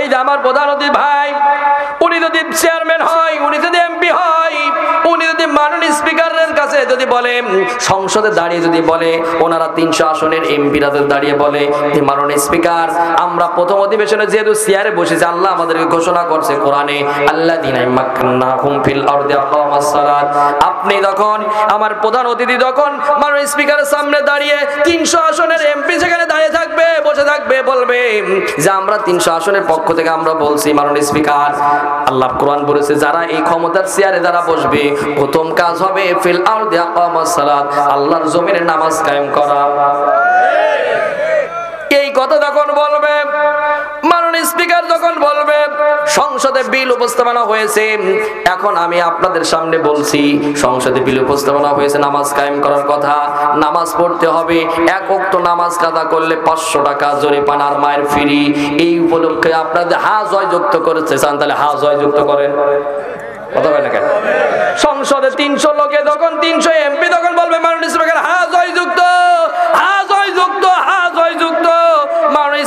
এই যে আমার প্রধান অতিথি ভাই, উনি যদি চেয়ারম্যান হয়, উনি যদি এমপি হয়, উনি যদি মাননীয় স্পিকারের কাছে যদি বলে, সংসদে দাঁড়িয়ে যদি বলে, ওনারা তিনশো আসনের এমপিরা দাঁড়িয়ে বলে যে মাননীয় স্পিকার আমরা প্রথম অধিবেশনে যেহেতু চেয়ারে বসেছি, আল্লাহ আমাদেরকে ঘোষণা করছে কোরআনে আল্লাহ ফিল আপনি তখন আমার প্রধান অতিথি তখন মাননীয় স্পিকারের সামনে দাঁড়িয়ে তিনশো আসনের এমপি সেখানে দাঁড়িয়ে থাকবে, বসে থাকবে, বলবে যে আমরা তিনশো আসনের পক্ষ থেকে আমরা বলছি, মাননীয় স্পিকার, আল্লাহ কোরআন বলেছে, যারা এই ক্ষমতার চেয়ারে যারা বসবে, প্রথম কাজ হবে, ফিল আরদি আকামাস সালাত, আল্লাহর জমিনে নামাজ কায়েম করা। এই কথা যখন বলবে মাননীয় স্পিকার যখন বলবে, সংসদে বিল উপস্থাপনা হয়েছে, এখন আমি আপনাদের সামনে বলছি, সংসদে বিল উপস্থাপনা হয়েছে, নামাজ কায়েম করার কথা, নামাজ পড়তে হবে, এক অক্ত নামাজ কাদা করলে পাঁচশো টাকা জরিপানার মায়ের ফিরি, এই উপলক্ষে আপনাদের হা জয় যুক্ত করেছে। চান তাহলে হা জয় যুক্ত করেন। কথা সংসদে তিনশো লোকে যখন, তিনশো এমপি তখন বলবে, মাননীয় স্পিকার, হা জয় যুক্ত, হা জয় যুক্ত, হা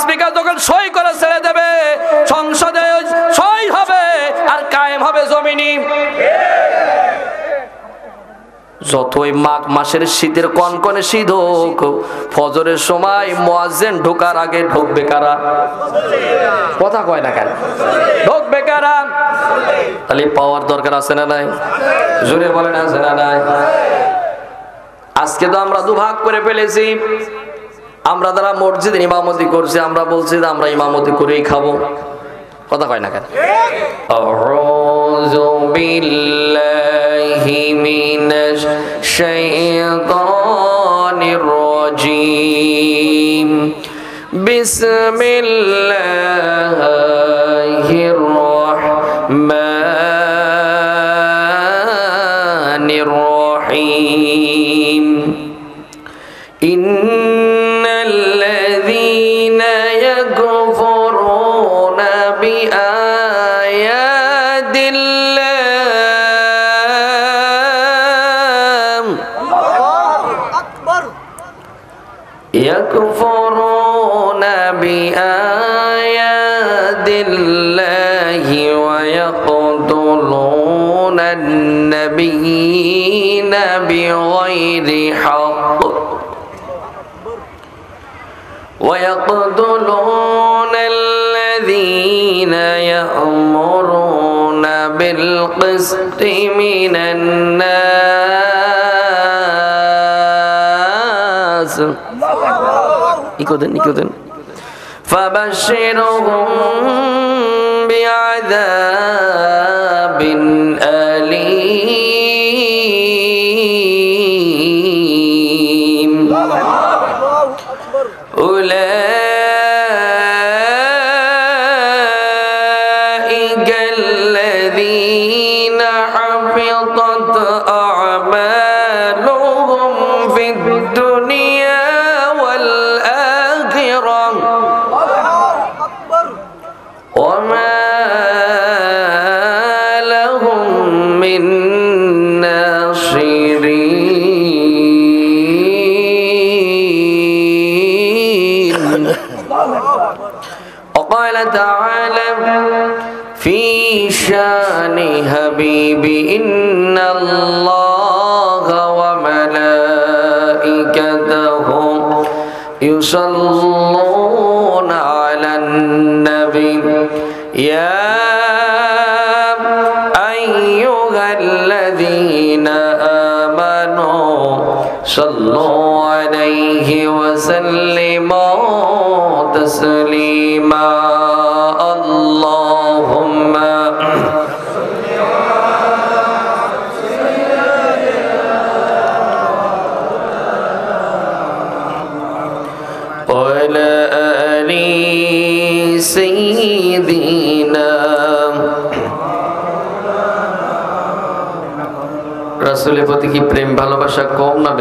স্পিকার যখন সই করে ছেড়ে দেবে, সংসদে সই হবে আর কায়েম হবে জমিনি যতই মাঘ মাসের শীতের কনকনে শীত হোক, ফজরের সময় মোয়াজ্জেন ঢোকার আগে ঢুকবে কারা? কথা কয় না কেন? ঢুকবে কারা? তাহলে পাওয়ার দরকার আছে না নাই? জোরে বলেন, আছে না নাই? আজকে তো আমরা দুভাগ করে ফেলেছি। আমরা যারা মসজিদ ইমামতি করছি, আমরা বলছি যে আমরা ইমামতি করেই খাব। কথা কয় না কেন? বিস্মিল্লাহি يكفرون بآيات الله ويقتلون النبيين بغير حق ويقتلون الذين يأمرون بالقسط من الناس ইকোদেন ইকোদেন فبشرهم بعذاب أليم أولئك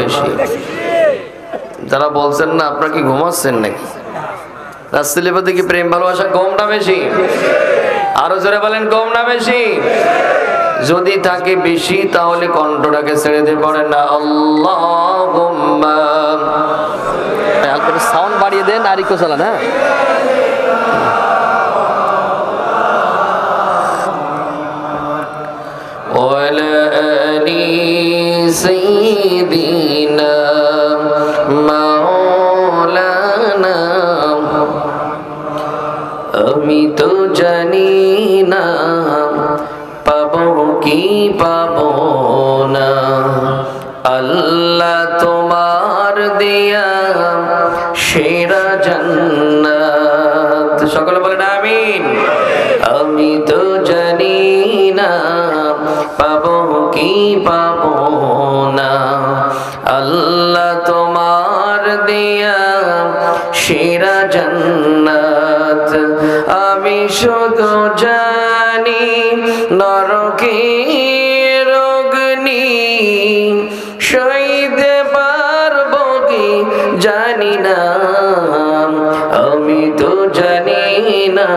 বেশি। যারা বলছেন না, আপনারা কি ঘুমাচ্ছেন নাকি? রাসূলের প্রতি কি প্রেম, ভালোবাসা কম না বেশি? আরও জোরে বলেন, কম না বেশি? যদি থাকে বেশি, তাহলে কণ্ঠটাকে ছেড়ে দিয়ে পড়েন না। আল্লাহুম্মা। সাউন্ড বাড়িয়ে দেন, আর ইকো চালান হ্যাঁ? শুধু জানি নরকে রোগনি সইতে পারব কি? জানি না। আমি তো জানি না।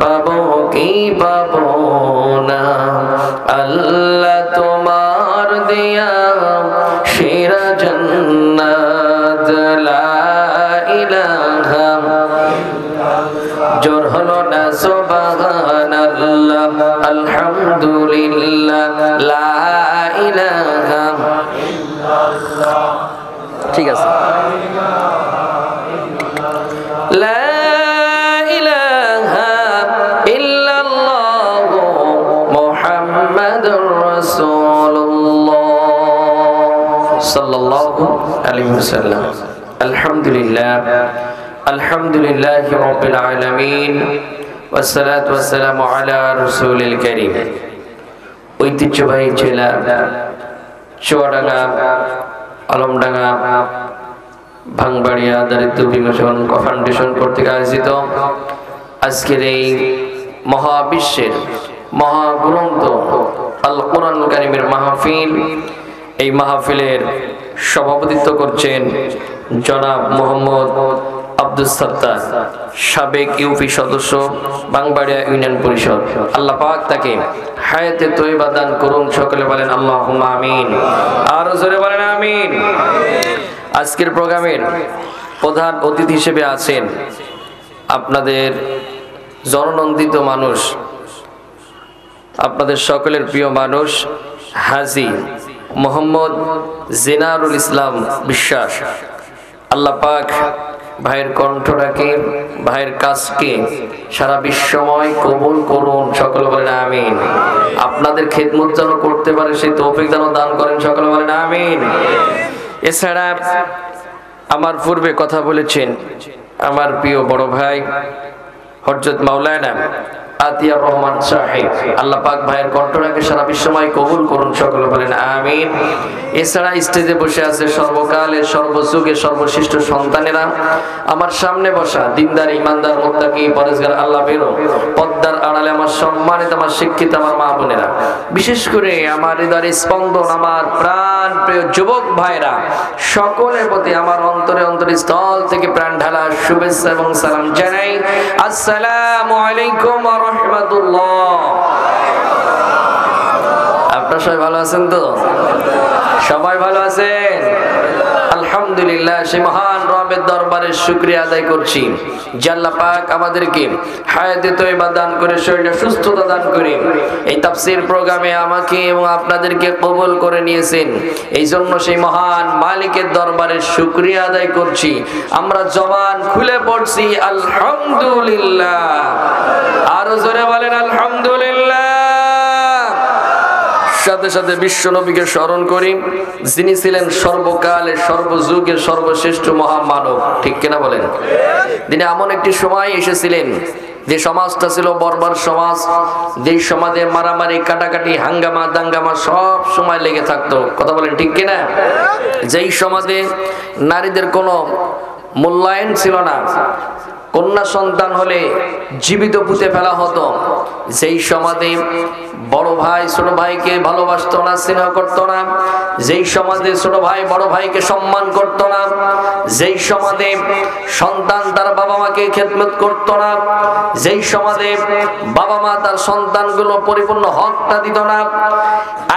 পাবো কি পাবো আলাইহি ওয়াসাল্লাম আলহামদুলিল্লাহ আলহামদুলিল্লাহ রাব্বিল আলামিন والصلاه والسلام على رسول الكريم ঐতিহ্যবাহী জেলা চুয়াডাঙ্গা আলমডাঙ্গা ভাঙবাড়িয়া দারিদ্র বিমোচন ফাউন্ডেশন কর্তৃক আয়োজিত আজকের এই মহাবিশ্বের মহাগ্রন্থ আল কোরআন কারিমের মাহফিল এই মাহফিলের সভাপতিত্ব করছেন জনাব মোহাম্মদ আব্দুল সত্তার, সাবেক ইউপি সদস্য, বাংবাড়িয়া ইউনিয়ন পরিষদ। আল্লাহ পাক তাকে হায়াতে তৈবা দান করুন, সকলে বলেন আল্লাহ আমিন। আরও জোরে বলেন আমিন। আজকের প্রোগ্রামের প্রধান অতিথি হিসেবে আছেন আপনাদের জননন্দিত মানুষ, আপনাদের সকলের প্রিয় মানুষ হাজি মোহাম্মদ জিনারুল ইসলাম বিশ্বাস। আল্লাহ পাক ভাইয়ের কণ্ঠটাকে, ভাইয়ের কাজকে সারা বিশ্বময় কবুল করুন, সকলে বলেন আমিন। আপনাদের খেদমত যেন করতে পারে, সেই তৌফিক যেন দান করেন, সকলে বলেন আমিন। এছাড়া আমার পূর্বে কথা বলেছেন আমার প্রিয় বড় ভাই হরজত মাওলানা আতিয়া রহমান সাহেব। আল্লাহ পাক ভাইয়ের কণ্ঠটাকে সারা বিশ্বময় কবুল করুন, সকলে বলেন আমিন। এছাড়া স্টেজে বসে আছে সর্বকালের সর্বযুগে সর্বশ্রেষ্ঠ সন্তানেরা। আমার সামনে বসা দিনদার, ইমানদার, মোত্তাকি, পরেশগার, আল্লাহ বেরো পদ্মার আড়ালে আমার সম্মানিত, আমার শিক্ষিত, আমার মা বোনেরা। বিশেষ করে আমার হৃদয়ের স্পন্দন, আমার প্রাণ প্রিয় যুবক ভাইরা সকলের প্রতি আমার অন্তরে অন্তরে স্থল থেকে প্রাণ ঢালা শুভেচ্ছা এবং সালাম জানাই। আসসালামু আলাইকুম ওয়া আপনারা সবাই ভালো আছেন তো? সবাই ভালো আছেন? আলহামদুলিল্লাহ, সে মহান রবের দরবারে শুক্রিয়া আদায় করছি। জাল্লা পাক আমাদেরকে হায়াতে তৈবা দান করে, শরীরে সুস্থতা দান করে, এই তাফসির প্রোগ্রামে আমাকে এবং আপনাদেরকে কবুল করে নিয়েছেন। এই জন্য সেই মহান মালিকের দরবারে শুক্রিয়া আদায় করছি। আমরা জবান খুলে পড়ছি, আলহামদুলিল্লাহ। আরও জোরে বলেন, আলহামদুলিল্লাহ। সাথে সাথে বিশ্ব নবীকে স্মরণ করি, যিনি ছিলেন সর্বকালের, সর্বযুগের সর্বশ্রেষ্ঠ মহামানব, ঠিক কিনা বলেন? তিনি এমন একটি সময় এসেছিলেন, যে সমাজটা ছিল বর্বর সমাজ যে সমাজে মারামারি, কাটাকাটি, হাঙ্গামা, দাঙ্গামা সব সময় লেগে থাকতো। কথা বলেন ঠিক কিনা? যেই সমাজে নারীদের কোনো মূল্যায়ন ছিল না, কন্যা সন্তান হলে জীবিত পুঁতে ফেলা হতো, যেই সমাজে বড় ভাই, ছোট ভাইকে ভালোবাসতো না, স্নেহ করতো না। যেই সমাজে ছোট ভাই, বড় ভাইকে সম্মান করতো না, যেই সমাজে সন্তান তার বাবা মাকে খেদমত করতো না, যেই সমাজে বাবা মা তার সন্তানগুলো পরিপূর্ণ হকটা দিত না।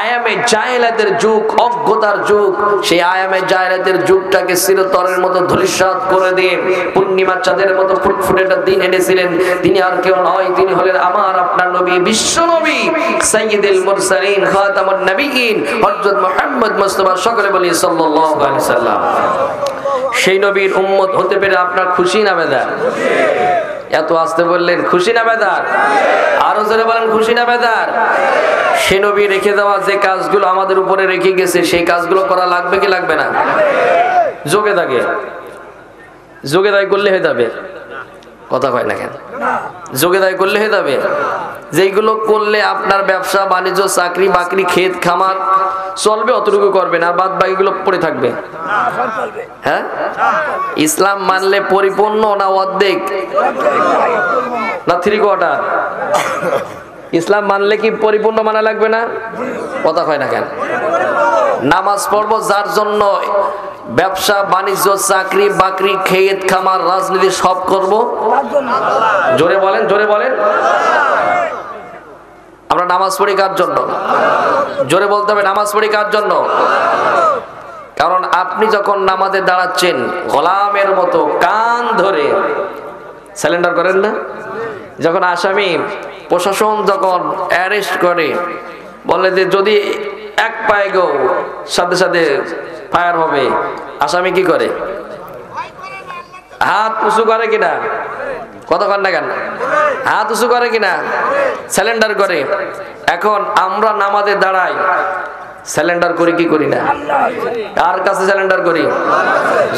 আয়ামে জাহেলাতের যুগ, অজ্ঞতার যুগ। সেই আয়ামে জাহেলাতের যুগটাকে চিরতরের মতো ধূলিসাৎ করে দিয়ে পূর্ণিমা চাঁদের মতো ফুটফুটে একটা দিন এনেছিলেন। তিনি আর কেউ নয়, তিনি হলেন আমার আপনার নবী, বিশ্ব নবী। সাইয়্যিদুল মুরসালিন, খাতামুন নবিয়্যিন হযরত মুহাম্মদ মুস্তাফা, সকলে বলি সাল্লাল্লাহু আলাইহি সাল্লাম। সেই নবীর উম্মত হতে পেরে আপনার খুশি না বেদার এত আসতে বললেন, খুশি না বেদার আরও জোরে বলেন, খুশি না বেদার সে নবী রেখে দেওয়া যে কাজগুলো আমাদের উপরে রেখে গেছে, সেই কাজগুলো করা লাগবে কি লাগবে না? যোগে থাকে যোগে দায় করলে হয়ে যাবে। কথা কয় না কেন? যোগে দায় করলে হয়ে যাবে। যেইগুলো করলে আপনার ব্যবসা, বাণিজ্য, চাকরি, বাকরি, ক্ষেত, খামার, চলবে, অতটুকু করবেন, আর বাদ বাকিগুলো পড়ে থাকবে। হ্যাঁ? ইসলাম মানলে পরিপূর্ণ না অর্ধেক? না থ্রি কোয়ার্টার ইসলাম মানলে কি পরিপূর্ণ মানা লাগবে না? কথা হয় না কেন? নামাজ পড়ব যার জন্য ব্যবসা, বাণিজ্য, চাকরি, বাকরি, খেত, খামার, রাজনীতি সব করব। জোরে বলেন জোরে বলেন। আমরা নামাজ পড়ি কার জন্য? জোরে বলতে হবে, নামাজ পড়ি কার জন্য? কারণ আপনি যখন নামাজে দাঁড়াচ্ছেন, গোলামের মতো কান ধরে স্যালেন্ডার করেন না? যখন আসামি, প্রশাসন যখন অ্যারেস্ট করে বলে যে, যদি এক পায়ে গো, সাথে সাথে ফায়ার হবে, আসামি কি করে? হাত উঁচু করে কিনা? কতক্ষণ না কেন? হাত উঁচু করে কিনা? স্যালেন্ডার করে। এখন আমরা নামাজে দাঁড়াই। স্যালেন্ডার করি, কি করি না? কার কাছে স্যালেন্ডার করি?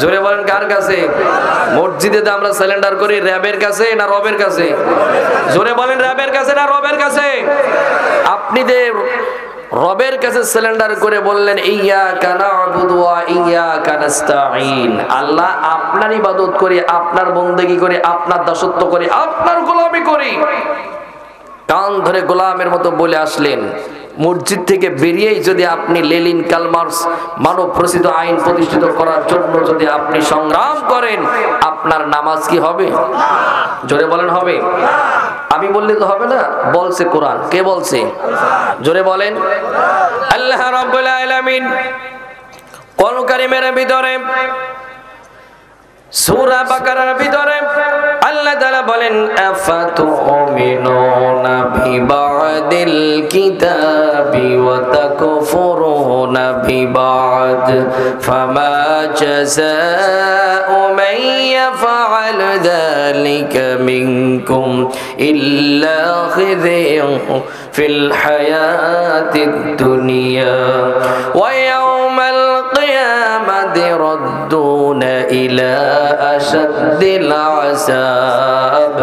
জোরে বলেন, কার কাছে? মসজিদে তো আমরা স্যালেন্ডার করি, র্যাবের কাছে না রবের কাছে? জোরে বলেন, র্যাবের কাছে না রবের কাছে? আপনি যে রবের কাছে সিলিন্ডার করে বললেন ইয়া কানা ইয়া কানাস্তাইন আল্লাহ আপনার ইবাদত করি, আপনার বন্দেগি করি, আপনার দাসত্ব করি, আপনার গোলামি করি। কান ধরে গোলামের মতো বলে আসলেন। মসজিদ থেকে বেরিয়েই যদি আপনি লেলিন কালমার্স মানব প্রসিদ্ধ আইন প্রতিষ্ঠিত করার জন্য যদি আপনি সংগ্রাম করেন, আপনার নামাজ কি হবে? জোরে বলেন হবে। আমি বললে তো হবে না, বলছে কোরআন। কে বলছে? জোরে বলেন। আল্লাহ আলামিন কোন কারিমের ভিতরে, সূরা বাকারার ভিতরে আল্লাহ তাআলা বলেন আফাতুমিনুনা বিবাদিল কিতাবি ওয়া তাকফুরুনা বিবাদ ফামা জাযাউ মান ইয়াফআল যালিকা মিনকুম ইল্লা খিযিয়ুন ফিল হায়াতিদ দুনিয়া ওয়া ইয়াউমাল কিয়ামা إلى أشد العذاب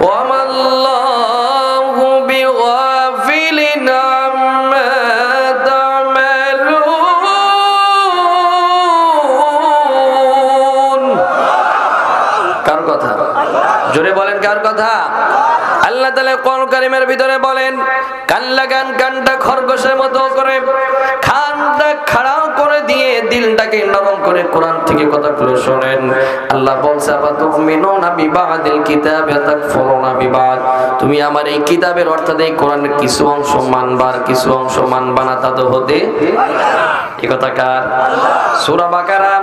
وما الله بغافل عما تعملون কার কথা জোরে বলেন কার কথা আল্লাহ তালা কোন কারিমের ভিতরে বলেন কান লাগান কানটা খরগোশের মতো করে দিলটাকে নরম করে কোরআন থেকে কথাগুলো শোনেন। আল্লাহ বলছে আবার তুমিনুনা বিবাদিল কিতাবে তাকফুরুনা বিবাদ? তুমি আমার এই কিতাবের অর্থাৎ এই কোরআনের কিছু অংশ মানবার কিছু অংশ মানবা না তা তো হতে এই কথা কার? সূরা বাকারা।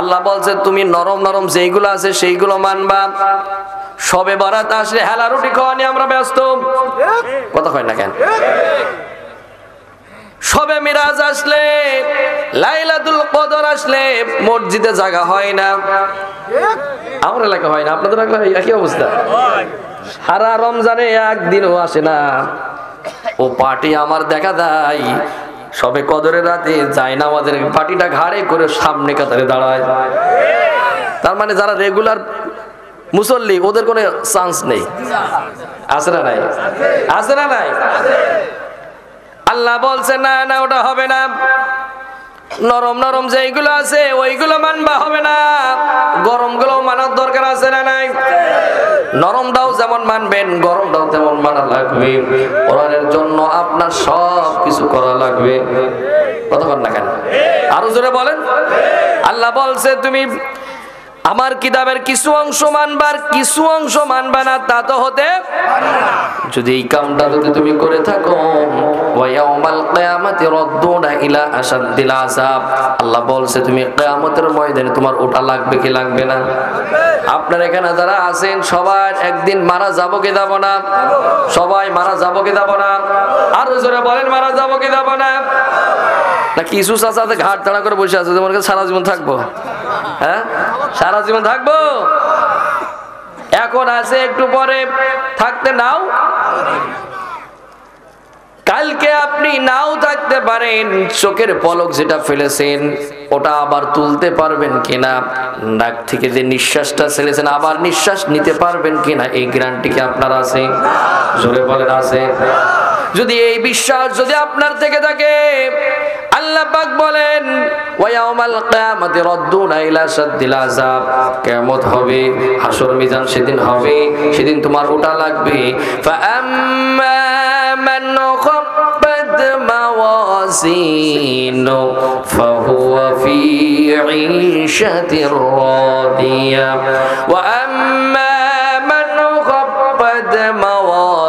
আল্লাহ বলছে তুমি নরম নরম যেইগুলো আছে সেইগুলো মানবা। সবে বারাত আসলে হেলা রুটি খাওয়া নিয়ে আমরা ব্যস্ত। কথা হয় না কেন? সবে মিরাজ আসলে, লাইলাতুল কদর আসলে, মসজিদে জায়গা হয় না। আমার এলাকা হয় না, আপনাদের একই অবস্থা। সারা রমজানে একদিনও আসে না। ও পার্টি আমার দেখা দেয় সবে কদরের রাতে যায় না আমাদের পার্টিটা ঘাড়ে করে সামনে কাতারে দাঁড়ায়। তার মানে যারা রেগুলার মুসল্লি, ওদের কোনো চান্স নেই। আছে না নাই? আছে না নাই? আল্লাহ বলছে, না না, ওটা হবে না। নরম নরম যেইগুলো আছে, ওইগুলো মানবা হবে না। গরমগুলো মানার দরকার আছে না নাই? নরমটাও যেমন মানবেন, গরমটাও তেমন মানা লাগবে। কোরআনের জন্য আপনার সব কিছু করা লাগবে। কতক্ষণ না কেন? আরও জোরে বলেন। আল্লাহ বলছে, তুমি আমার কিতাবের কিছু অংশ মানবার, কিছু অংশ মানবা না, তা তো হতে যদি এই কামটা যদি তুমি করে থাকো ওয়ায়াউমাল কিয়ামাতি রাদ্দুনা ইলা আশাদ্দিল আযাব। আল্লাহ বলছে, তুমি কিয়ামতের ময়দানে তোমার ওটা লাগবে কি লাগবে না? আপনার এখানে যারা আছেন সবার একদিন মারা যাব কি যাব না? সবাই মারা যাব কি যাব না? আর জোরে বলেন, মারা যাব কি যাব না? না কিছু চাচাতে ঘাট তাড়া করে বসে আছে, তোমার কাছে সারা জীবন থাকব। হ্যাঁ? সারা জীবন থাকব? এখন আছে, একটু পরে থাকতে নাও। কালকে আপনি নাও থাকতে পারেন, চোখের পলক যেটা ফেলেছেন, ওটা আবার তুলতে পারবেন কিনা, নাক থেকে যে নিঃশ্বাসটা ছেড়েছেন আবার নিঃশ্বাস নিতে পারবেন কিনা, এই গ্যারান্টি কি আপনার আছে? জোরে বলেন, আছে? যদি এই বিশ্বাস যদি আপনার থেকে থাকে, আল্লাহ বলেন ওয়ায়াউমাল কিয়ামাতি রাদ্দুনা ইলা হবে সেদিন হবে, সেদিন তোমার ওটা লাগবে। ফাআম্মা মান খাফফাত মাওয়াজিনু ফাহুয়া ফি 'ঈশাতির রাদিয়া।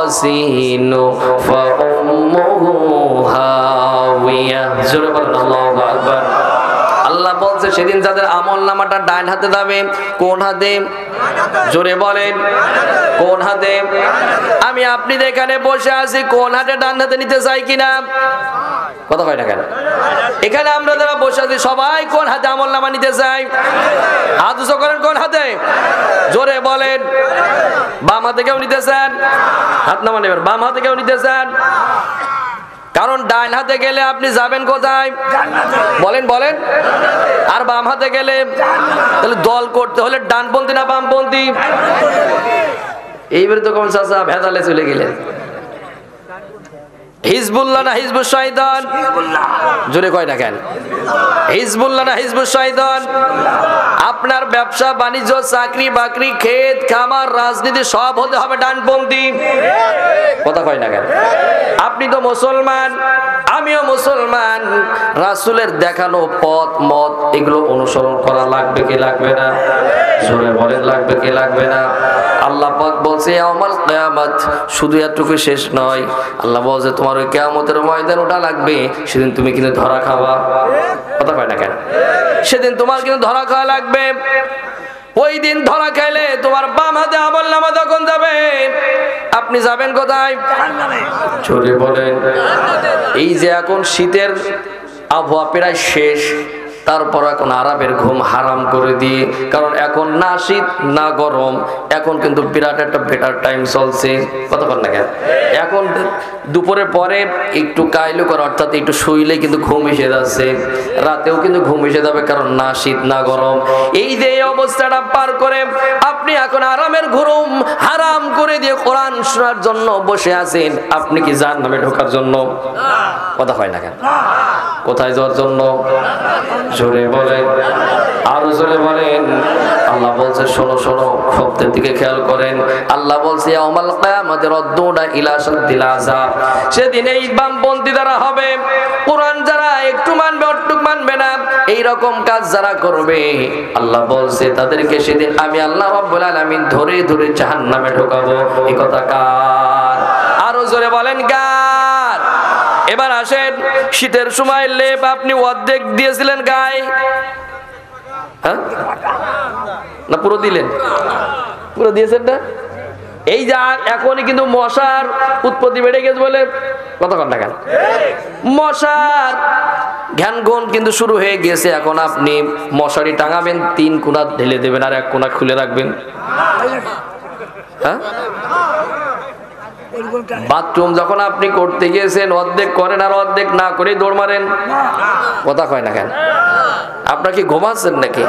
মাওয়াজিনু ফাউম্মুহু হাওিয়া জোরে বলেন আল্লাহু আকবার। বলছে সেদিন যাদের আমল নামাটা ডান হাতে যাবে, কোন হাতে? জোরে বলেন, কোন হাতে? আমি আপনি এখানে বসে আছি, কোন হাতে ডান হাতে নিতে চাই কিনা? কথা কয় না কেন? এখানে আমরা যারা বসে আছি, সবাই কোন হাতে আমল নামা নিতে চাই? হাত উঁচু করেন কোন হাতে? জোরে বলেন, বাম হাতে কেউ নিতে চান? হাত নামা নেবেন বাম হাতে কেউ নিতে চান? কারণ ডান হাতে গেলে আপনি যাবেন কোথায়? বলেন বলেন। আর বাম হাতে গেলে তাহলে দল করতে হলে ডানপন্থী না বামপন্থী? এইবারে তো কম চাষা ভেদালে চলে গেলেন। হিজবুল্লাহ না শয়তান? জোরে কয় না কেন? হিজবুল্লাহ না হিজবুল শয়তান? আপনার ব্যবসা বাণিজ্য চাকরি বাকরি ক্ষেত খামার রাজনীতি সব হতে হবে ডানপন্থী। কথা কয় না কেন? আপনি তো মুসলমান আমিও মুসলমান। রাসুলের দেখানো পথ মত এগুলো অনুসরণ করা লাগবে কি লাগবে না? জোরে বলেন লাগবে কি লাগবে না? আল্লাহ পাক বলছে আমার কেয়ামত। শুধু এতটুকু শেষ নয়। আল্লাহ বলছে তোমার ওই কেয়ামতের ময়দান ওটা লাগবে। সেদিন তুমি কিন্তু ধরা খাওয়া। কথা পায় না কেন? সেদিন তোমার কিন্তু ধরা খাওয়া লাগবে। ওই দিন ধরা খেলে তোমার বাম হাতে আমল নামা তখন যাবে আপনি যাবেন কোথায়? চলে বলেন। এই যে এখন শীতের আবহাওয়া প্রায় শেষ। তারপর এখন আরামের ঘুম হারাম করে দিয়ে কারণ এখন না শীত, না গরম। এখন কিন্তু বিরাট একটা বেটার টাইম চলছে। কতক্ষণ না কেন? এখন দুপুরের পরে একটু কাইলো করে, অর্থাৎ একটু শুইলে কিন্তু ঘুম এসে যাচ্ছে। রাতেও কিন্তু ঘুম এসে যাবে, কারণ না শীত, না গরম। এই যে অবস্থাটা পার করে আপনি এখন আরামের ঘুরুম হারাম করে দিয়ে কোরআন শোনার জন্য বসে আছেন, আপনি কি যান নামে ঢোকার জন্য? কথা হয় না কেন? কোথায় যাওয়ার জন্য? জোরে বলেন, আরও জোরে বলেন। আল্লাহ বলছে, শোনো শোনো শব্দের দিকে খেয়াল করেন। আল্লাহ বলছে আমাল কিয়ামতের রদ্দুনা ইলা শাদ্দিল আযাব। সেদিন এই বামপন্থী দ্বারা হবে, কোরআন যারা একটু মানবে, অটুক মানবে না এই রকম কাজ যারা করবে, আল্লাহ বলছে, তাদেরকে সেদিন আমি আল্লাহ রাব্বুল আলামিন ধরে ধরে জাহান্নামে ঢোকাবো। এই কথা কার? আরও জোরে বলেন, কার? এবার আসেন, শীতের সময় লেপ আপনি অর্ধেক দিয়েছিলেন গায়ে। হ্যাঁ? না, পুরো দিলেন। পুরো দিয়েছেন না? এই যা এখনই কিন্তু মশার উৎপত্তি বেড়ে গেছে বলে কন না মশার গুণ কিন্তু শুরু হয়ে গেছে এখন আপনি মশারি টাঙাবেন, তিন কোনা ঢেলে দেবেন আর এক কোনা খুলে রাখবেন। হ্যাঁ? বাথরুম যখন আপনি করতে গিয়েছেন, অর্ধেক করেন আর অর্ধেক না করে দৌড় মারেন। কথা কয় না কেন? আপনার কি ঘুমাচ্ছেন নাকি?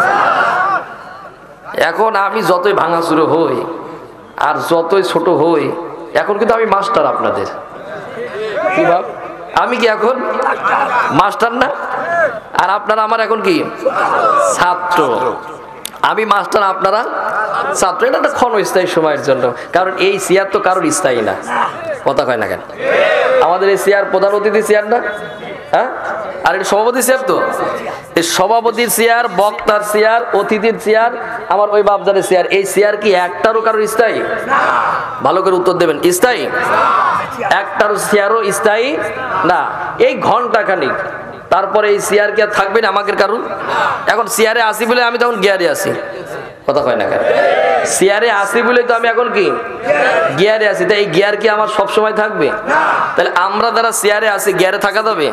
এখন আমি যতই ভাঙাচুরো হই আর যতই ছোট হই, এখন কিন্তু আমি মাস্টার আপনাদের। কি ভাব? আমি কি এখন মাস্টার না? আর আপনারা আমার এখন কি? ছাত্র। আমি মাস্টার, আপনারা ছাত্র, এটা একটা ক্ষণস্থায়ী সময়ের জন্য। কারণ এই চেয়ার তো কারোর স্থায়ী না। কথা কয় না কেন? আমাদের এই চেয়ার প্রধান অতিথি চেয়ার না? হ্যাঁ? আর এটা সভাপতি চেয়ার তো? এই সভাপতির চেয়ার বক্তার চেয়ার অতিথির চেয়ার আমার ওই বাপজারের চেয়ার এই চেয়ার কি একটারও কারোর স্থায়ী? ভালো করে উত্তর দেবেন। স্থায়ী? একটারও চেয়ারও স্থায়ী? না। এই ঘণ্টা খানিক। তারপরে এই চেয়ার কি আর থাকবে না আমাকে কারণ এখন চেয়ারে আসি বলে আমি তখন গিয়ারে আসি। কথা কয় না কেন? চেয়ারে আসি বলে তো আমি এখন কি? গিয়ারে আছি। তাই এই গিয়ার কি আমার সব সময় থাকবে? তাহলে আমরা যারা চেয়ারে আছি গিয়ারে থাকা যাবে?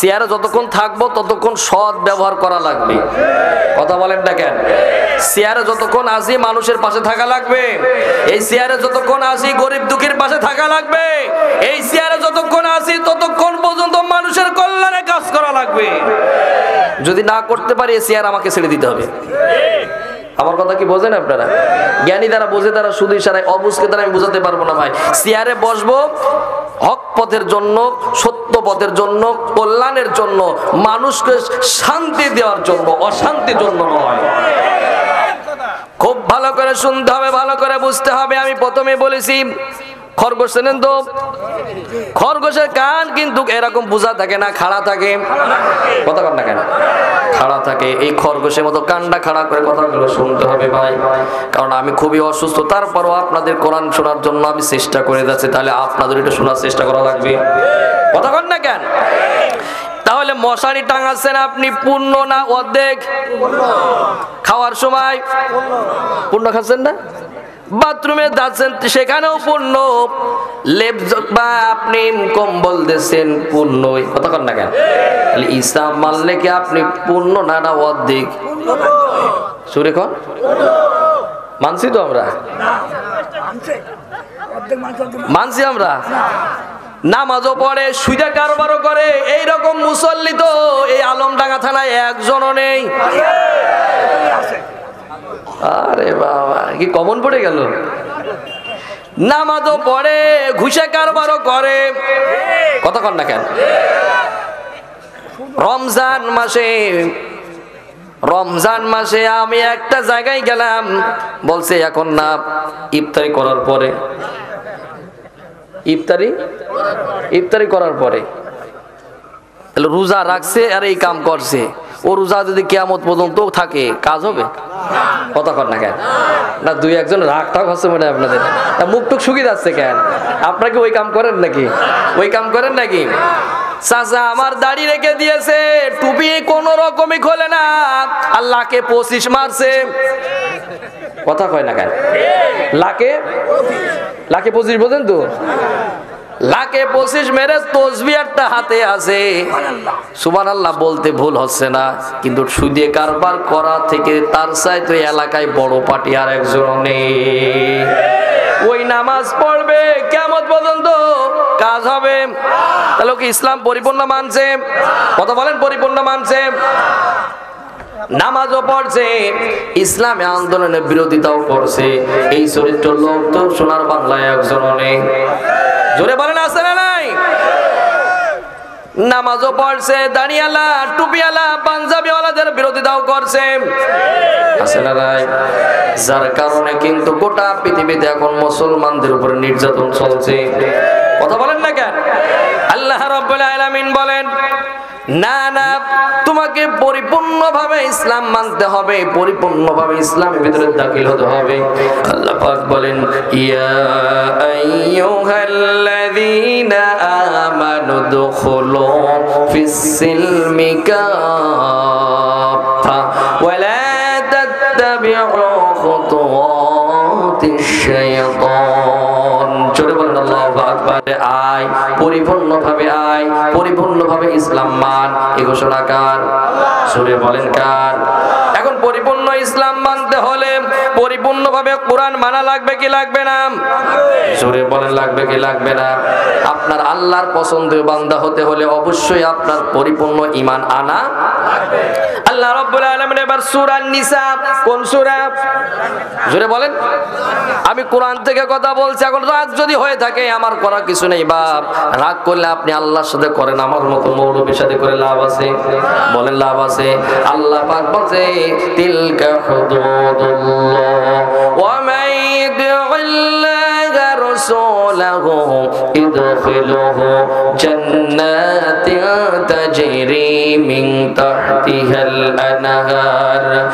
চেয়ারে যতক্ষণ থাকব, ততক্ষণ সৎ ব্যবহার করা লাগবে। কথা বলেন না কেন? চেয়ারে যতক্ষণ আসি মানুষের পাশে থাকা লাগবে। এই চেয়ারে যতক্ষণ আসি গরিব দুঃখীর পাশে থাকা লাগবে। এই চেয়ারে যতক্ষণ আসি ততক্ষণ পর্যন্ত মানুষের কল্যাণে কাজ করা লাগবে। যদি না করতে পারি, এই চেয়ার আমাকে ছেড়ে দিতে হবে। আমার কথা কি বোঝেন আপনারা? জ্ঞানী দ্বারা বোঝে তারা শুধু ইশারায় অবুজকে তারা আমি বোঝাতে পারব না ভাই। চেয়ারে বসবো, হক পথের জন্য, সত্য পথের জন্য, কল্যাণের জন্য, মানুষকে শান্তি দেওয়ার জন্য, অশান্তির জন্য নয়। খুব ভালো করে শুনতে হবে, ভালো করে বুঝতে হবে। আমি প্রথমে বলেছি খরগোশ চেনেন তো? খরগোশের কান কিন্তু এরকম বোঝা থাকে না, খাড়া থাকে। কথা কর না কেন? খাড়া থাকে। এই খরগোশের মতো কানটা খাড়া করে কথাগুলো শুনতে হবে ভাই। কারণ আমি খুবই অসুস্থ, তারপরও আপনাদের কোরআন শোনার জন্য আমি চেষ্টা করে যাচ্ছি। তাহলে আপনাদের এটা শোনার চেষ্টা করা লাগবে। কথা কর না কেন? তাহলে মশারি টাঙাচ্ছেন আপনি পূর্ণ না অর্ধেক? খাওয়ার সময়? পূর্ণ খাচ্ছেন না? বাথরুমে যাচ্ছেন, সেখানেও পূর্ণ। লেপ বা আপনি কম্বল দিচ্ছেন পূর্ণ কথা না কেন? ইসলাম মানলে কি আপনি পূর্ণ না অর্ধেক? সুরে কন। মানছি তো আমরা? মানছি আমরা? নামাজও পড়ে সুইদা কারবারও করে এই রকম মুসল্লি তো এই আলমডাঙ্গা থানায় একজনও নেই। আরে বাবা, কি কমন পড়ে গেল? নামাজও পড়ে, ঘুষে কারবারও করে। কতক্ষণ না কেন? রমজান মাসে রমজান মাসে আমি একটা জায়গায় গেলাম। বলছে, এখন না, ইফতারি করার পরে। ইফতারি? ইফতারি করার পরে। রোজা রাখছে আর এই কাম করছে। ও রোজা যদি কেয়ামত পর্যন্ত থাকে, কাজ হবে? কতক্ষণ না কেন? না, দুই একজন রাগ টাগ হচ্ছে মনে আপনাদের। মুখ টুক শুকিয়ে যাচ্ছে কেন? আপনাকে ওই কাম করেন নাকি? ওই কাম করেন নাকি? চাচা আমার দাড়ি রেখে দিয়েছে, টুপি কোন রকমই খোলে না। আল্লাহকে পঁচিশ মারছে। কথা কয় না কেন? লাকে? লাকে পঁচিশ বোঝেন তো? লাকে পঁচিশ মেরে তসবি একটা হাতে আছে। সুবান আল্লাহ বলতে ভুল হচ্ছে না কিন্তু সুদে কারবার করা থেকে তার চাই তো এলাকায় বড় পার্টি আর একজন নেই। ওই নামাজ পড়বে কেমন পর্যন্ত কাজ হবে। তাহলে কি ইসলাম পরিপূর্ণ মানছে? কথা বলেন পরিপূর্ণ মানছে? নামাজও পড়ছে, ইসলামী আন্দোলনের বিরোধিতাও করছে। এই চরিত্র লোক তো সোনার বাংলায় একজন নেই জোরে বলেন, আছে না নাই? নামাজও পড়ছে, দাঁড়িয়ালা টুপিয়ালা পাঞ্জাবিওয়ালাদের বিরোধিতাও করছে। আছে না নাই? যার কারণে কিন্তু গোটা পৃথিবীতে এখন মুসলমানদের উপরে নির্যাতন চলছে। কথা বলেন না কেন? আল্লাহ রাব্বুল আলামিন বলেন না না, তোমাকে পরিপূর্ণভাবে ইসলাম মানতে হবে, পরিপূর্ণভাবে ইসলামের ভিতরে দাখিল হতে হবে। আল্লাহ পাক বলেন, ইয়া আইয়ুহাল্লাযীনা আমানু দুখুলু ফিস সিলমি কাফা আল্লাহু আয়, পরিপূর্ণভাবে আয়, পরিপূর্ণভাবে ইসলাম মান, এ ঘোষণা কার? সুরে বলেন কার? এখন পরিপূর্ণ পরিপূর্ণভাবে কোরআন মানা লাগবে কি লাগবে না? সুরে বলেন, লাগবে কি লাগবে না? আপনার আল্লাহর পছন্দের বান্দা হতে হলে অবশ্যই আপনার পরিপূর্ণ ইমান আনা আল্লাহ রাব্বুল আলামিন এবার সূরা নিসা, কোন সূরা? জোরে বলেন। আমি কোরআন থেকে কথা বলছি, এখন রাগ যদি হয়ে থাকে, আমার করার কিছু নেই, বাপ। রাগ করলে আপনি আল্লাহর সাথে করেন, আমার মতো মৌলবীর সাথে করে লাভ আছে। বলেন, লাভ আছে। আল্লাহ পাক বলছে, তিলকা হুদুদুল্লাহ ومن يدع الله رسوله ادخله جنات تجري من تحتها الأنهار.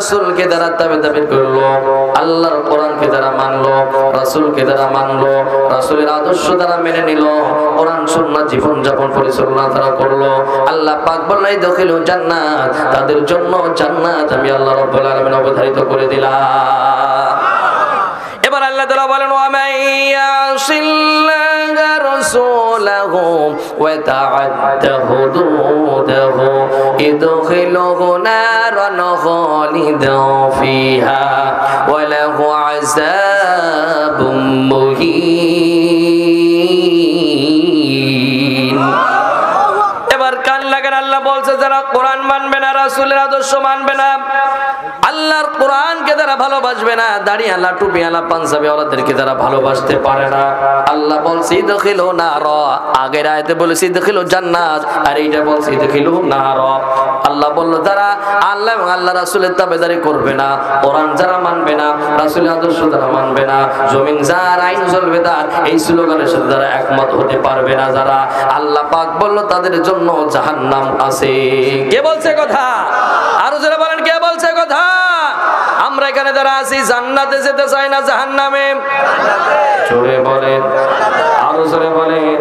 রসুলকে যারা দাবি দাবি করল, আল্লাহর কোরআনকে যারা মানলো, রাসূলকে যারা মানলো, রাসূলের আদর্শ দ্বারা মেনে নিল, কোরআন সুন্নাহ জীবন যাপন পরিচালনা তারা করল। আল্লাহ পাক বলাই দখিল জান্নাত, তাদের জন্য জান্নাত আমি আল্লাহ রাব্বুল আলামিন অবধারিত করে দিলাম। এবার আল্লাহ তাআলা বলেন ومن يعص الله رسوله وتعد حدوده ادخله نارا خالدا فيها وله عذاب আল্লাহর কোরআনকে যারা ভালোবাসবে না দাড়ি আল্লাহ, টুপি আল্লাহ, পাঞ্জাবি ওরাদেরকে যারা ভালোবাসতে পারে না। আল্লাহ বলছে দখিল না র আগের আয়তে বলেছি দখিল জান্নাত আর এইটা বলছি দখিল না র আল্লাহ বলল, যারা আল্লাহ এবং আল্লাহ রাসূলের তাবেদারি করবে না, কোরআন যারা মানবে না, রাসূলের আদর্শ যারা মানবে না, জমিন যার আইন চলবে তার, এই স্লোগানের সাথে যারা একমত হতে পারবে না। যারা আল্লাহ পাক বলল, তাদের জন্য জাহান্নাম আছে। কে বলছে কথা? আরও যারা বলেন, কে বলছে কথা? আমরা এখানে যারা আছি জান্নাতে যেতে চাই না জাহান্নামে। জোরে বলেন আরও জোরে বলেন।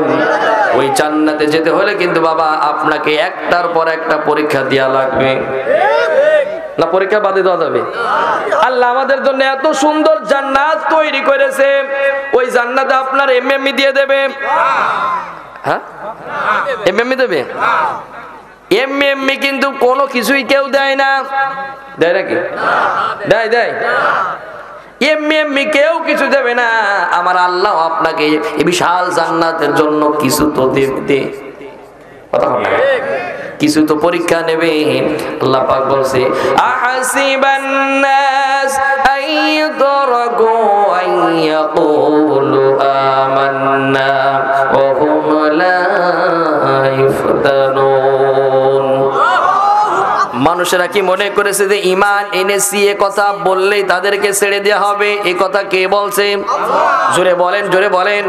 ওই জান্নাতে যেতে হলে কিন্তু বাবা আপনাকে একটার পর একটা পরীক্ষা দেওয়া লাগবে। না পরীক্ষা বাদে দেওয়া যাবে। আল্লাহ আমাদের জন্য এত সুন্দর জান্নাত তৈরি করেছে। ওই জান্নাতে আপনার এমএমই দিয়ে দেবে। হ্যাঁ? এমএমই দেবে? এমনি এমনি কিন্তু কোনো কিছুই কেউ দেয় না। দেয় নাকি? দেয় দেয়। এমনি এমনি কেউ কিছু দেবে না। আমার আল্লাহ আপনাকে এই বিশাল জান্নাতের জন্য কিছু তো দেবে। কথা বল কিছু তো পরীক্ষা নেবে। আল্লাহ পাক বলছে, আহাসিবান নাস আইয়ুতরাকু আইয়াকুলু আমান্না ওয়া হুম লা ইফতানুন। মানুষেরা কি মনে করেছে যে ইমান এনেছি এ কথা বললেই তাদেরকে ছেড়ে দেওয়া হবে? এ কথা কে বলছে? জোরে বলেন জোরে বলেন।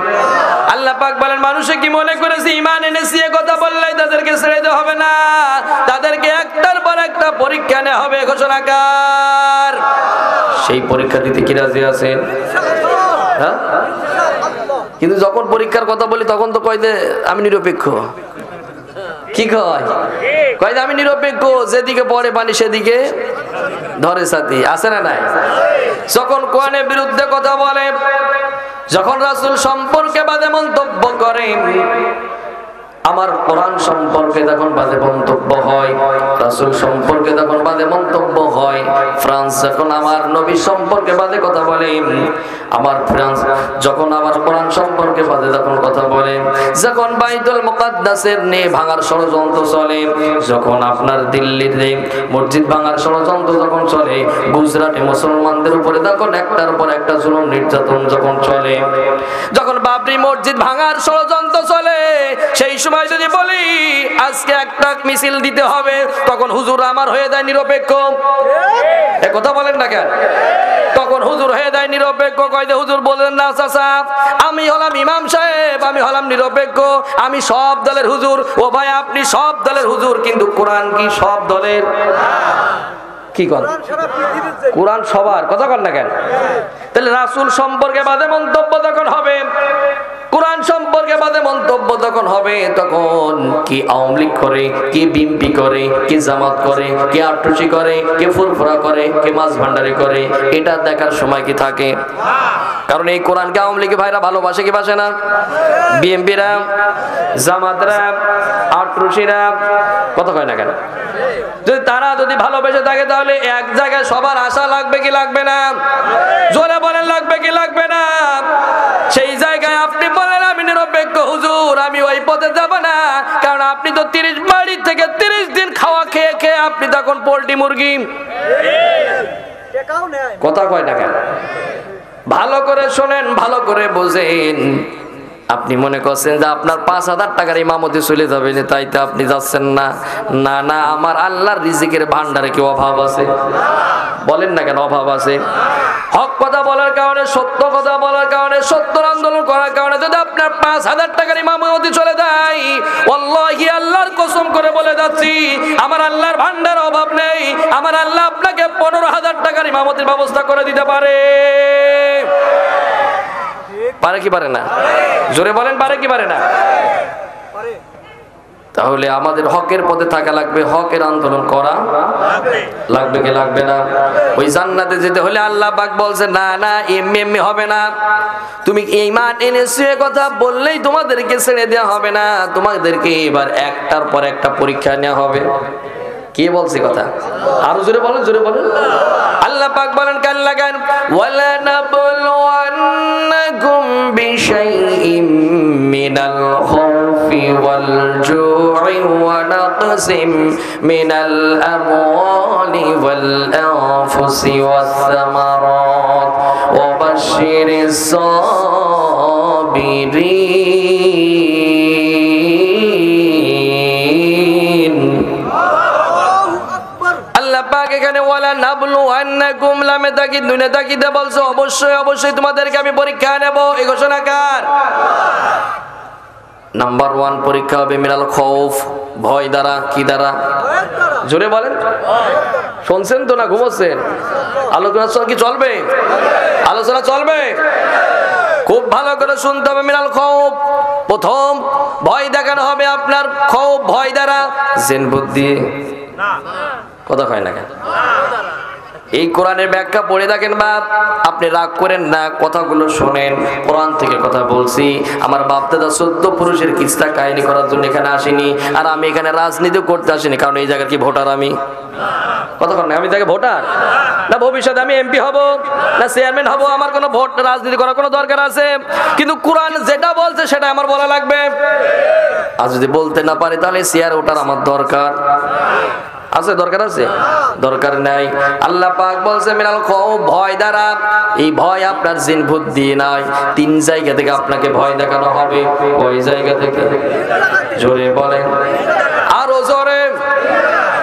আল্লাহ পাক বলেন মানুষে কি মনে করেছে ইমান এনেছি এ কথা বললেই তাদেরকে ছেড়ে দেওয়া হবে না? তাদেরকে একটার পর একটা পরীক্ষা নেওয়া হবে ঘোষণাকার সেই পরীক্ষা দিতে কি রাজি আছেন হ্যাঁ? কিন্তু যখন পরীক্ষার কথা বলি তখন তো কয় যে আমি নিরপেক্ষ। কি কয়? কয় আমি নিরপেক্ষ, যেদিকে পড়ে পানি সেদিকে ধরে সাথী। আছে না নাই? যখন কোয়ানের বিরুদ্ধে কথা বলে, যখন রাসুল সম্পর্কে বাদে মন্তব্য করে আমার কোরআন সম্পর্কে যখন বাজে মন্তব্য হয়, রাসূল সম্পর্কে যখন বাজে মন্তব্য হয়, ফ্রান্স যখন আমার নবী সম্পর্কে বাজে কথা বলে, আমার ফ্রান্স যখন আমার কোরআন সম্পর্কে বাজে যখন কথা বলে, যখন বাইতুল মুকাদ্দাসের নিয়ে ভাঙার ষড়যন্ত্র চলে, যখন আপনার দিল্লির নে মসজিদ ভাঙার ষড়যন্ত্র যখন চলে, গুজরাটে মুসলমানদের উপরে তখন একটার পর একটা জুলুম নির্যাতন যখন চলে, যখন বাবরি মসজিদ ভাঙার ষড়যন্ত্র চলে, সেই সময় যদি বলি, আজকে একটা মিছিল দিতে হবে, তখন হুজুর আমার হয়ে যায় নিরপেক্ষ। এ কথা বলেন না কেন? তখন হুজুর হয়ে যায় নিরপেক্ষ, কয় যে, হুজুর, বলেন না চাচা, আমি হলাম ইমাম সাহেব, আমি হলাম নিরপেক্ষ, আমি সব দলের হুজুর। ও ভাই, আপনি সব দলের হুজুর, কিন্তু কোরআন কি সব দলের? কি কর কোরআন সবার, কথা কর না কেন? তাহলে রাসূল সম্পর্কে বাদে মন্তব্য তখন হবে কোরআন সম্পর্কে বাদে মন্তব্য তখন হবে, তখন কি আওয়ামী লীগ করে, কি বিএনপি করে, কি জামাত করে, কি আট্টুসি করে, কে ফুরফুরা করে, কে মাছ ভান্ডারি করে, এটা দেখার সময় কি থাকে? কারণ এই কোরআনকে আওয়ামী লীগের ভাইরা ভালোবাসে কি বাসে না? বিএনপিরা জামাতরা আট্রুসিরা কত কয় না কেন? যদি তারা যদি ভালোবেসে থাকে তাহলে এক জায়গায় সবার আশা লাগবে কি লাগবে না? জোরে বলেন, লাগবে কি লাগবে না? সেই জায়গায় আপনি বলেন, আমি নিরপেক্ষ, হুজুর, আমি ওই পথে যাব না। কারণ আপনি তো তিরিশ, বাড়ি থেকে তিরিশ দিন খাওয়া খেয়ে খেয়ে আপনি তখন পোল্ট্রি মুরগি। কথা কয় না কেন? ভালো করে শোনেন, ভালো করে বোঝেন। আপনি মনে করছেন যে আপনার পাঁচ হাজার টাকার ইমামতি চলে যাবে তাই তো আপনি যাচ্ছেন না। না না, আমার আল্লাহর রিজিকের ভান্ডারে কি অভাব আছে? বলেন না কেন অভাব আছে? হক কথা বলার কারণে, সত্য কথা বলার কারণে, সত্য আন্দোলন করার কারণে যদি আপনার পাঁচ হাজার টাকার ইমামতি চলে যায় অল্লাহি আল্লাহর কসম করে বলে যাচ্ছি, আমার আল্লাহর ভান্ডার অভাব নেই, আমার আল্লাহ আপনাকে পনেরো হাজার টাকার ইমামতির ব্যবস্থা করে দিতে পারে। পারে কি পারে না? জোরে বলেন, পারে কি পারে না? তাহলে আমাদের হকের পথে থাকা লাগবে, হকের আন্দোলন করা লাগবে কি লাগবে না? ওই জান্নাতে যেতে হলে আল্লাহ পাক বলছে, না না, এমনি এমনি হবে না। তুমি ইমান এনেছো এ কথা বললেই তোমাদেরকে ছেড়ে দেওয়া হবে না? তোমাদেরকে এবার একটার পর একটা পরীক্ষা নেওয়া হবে। কে বলছে কথা? আরও জোরে বলেন জোরে বলেন। আল্লাহ পাক বলেন, কান লাগান। ওয়ালা নাবলুওয়ান্নাকুম বিশাইইম মিনাল খাউফি ওয়াল জু'i ওয়া নাকসিম মিনাল আমওয়ালি ওয়াল আনফুসি ওয়াস সামারাত। ওয়া বাশশিরিস সাবিরিন। লামে তাকিদ দুনে তাকিদে বলছো অবশ্যই অবশ্যই তোমাদেরকে আমি পরীক্ষা নেব। এই ঘোষণা কার? নাম্বার ওয়ান পরীক্ষা হবে মিনাল খৌফ। ভয় দ্বারা কি দ্বারা? জোরে বলেন। শুনছেন তো না ঘুমোচ্ছেন? আলোচনা কি চলবে? আলোচনা চলবে? খুব ভালো করে শুনতে হবে মিনাল খৌফ। প্রথম ভয় দেখানো হবে আপনার খৌফ ভয় দ্বারা। জেন বুদ্ধি কথা কয় না কেন? এই কোরআনের ব্যাখ্যা পড়ে থাকেন বাপ। আপনি রাগ করেন না, কথাগুলো শোনেন। কোরআন থেকে কথা বলছি। আমার বাপ দাদা চোদ্দ পুরুষের কিস্তা কাহিনী করার জন্য এখানে আসিনি। আর আমি এখানে রাজনীতি করতে আসিনি, কারণ এই জায়গার কি ভোটার আমি? না, আমি তাকে ভোটার? না ভবিষ্যতে আমি এমপি হব, না চেয়ারম্যান হব, আমার কোনো ভোট রাজনীতি করার কোনো দরকার আছে। কিন্তু কোরআন যেটা বলছে, সেটা আমার বলা লাগবে। আর যদি বলতে না পারি, তাহলে চেয়ার ওঠার আমার দরকার। আছে, দরকার আছে? দরকার নাই। আল্লাহ পাক বলছে, মিনাল খাও ভয় দ্বারা। এই ভয় আপনার জিন বুদ্ধি নাই। তিন জায়গা থেকে আপনাকে ভয় দেখানো হবে। ওই জায়গা থেকে। জোরে বলেন। আরও জোরে।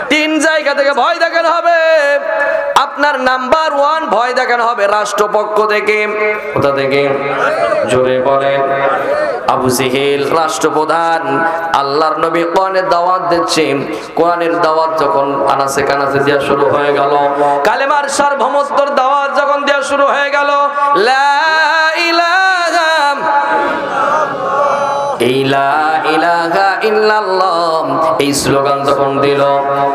তিন জায়গা থেকে ভয় দেখানো হবে। আপনার নাম্বার ওয়ান ভয় দেখানো হবে রাষ্ট্রপক্ষ থেকে। কোথা থেকে? জোরে বলেন। আবু জেহেল রাষ্ট্রপ্রধান, আল্লাহর নবী কোরআনের দাওয়াত দিচ্ছেন কোরআনের দাওয়াত যখন আনাসে কানাসে দেওয়া শুরু হয়ে গেল, কালেমার সার্বভৌমত্বর দাওয়াত যখন দেওয়া শুরু হয়ে গেল লা ইলাহা ইল্লাল্লাহ এই স্লোগান যখন দিল,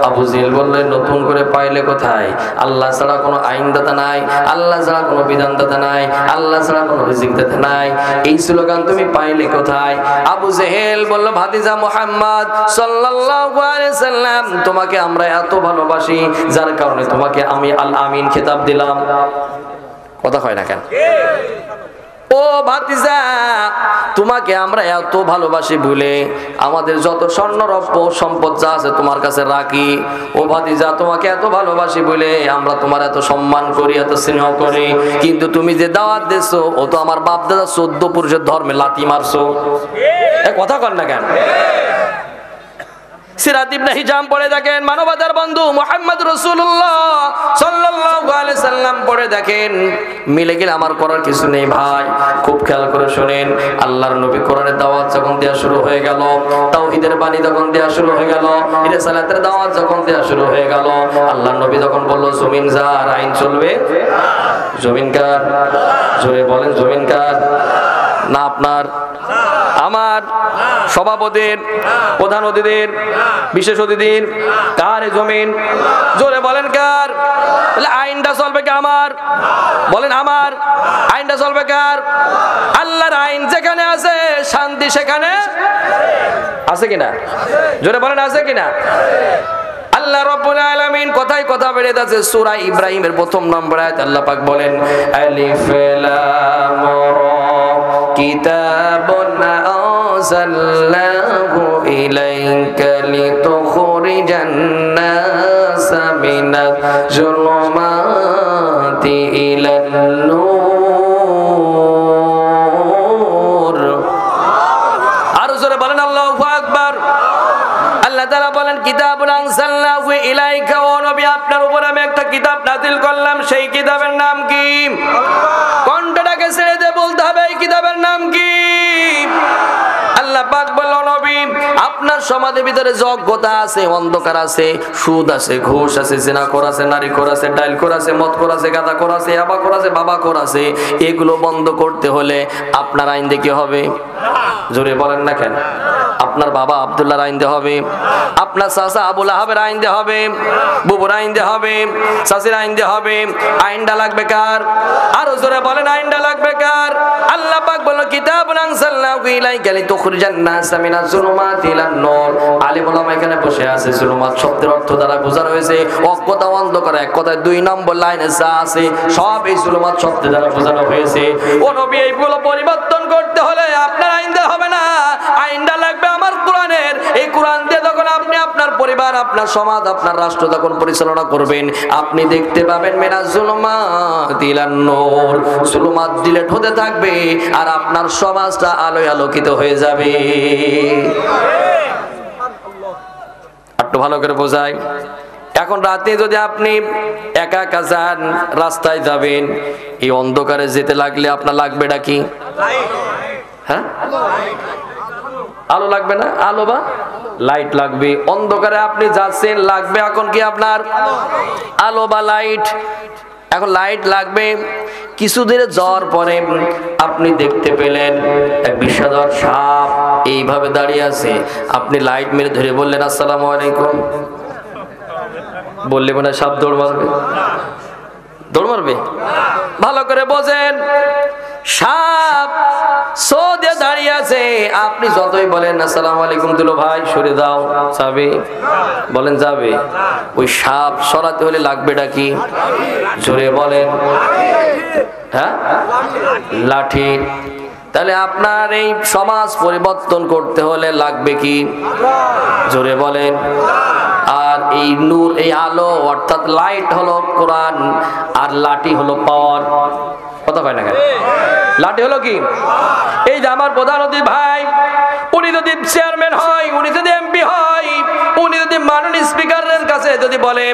আবু জিল বললেন নতুন করে পাইলে কোথায়? আল্লাহ ছাড়া কোনো আইনদাতা নাই, আল্লাহ ছাড়া কোনো বিধানদাতা নাই, আল্লাহ ছাড়া কোনো রিজিক দাতা নাই। এই স্লোগান তুমি পাইলে কোথায়? আবু জেহেল বলল, ভাতিজা মুহাম্মদ সাল্লাল্লাহু আলাইহি সাল্লাম, তোমাকে আমরা এত ভালোবাসি, যার কারণে তোমাকে আমি আল আমিন খেতাব দিলাম। কথা হয় না কেন? ও ভাতিজা, তোমাকে আমরা এত ভালোবাসি ভুলে, আমাদের যত স্বর্ণ রৌপ্য সম্পদ যা আছে তোমার কাছে রাখি। ও ভাতিজা, তোমাকে এত ভালোবাসি বলে আমরা তোমার এত সম্মান করি, এত স্নেহ করি। কিন্তু তুমি যে দাওয়াত দিছো, ও তো আমার বাপ দাদা চোদ্দ পুরুষের ধর্মে লাতি মারছো। এ কথা কর না কেন? সিরাত ইবনে হিজাম পড়ে দেখেন, মানবতার বন্ধু মোহাম্মদ রসুল্লাহ সাল্লাল্লাহু আলাইহি সাল্লাম পড়ে দেখেন। মিলে গেলে আমার করার কিছু নেই ভাই, খুব খেয়াল করে শুনেন, আল্লাহর নবী দাওয়াত যখন দেওয়া শুরু হয়ে গেল, তাওহীদের বাণী যখন দেওয়া শুরু হয়ে গেল, রিসালাতের দাওয়াত যখন দেওয়া শুরু হয়ে গেল, আল্লাহর নবী যখন বলল, জমিন যার, আইন চলবে? জমিন বলেন, জমিন না আপনার? আমার? সভাপতির, প্রধান অতিথির, বিশেষ অতিথির, কার জমিন? জোরে বলেন কার? বলে আইনটা চলবে কি আমার? বলেন আমার। আইনটা চলবে কার? আল্লাহর আইন যেখানে আছে, শান্তি সেখানে আছে কিনা? জোরে বলেন আছে কিনা? আল্লাহ রাব্বুল আলামিন কথাই কথা বেড়ে যাচ্ছে, সূরা ইব্রাহিমের প্রথম নম্বর আয়াত আল্লাহ পাক বলেন, আলিফ লাম রা, কিতাবুন ইলাইকা লিতুখরিজান নাস মিনাজ জুলুমাতি ইলান নূর আরও জোরে বলেন আল্লাহু আকবার। আল্লাহ তাআলা বলেন কিতাবুন আনসালনাহু ইলাইকা ও নবী আপনার উপর আমি একটা কিতাব নাযিল করলাম সেই কিতাবের নাম কি? কোনটা বলতে হবে এই কিতাবের নাম কি? বলল, নবী, আপনার সমাজের ভিতরে যোগ্যতা আছে, অন্ধকার আছে, সুদ আছে, ঘুষ আছে জেনা কর আছে নারী কর আছে ডাইল কর আছে মদ কর আছে গাদা করাছে আবা কর আছে বাবা কর আছে, এগুলো বন্ধ করতে হলে আপনার আইন দেখি হবে? জোরে বলেন না কেন? আপনার বাবা আব্দুল্লাহর আইন দিয়ে হবে। আপনার চাচা আবুল আহাবের আইন দিয়ে হবে। বুবুর আইন দিয়ে হবে। চাষির আইন দিয়ে হবে। আইনটা লাগবে কার? আরও জোরে বলেন, আইনটা লাগবে কার? আল্লাহ পাক বলল কিতাব ইলান নূর। এখানে বসে আছে জুলুমাত। শব্দের অর্থ দ্বারা অজ্ঞতা অন্ধকার এক কথায় দুই নম্বর লাইনে যা আছে, সব এই জুলুমাত শব্দের দ্বারা বোঝানো হয়েছে। ও নবী, এইগুলো পরিবর্তন করতে হলে আপনার আইন দিয়ে হবে না। আইনটা লাগবে আমার কোরআনের, এই কোরআন দিয়ে তখন আপনি আপনার পরিবার, আপনার সমাজ, আপনার রাষ্ট্র তখন পরিচালনা করবেন, আপনি দেখতে পাবেন, মেনা জুলুমাত ইলান নূর। জুলুমাত ডিলেট হতে থাকবে আর আপনার সমাজটা আলোয় আলোকিত হয়ে যাবে। একটু ভালো করে বোঝাই। এখন রাতে যদি আপনি একা একা যান, রাস্তায় যাবেন, এই অন্ধকারে যেতে লাগলে আপনার লাগবে কি? হ্যাঁ? আলো লাগবে না? আলো বা? লাইট লাগবে। অন্ধকারে আপনি যাচ্ছেন, লাগবে এখন কি আপনার? আলো বা লাইট এখন লাইট লাগবে। কিছুদিনে যাওয়ার পরে আপনি দেখতে পেলেন এক বিষাদর সাপ এইভাবে দাঁড়িয়ে আছে। আপনি লাইট মেরে ধরে বললেন, আসসালামু আলাইকুম। বললে মানে সাপ দৌড় মারবে। দৌড় মারবে? ভালো করে বোঝেন। সাপ সো দিয়ে দাঁড়িয়ে আছে। আপনি যতই বলেন, আসসালামু আলাইকুম দুলো ভাই, সরে দাও। যাবে? বলেন, যাবে। ওই সাপ সরাতে হলে লাগবেটা কি? জোরে বলেন। হ্যাঁ? লাঠি। তাহলে আপনার এই সমাজ পরিবর্তন করতে হলে লাগবে কি? জোরে বলেন। আর এই নূর, এই আলো, অর্থাৎ লাইট হলো কোরআন, আর লাঠি হলো পাওয়ার। কথা কয় না কেন? লাঠি হলো কি? এই যে আমার প্রধান অতিথি ভাই, উনি যদি চেয়ারম্যান হয়, উনি যদি এমপি হয়, উনি যদি মাননীয় স্পিকারের কাছে যদি বলে,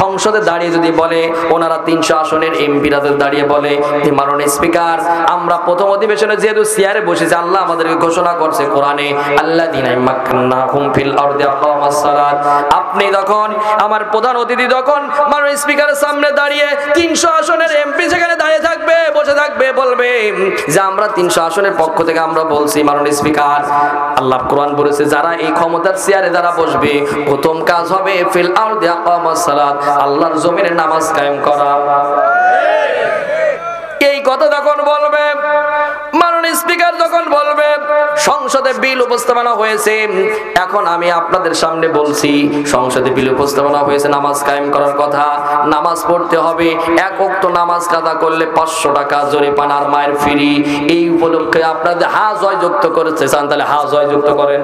সংসদে দাঁড়িয়ে যদি বলে, ওনারা তিনশো আসনের এমপিরা যদি দাঁড়িয়ে বলে মাননীয় স্পিকার আমরা প্রথম অধিবেশনে যেহেতু চেয়ারে বসেছি, আল্লাহ আমাদেরকে ঘোষণা করছে কোরআনে আল্লাহ আপনি তখন আমার প্রধান অতিথি তখন মাননীয় স্পিকারের সামনে দাঁড়িয়ে তিনশো আসনের এমপি সেখানে দাঁড়িয়ে থাকবে, বসে থাকবে, বলবে যে আমরা তিনশো আসনের পক্ষ থেকে আমরা বলছি, মাননীয় স্পিকার, আল্লাহ কোরআন বলেছে, যারা এই ক্ষমতার চেয়ারে যারা বসবে, প্রথম কাজ হবে, ফিল আরদি আকামাস সালাত, আল্লাহর জমিনে নামাজ কায়েম করা। এই কথা তখন বলবে মাননীয় স্পিকার যখন বলবে, সংসদে বিল উপস্থাপনা হয়েছে, এখন আমি আপনাদের সামনে বলছি, সংসদে বিল উপস্থাপনা হয়েছে, নামাজ কায়েম করার কথা, নামাজ পড়তে হবে, এক অক্ত নামাজ কাদা করলে পাঁচশো টাকা জরিপানার মায়ের ফিরি, এই উপলক্ষে আপনাদের হা জয় যুক্ত করেছে। চান তাহলে হা জয় যুক্ত করেন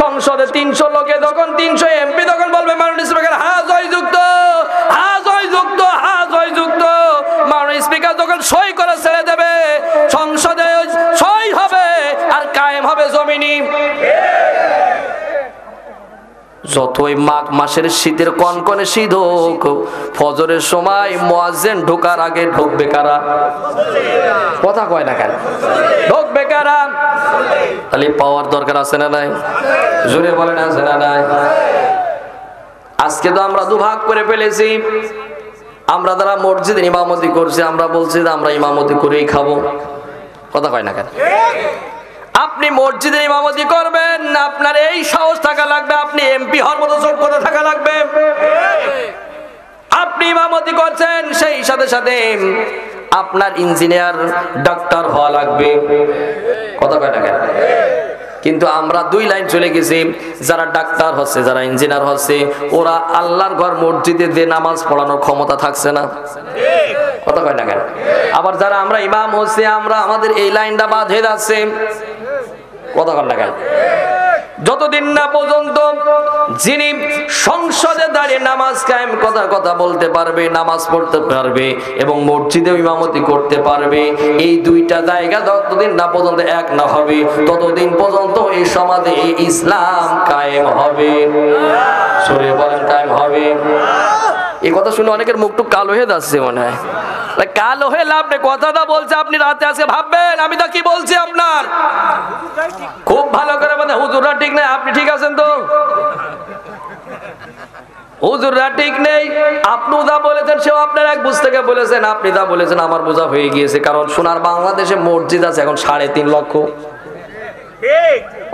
সংসদে তিনশো লোকে, যখন তিনশো এমপি তখন বলবে, মাননীয় স্পিকার, হা জয় যুক্ত হা জয় যুক্ত হা মাননীয় স্পিকার যখন সই করে ছেড়ে দেবে, সংসদে সই হবে আর কায়েম হবে জমিনি যতই মাঘ মাসের শীতের কনকনে শীত হোক, ফজরের সময় মোয়াজ্জেন ঢোকার আগে ঢুকবে কারা? কথা কয় না কেন? ঢুকবে কারা? তাহলে পাওয়ার দরকার আছে না নাই? জোরে বলেন, আছে না নাই? আজকে তো আমরা দুভাগ করে ফেলেছি। আমরা যারা মসজিদে ইমামতি করছি, আমরা বলছি যে আমরা ইমামতি করেই খাব। কথা কয় না কেন? আপনি মসজিদের ইমামতি করবেন, আপনার এই সাহস থাকা লাগবে, আপনি এমপি হওয়ার মতো যোগ্যতা থাকা লাগবে। আপনি ইমামতি করছেন, সেই সাথে সাথে আপনার ইঞ্জিনিয়ার, ডাক্তার হওয়া লাগবে। কথা কয় না কেন? কিন্তু আমরা দুই লাইন চলে গেছি, যারা ডাক্তার হচ্ছে, যারা ইঞ্জিনিয়ার হচ্ছে, ওরা আল্লাহর ঘর মসজিদে দিয়ে নামাজ পড়ানোর ক্ষমতা থাকছে না। কথা কয় না কেন? আবার যারা আমরা ইমাম হচ্ছে, আমরা আমাদের এই লাইনটা বাদ হয়ে যাচ্ছে। কথা কয় না কেন? যতদিন না পর্যন্ত যিনি সংসদে দাঁড়িয়ে নামাজ কায়েম কথা কথা বলতে পারবে, নামাজ পড়তে পারবে এবং মসজিদে ইমামতি করতে পারবে, এই দুইটা জায়গা যতদিন না পর্যন্ত এক না হবে, ততদিন পর্যন্ত এই সমাজে এই ইসলাম কায়েম হবে। সরে বলেন, কায়েম হবে। এই কথা শুনে অনেকের মুখ টুক কালো হয়ে যাচ্ছে মনে হয়। কালো হয়ে লাভ নেই কথাটা বলছে, আপনি রাতে আজকে ভাববেন, আমি তো কি বলছি আপনার? খুব ভালো করে মানে হুজুররা ঠিক নেই, আপনি ঠিক আছেন তো? ঠিক নেই যা বলেছেন, সেও আপনার এক বুঝ থেকে বলেছেন, আপনি যা বলেছেন, আমার বোঝা হয়ে গিয়েছে, কারণ সোনার বাংলাদেশে মসজিদ আছে এখন সাড়ে তিন লক্ষ।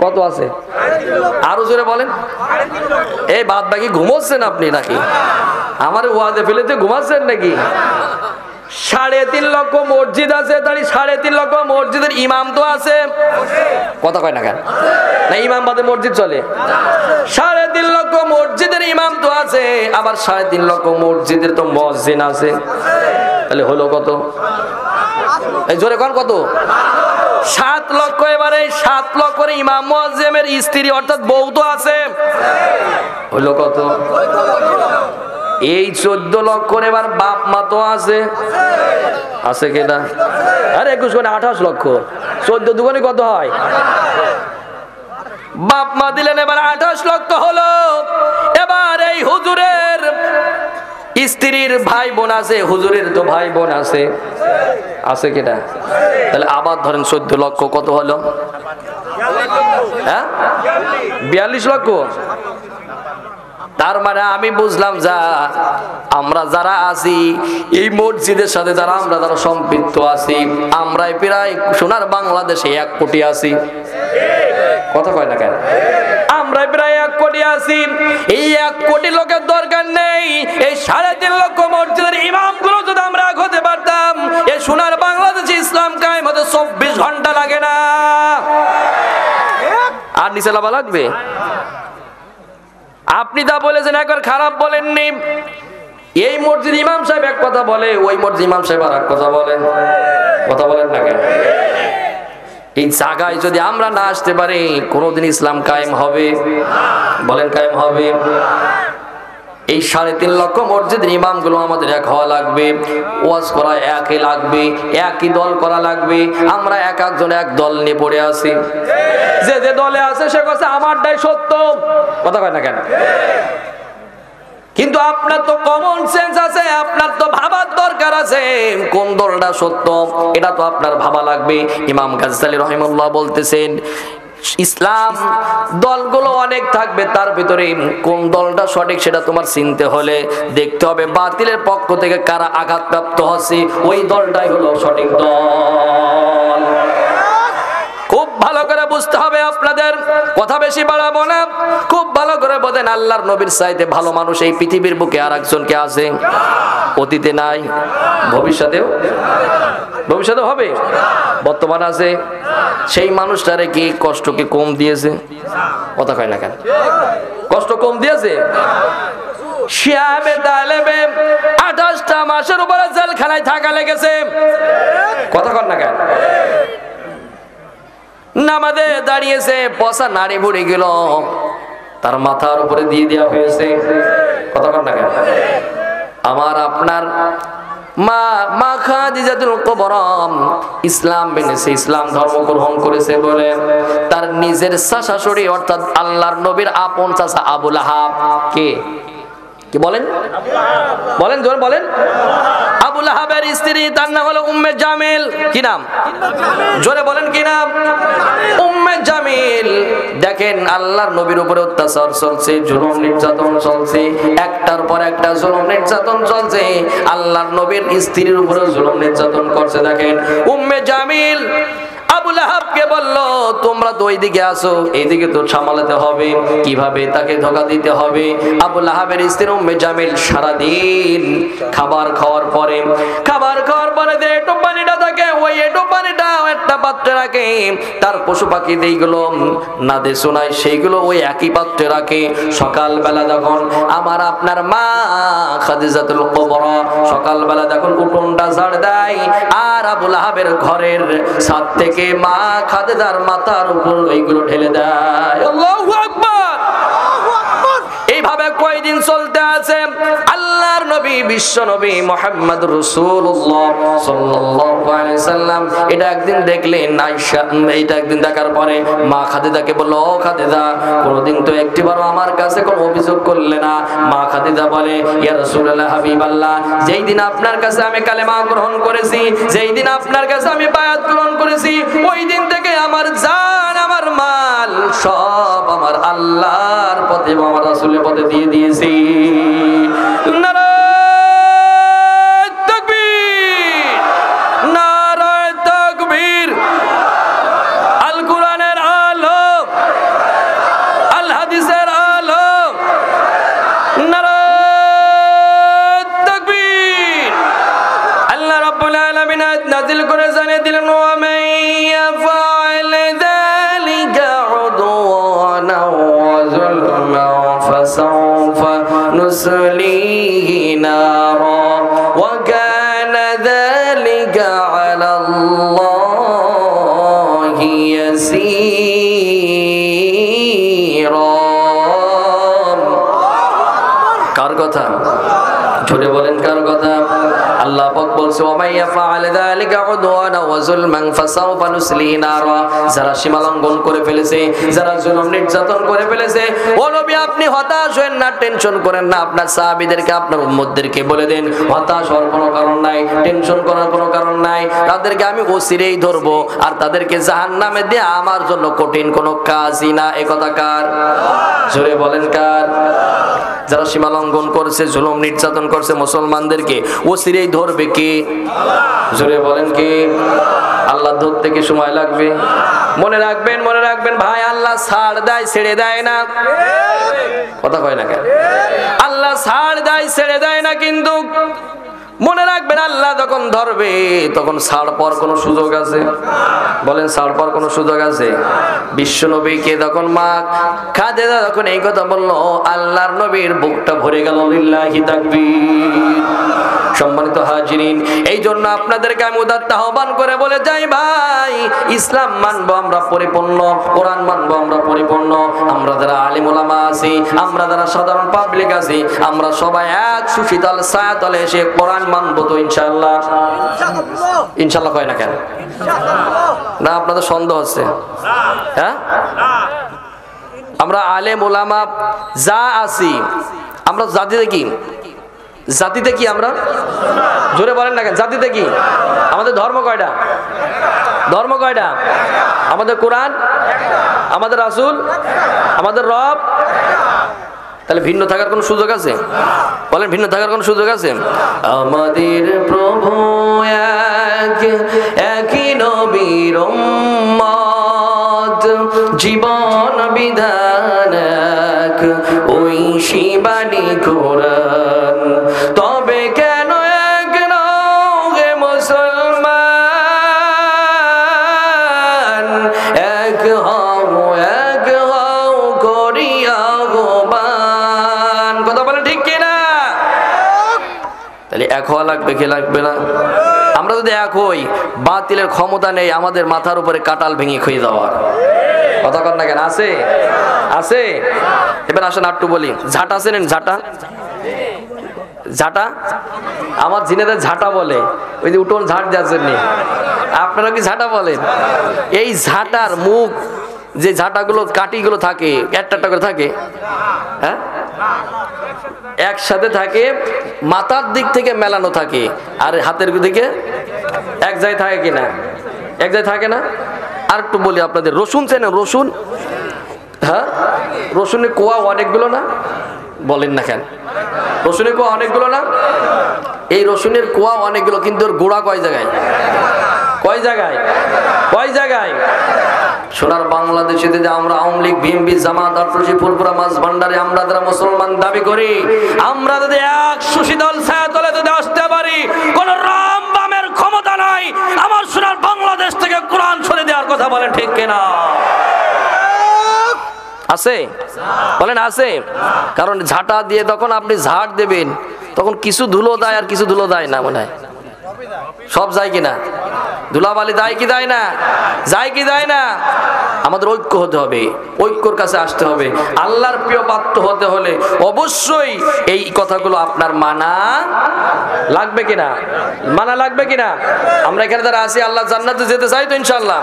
কত আছে? আরও জোরে বলেন। এই বাদ বাকি ঘুমোচ্ছেন আপনি নাকি? আমার ওয়াদে ফেলেতে ঘুমাচ্ছেন নাকি? সাড়ে তিন লক্ষ মসজিদ আছে তাই সাড়ে তিন লক্ষ মসজিদের ইমাম তো আছে। কথা কয় না কেন? না, ইমাম বাদে মসজিদ চলে। সাড়ে তিন লক্ষ মসজিদের ইমাম তো আছে, আবার সাড়ে তিন লক্ষ মসজিদের তো মসজিদ আছে। তাহলে হলো কত? এই জোরে কন কত? সাত লক্ষ, এবারে সাত লক্ষ ইমাম, মুয়াজ্জেমের স্ত্রী, অর্থাৎ বউ তো আছে। হলো কত? এই চোদ্দ লক্ষ এবার বাপ মা তো আছে। আছে কিনা আরে একুশ করে আঠাশ লক্ষ। চোদ্দ দুগুণে কত হয়? বাপ মা দিলেন এবার আঠাশ লক্ষ হলো। এবার এই হুজুরের স্ত্রীর ভাই বোন আছে, হুজুরের তো ভাই বোন আছে আছে কিনা তাহলে আবার ধরেন চোদ্দ লক্ষ কত হলো? হ্যাঁ? বিয়াল্লিশ লক্ষ? তার মানে আমি বুঝলাম যা, আমরা যারা আছি, এই মসজিদের সাথে যারা, আমরা যারা সম্পৃক্ত আছি, আমরাই প্রায় সোনার বাংলাদেশে এক কোটি আছি। কথা কয় না কেন? আমরা প্রায় এক কোটি আছি। এই এক কোটি লোকের দরকার নেই। এই সাড়ে তিন লক্ষ মসজিদের ইমামগুলো যদি আমরা হতে পারতাম, এই সোনার বাংলাদেশে ইসলাম কায়েম হতে চব্বিশ ঘণ্টা লাগে না। আর নিচে লাভা লাগবে? আপনি তা বলেছেন একবার খারাপ বলেননি। এই মসজিদ ইমাম সাহেব এক কথা বলে, ওই মসজিদ ইমাম সাহেব আর এক কথা বলেন। কথা বলেন না কেন? এই জায়গায় যদি আমরা না আসতে পারি, কোনোদিন ইসলাম কায়েম হবে। বলেন কায়েম হবে। এই সাড়ে তিন লক্ষ মসজিদের ইমামগুলো আমাদের এক হওয়া লাগবে, ওয়াজ করা একই লাগবে, একই দল করা লাগবে, আমরা এক একজন এক দল নিয়ে পড়ে আছি। যে যে দলে আছে সে কথা আমারটাই সত্য। কথা কয় না কেন? কিন্তু আপনার তো কমন সেন্স আছে, আপনার তো ভাবার দরকার আছে, কোন দলটা সত্য? এটা তো আপনার ভাবা লাগবে। ইমাম গাজ্জালি রহিমুল্লাহ বলতেছেন ইসলাম দলগুলো অনেক থাকবে, তার ভিতরে কোন দলটা সঠিক সেটা তোমার চিনতে হলে দেখতে হবে। বাতিলের পক্ষ থেকে কারা আঘাতপ্রাপ্ত হচ্ছে, ওই দলটাই হলো সঠিক দল। বুঝতে হবে আপনাদের। কথা বেশি বাড়াবো না। খুব ভালো করে বোঝেন, আল্লাহর নবীর চাইতে ভালো মানুষ এই পৃথিবীর বুকে আর একজনকে আছে? অতীতে নাই, ভবিষ্যতেও? ভবিষ্যতে হবে? বর্তমান আছে। সেই মানুষটারে কি কষ্ট কি কম দিয়েছে? কথা কয় না কেন? কষ্ট কম দিয়েছে? শিয়াবে তালেবে, আঠাশটা মাসের উপরে জেলখানায় থাকা লেগেছে। কথা কন না কেন? নামাজে দাঁড়িয়েছে পচা নাড়ি ভরে গেল। তার মাথার উপরে দিয়ে দেওয়া হয়েছে। কন না আমার আপনার মা মা খাদিজাতুল কুবরা, ইসলাম মেনেছে, ইসলাম ধর্ম গ্রহণ করেছে বলে তার নিজের শাশুড়ি, অর্থাৎ আল্লাহর নবীর আপন চাচা আবুল আহাব, কে? কি বলেন? বলেন, জোর বলেন। আবুল আহাবের স্ত্রী, তার নাম হলো উম্মে জামিল। কি নাম? জোরে বলেন, কি নাম? উম্মে জামিল। দেখেন, আল্লাহর নবীর উপরে অত্যাচার চলছে, জুলুম নির্যাতন চলছে, একটার পর একটা জুলুম নির্যাতন চলছে, আল্লাহর নবীর স্ত্রীর উপরে জুলুম নির্যাতন করছে। দেখেন, উম্মে জামিল আবুল আহাবকে বলল, তোমরা তো ওইদিকে আসো এইদিকে তো সামালাতে হবে, কীভাবে তাকে ধোকা দিতে হবে? আবুল আহাবের স্ত্রী উম্মে জামিল সারাদিন খাবার খাওয়ার পরে, খাবার খাওয়ার পরে যে একটু পানিটা থাকে, ওই একটু পানিটা একটা পাত্রে রাখে। তার পশু পাখি যেইগুলো নাদে শোনায়, সেইগুলো ওই একই পাত্রে রাখে। সকালবেলা যখন আমার আপনার মা খাদিজাতুল কুবরা সকালবেলা যখন উঠোনটা ঝাড় দেয়, আর আবুল আহাবের ঘরের ছাদ থেকে মা খাদেদার মাথার উপর ওইগুলো ঢেলে দেয়। এইভাবে কয়দিন চলতে আছে? নবী, বিশ্ব নবী মোহাম্মদ রসুল্লাহ এটা একদিন দেখলেন এটা একদিন দেখার পরে মা খাদিজাকে বলল, ও খাদিজা, কোনোদিন তো একটিবারও আমার কাছে কোনো অভিযোগ করলে না। মা খাদিজা বলে, ইয়া রাসূলুল্লাহ, হাবিবাল্লাহ, যেই দিন আপনার কাছে আমি কালেমা গ্রহণ করেছি, যেই দিন আপনার কাছে আমি বায়াত গ্রহণ করেছি, ওই দিন থেকে আমার জান, আমার মাল সব আমার আল্লাহর পথে আমার রাসূলের পথে দিয়ে দিয়েছি। নারায়ে নুসলিহি نارا وكان ذلك على الله يسيرا. কার কথা? জোরে বলেন কার কথা? আল্লাহ পাক বলছে ওমাইয়া হতাশ হওয়ার কোনো কারণ নাই, টেনশন করার কোনো কারণ নাই, তাদেরকে আমি ওসিরেই ধরবো, আর তাদেরকে জাহান্নামে দিয়ে আমার জন্য কঠিন কোনো কাজই না, এ কথা কার? জোরে বলেন কার? যারা সীমা লঙ্ঘন করছে, জুলুম নির্যাতন করছে মুসলমানদেরকে ও সিরেই ধরবে কে? জোরে বলেন কি? আল্লাহ ধরতে কি সময় লাগবে? মনে রাখবেন মনে রাখবেন, ভাই, আল্লাহ ছাড় দেয়, ছেড়ে দেয় না। কথা কয় না কেন? আল্লাহ ছাড় দেয়, ছেড়ে দেয় না কিন্তু মনে রাখবেন আল্লাহ যখন ধরবে, তখন ছাড় পাওয়ার কোনো সুযোগ আছে? বলেন, ছাড় পাওয়ার কোনো সুযোগ আছে? বিশ্ব নবীকে তখন মা খাদে যখন এই কথা বলল, আল্লাহর নবীর বুকটা ভরে গেল লিল্লাহি তাকবীর। সম্মানিত হাজিরিন এই জন্য আপনাদেরকে আমি উদাত্ত আহ্বান করে বলে যাই ভাই, ইসলাম মানবো আমরা পরিপূর্ণ, কোরআন মানবো আমরা পরিপূর্ণ, আমরা যারা আলিম ওলামা আছি, আমরা যারা সাধারণ পাবলিক আছি, আমরা সবাই এক সুশীতল ছায়াতলে এসে কোরআন মানবো তো ইনশাআল্লাহ। ইনশাআল্লাহ। কয় না কেন? না আপনাদের সন্দেহ হচ্ছে। হ্যাঁ? আমরা আলেম ওলামা যা আছি আমরা জাতিতে কি? জাতিতে কি আমরা? জোরে বলেন না কেন? জাতিতে কি? আমাদের ধর্ম কয়টা? ধর্ম কয়টা? আমাদের কোরআন আমাদের রাসূল আমাদের রব তাহলে ভিন্ন থাকার কোনো সুযোগ আছে? বলেন, ভিন্ন থাকার কোনো সুযোগ আছে? আমাদের প্রভু এক, একই নবীর জীবন বিধান এক, ওই শিবানী কোরআন এক হওয়া লাগবে কি লাগবে না। আমরা যদি এক হই, বাতিলের ক্ষমতা নেই, আমাদের মাথার উপরে কাটাল ভেঙে খুঁয়ে দেওয়ার। কথা কর না কেন? আছে? আছে? এবার আসেন আটটু বলি। ঝাঁটা আছে নেন ঝাঁটা? ঝাঁটা? আমার জিনেদের ঝাঁটা বলে। ওই যে উঠোন ঝাঁট দেওয়ার জন্য। আপনারা কি ঝাঁটা বলেন? এই ঝাঁটার মুখ, যে ঝাঁটাগুলো কাটিগুলো থাকে, একটা একটা করে থাকে। হ্যাঁ? একসাথে থাকে, মাথার দিক থেকে মেলানো থাকে। আর হাতের দিকে এক জায়গায় থাকে কিনা এক জায়গায় থাকে না? আর একটু বলি আপনাদের, রসুন চেনেন? রসুন? হ্যাঁ? রসুনের কোয়া অনেকগুলো না? বলেন না কেন। রসুনের কোয়া অনেকগুলো না? এই রসুনের কোয়া অনেকগুলো, কিন্তু ওর গোড়া কয় জায়গায়? কয় জায়গায়? কয় জায়গায়? সোনার বাংলাদেশে যে আমরা আওয়ামী লীগ, বিএনপি, জামাত আটরশি ফুলপুরা, মাছ ভান্ডারে আমরা যারা মুসলমান দাবি করি, আমরা যদি এক সুশীতল ছায়া তলে যদি আসতে পারি, কোন রাম বামের ক্ষমতা নাই, আমার সোনার বাংলাদেশ থেকে কোরআন সরে দেওয়ার কথা বলেন ঠিক কিনা? আছে? বলেন আছে। কারণ ঝাঁটা দিয়ে তখন আপনি ঝাড় দেবেন, তখন কিছু ধুলো দেয় আর কিছু ধুলো দেয় না মনে হয়। সব যায় কিনা? ধুলাবালি দেয় কি দেয় না? যায় কি দেয় না? আমাদের ঐক্য হতে হবে, ঐক্যর কাছে আসতে হবে। আল্লাহর প্রিয় পাত্র হতে হলে অবশ্যই এই কথাগুলো আপনার মানা লাগবে কিনা? মানা লাগবে কিনা? আমরা এখানে যারা আছি, আল্লাহ জান্নাতে যেতে চাই তো ইনশাল্লাহ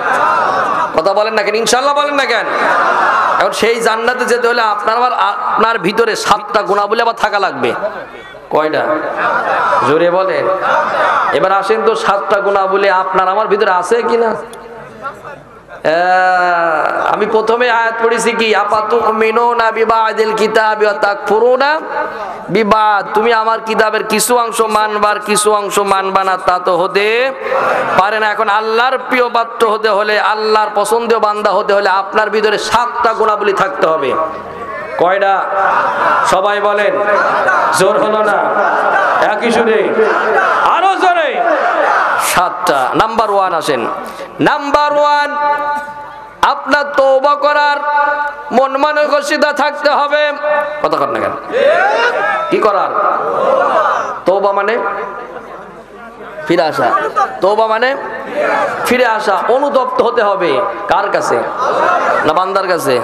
কথা বলেন না কেন? ইনশাল্লাহ বলেন না কেন? এখন সেই জান্নাতে যেতে হলে আপনার আবার আপনার ভিতরে সাতটা গুণাবলী আবার থাকা লাগবে। কয়টা? জোরে বলেন। এবার আসেন তো সাতটা গুণা বলে আপনার আমার ভিতরে আছে কিনা? আমি প্রথমে আয়াত পড়েছি কি আপাতু মিনো না কিতাব তুমি আমার কিতাবের কিছু অংশ মানবার, কিছু অংশ মানবা না, তা তো হতে পারে না। এখন আল্লাহর প্রিয় পাত্র হতে হলে, আল্লাহর পছন্দীয় বান্দা হতে হলে আপনার ভিতরে সাতটা গুণাবলী থাকতে হবে। কয়টা? সবাই বলেন। জোর হলো না? একই সুরে আরও জোরে। সাতটা। নাম্বার ওয়ান আসেন। নাম্বার ওয়ান, আপনার তৌবা করার মন মানসিকতা থাকতে হবে। কথা কর না কেন? কি করার? তৌবা মানে? ফিরে আসা। তৌবা মানে ফিরে আসা, অনুতপ্ত হতে হবে। কার কাছে? না বান্দার কাছে?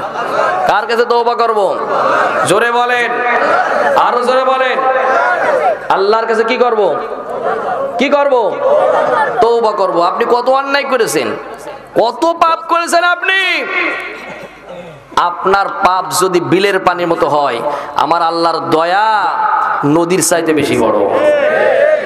কার কাছে তৌবা করব? জোরে বলেন। আরও জোরে বলেন। আল্লাহর কাছে কি করব? কি করব? তৌবা করব। আপনি কত অন্যায় করেছেন? কত পাপ করেছেন আপনি? আপনার পাপ যদি বিলের পানির মতো হয়, আমার আল্লাহর দয়া নদীর চাইতে বেশি বড়।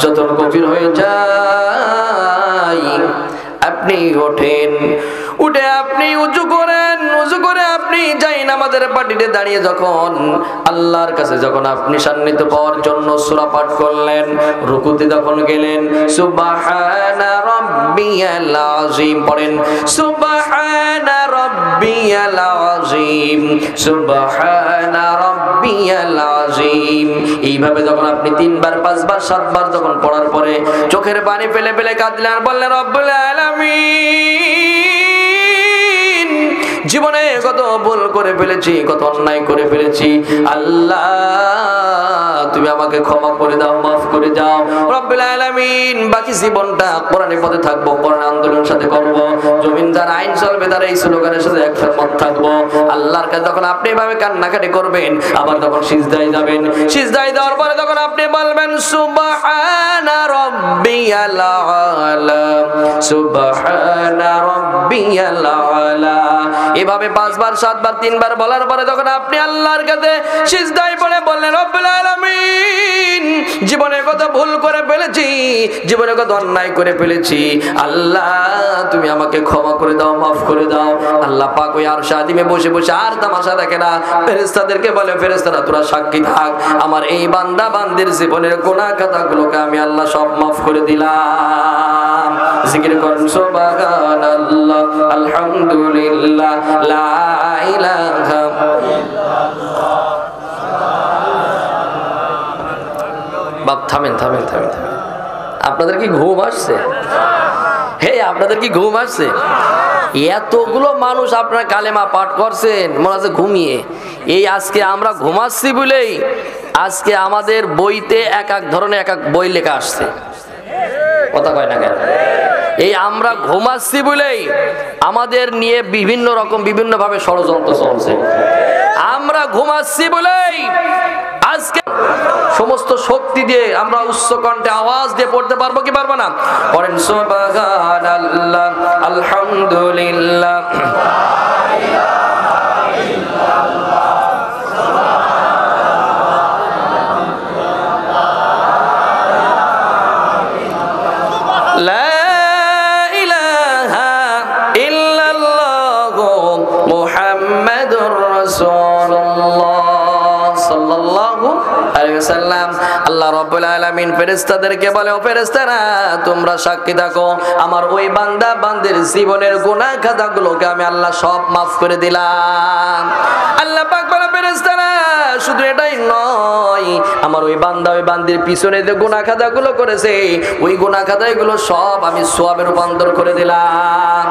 যত গভীর হয়ে যায়, আপনি ওঠেন। উঠে আপনি উঁচু করেন উঁচু করে আপনি যাই নামাজের পাটিতে দাঁড়িয়ে যখন আল্লাহর কাছে যখন আপনি সান্নিধ্য পাওয়ার জন্য সূরা পাঠ করলেন, রুকুতে যখন গেলেন সুবহানা রাব্বিয়াল আযীম পড়েন সুবহানা আযীম, সুবহানা আযীম। এইভাবে যখন আপনি তিনবার, পাঁচবার, সাতবার যখন পড়ার পরে চোখের পানি ফেলে ফেলে কাঁদলেন আর বললেন, রব্বুল আলামিন, জীবনে কত ভুল করে ফেলেছি, কত অন্যায় করে ফেলেছি। আল্লাহ, তুমি আমাকে ক্ষমা করে দাও, মাফ করে যাও রব্বুল আলামিন, বাকি জীবনটা কোরআনের পথে থাকব কোরআন আন্দোলনের সাথে করব যার আইন চলবে, তার এই স্লোগানের সাথে একমত থাকব। আল্লাহর কাছে যখন আপনি এভাবে কান্নাকাটি করবেন, আবার তখন সিজদায় যাবেন। সিজদায় দেওয়ার পরে তখন আপনি বলবেন রাব্বিয়াল আলা সুবহানা রাব্বিয়াল আলা এভাবে পাঁচবার, সাতবার, তিনবার বলার পরে তখন আপনি আল্লাহর কাছে সিজদায় পড়ে বললেন, রব্বুল আলামিন, জীবনে কত ভুল করে ফেলেছি, জীবনে কত অন্যায় করে ফেলেছি। আল্লাহ, তুমি আমাকে ক্ষমা করে দাও, মাফ করে দাও। আল্লাহ পাক ওই আর সাদিমে বসে বসে আর তামাশা দেখে না। ফেরেশতাদেরকে বলে, ফেরেশতারা, তোরা সাক্ষী থাক। আমার এই বান্দা বান্দির জীবনের গুনাহ কথাগুলোকে আমি আল্লাহ সব মাফ করে দিলাম। জিকির করুন, সুবহানাল্লাহ, আলহামদুলিল্লাহ, লা ইলাহা বাপ, থামেন থামেন থামেন থামেন। আপনাদের কি ঘুম আসছে? হে, আপনাদের কি ঘুম আসছে? এতগুলো মানুষ আপনার কালেমা পাঠ করছেন, মনে হচ্ছে ঘুমিয়ে। এই আজকে আমরা ঘুমাচ্ছি বলেই আজকে আমাদের বইতে এক এক ধরনের এক এক বই লেখা আসছে। কথা কয় না কেন? এই আমরা ঘুমাচ্ছি বলেই আমাদের নিয়ে বিভিন্ন রকম, বিভিন্নভাবে ষড়যন্ত্র চলছে। আমরা ঘুমাচ্ছি বলেই আজকে সমস্ত শক্তি দিয়ে আমরা উচ্চ কণ্ঠে আওয়াজ দিয়ে পড়তে পারব কি পারব না? পড়েন আল্লাহ আলহামদুলিল্লাহ। আলামিন ফেরেশতাদেরকে বলে, ও ফেরেশতারা, তোমরা সাক্ষী থাকো। আমার ওই বান্দা বান্দির জীবনের গুনাহ খাতাগুলোকে আমি আল্লাহ সব মাফ করে দিলাম। আল্লাহ পাক বলে, ফেরেশতারা, শুধু এটাই নয়, আমার ওই বান্দা ওই বান্দির পিছনে যে গুনাহ খাতাগুলো করেছে, ওই গুনাহ খাতাগুলো সব আমি সোয়াবে রূপান্তর করে দিলাম।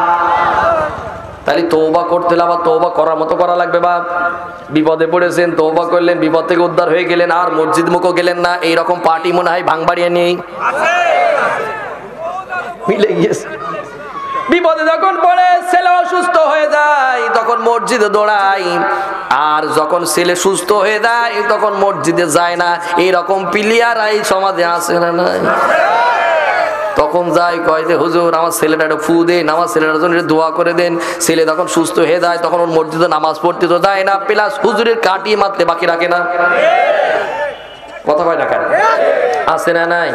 তাহলে তৌবা করতে হলে আবার তৌবা করার মতো করা লাগবে বা বিপদে পড়েছেন তৌবা করলেন, বিপদ থেকে উদ্ধার হয়ে গেলেন, আর মসজিদ মুখো গেলেন না। এইরকম পার্টি মনে হয় ভাঙবাড়িয়ে নেই মিলে গিয়েছে। বিপদে যখন পড়ে, ছেলে অসুস্থ হয়ে যায়, তখন মসজিদে দৌড়াই। আর যখন ছেলে সুস্থ হয়ে যায়, তখন মসজিদে যায় না। এইরকম প্লেয়ার এই সমাজে আসে না নাই? তখন যাই কয় যে, হুজুর, আমার ছেলেটা একটা ফু দেন, আমার ছেলেটার জন্য দোয়া করে দেন। ছেলে তখন সুস্থ হয়ে যায়, তখন ওর মসজিদে নামাজ পড়তে তো যায় না, প্লাস হুজুরের কাটিয়ে মারতে বাকি রাখে না। কথা কয় না আছে না নাই?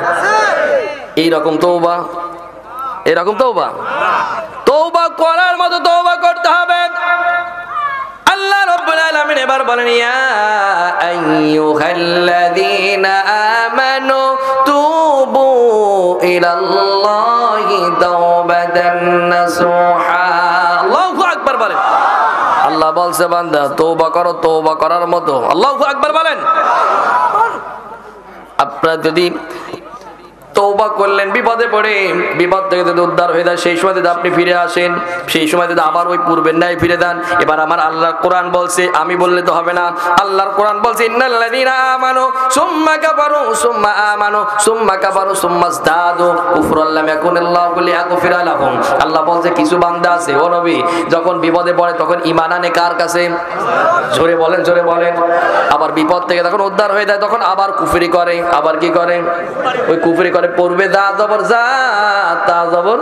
এইরকম তৌবা এরকম তৌবা তৌবা করার মতো তৌবা করতে হবে। আল্লাহ রাব্বুল আলামিন এবার বলেন, ইয়া আইয়ুহাল্লাযীনা ইলাল্লাহি তাওবাতান নাসুহা। আল্লাহু আকবার বলেন। আল্লাহ বলছে, বান্দা তৌবা করো তৌবা করার মতো। আল্লাহু আকবার বলেন। আপনারা যদি তৌবা করলেন, বিপদে পড়ে। বিপদ থেকে যদি উদ্ধার হয়ে যায়, সেই সময় যদি আপনি ফিরে আসেন, সেই সময় যদি আবার ওই পূর্বের ন্যায় ফিরে দেন এবার আমার আল্লাহর কোরআন বলছে, আমি বললে তো হবে না। আল্লাহর কোরআন বলছে ইন্নাল্লাযীনা আমানু সুম্মা কাফারু, সুম্মা আমানু, সুম্মা আল্লাহ বলছে, কিছু বান্দা আছে, ও নবী, যখন বিপদে পড়ে, তখন ঈমান আনে কার কাছে? জোরে বলেন জোরে বলেন। আবার বিপদ থেকে তখন উদ্ধার হয়ে যায়, তখন আবার কুফরি করে। আবার কি করে? ওই কুফরি করে পড়বে দা জবর, যা তা জবর।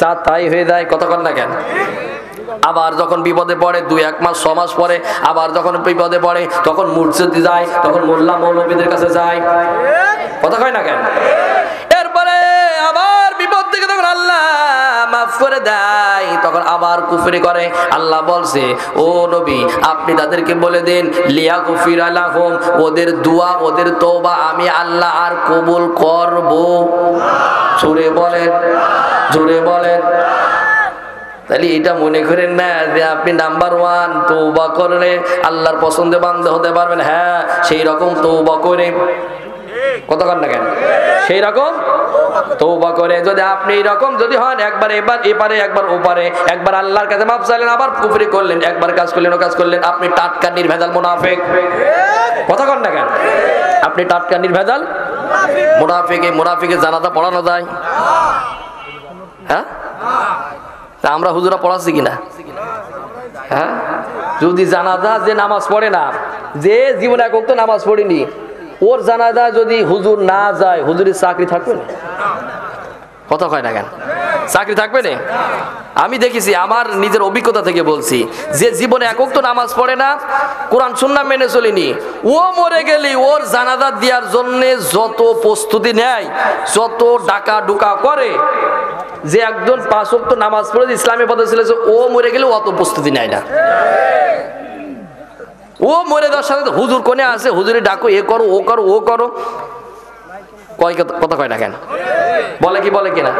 যা তাই হয়ে যায় কতক্ষণ না কেন? আবার যখন বিপদে পড়ে, দুই এক মাস, ছ মাস পরে, আবার যখন বিপদে পড়ে, তখন মসজিদে যায়, তখন মোল্লা মৌলবীদের কাছে যায়। কথা কয় না কেন? আবার বিপদ থেকে তখন আল্লাহ মাফ করে দেয়। তখন আবার কুফরি করে। আল্লাহ বলছে, ও নবী, আপনি তাদেরকে বলে দিন লিয়া কুফির আলাহম ওদের দুয়া, ওদের তওবা আমি আল্লাহ আর কবুল করব। জোরে বলেন জোরে বলেন। তাহলে এটা মনে করেন না যে আপনি নাম্বার ওয়ান তৌবা করলে আল্লাহর পছন্দে বান্ধব হতে পারবেন। হ্যাঁ সেই রকম তৌবা করে। কতক্ষণ না কেন? সেই রকম? তৌবা করে যদি আপনি যদি হন, একবার এবার এপারে, একবার ওপারে, একবার আল্লাহর কাছে মাপ চাইলেন, আবার কুফরি করলেন, একবার কাজ করলেন, ও কাজ করলেন, আপনি টাটকা নির্ভেজাল মুনাফেক। কতক্ষণ না কেন? আপনি টাটকা নির্ভেজাল জানাতা পড়ানো যায়। হ্যাঁ? তা আমরা হুজুরা পড়াচ্ছি কিনা হ্যাঁ? যদি জানাজা যে নামাজ পড়ে না, যে জীবনে এক নামাজ পড়েনি ওর জানাজা যদি হুজুর না যায়, হুজুরের চাকরি থাকবে না। কথা কয় না কেন? চাকরি থাকবে না? আমি দেখেছি, আমার নিজের অভিজ্ঞতা থেকে বলছি, যে জীবনে একক তো নামাজ পড়ে না, কোরআন সুন্না মেনে চলিনি। ও মরে গেলি ওর জানাজা দেওয়ার জন্য যত প্রস্তুতি নেয়, যত ডাকা ডুকা করে, যে একজন পাঁচ ওয়াক্ত নামাজ পড়ে যে ইসলামী পদে ছিল ও মরে গেলে অত প্রস্তুতি নেয় না। ও মরে যাওয়ার সাথে হুজুর কোনে আছে হুজুরে ডাকো, এ করো, ও করো ও করো। কয় কথা- কয় না কেন? বলে কি, বলে কিনা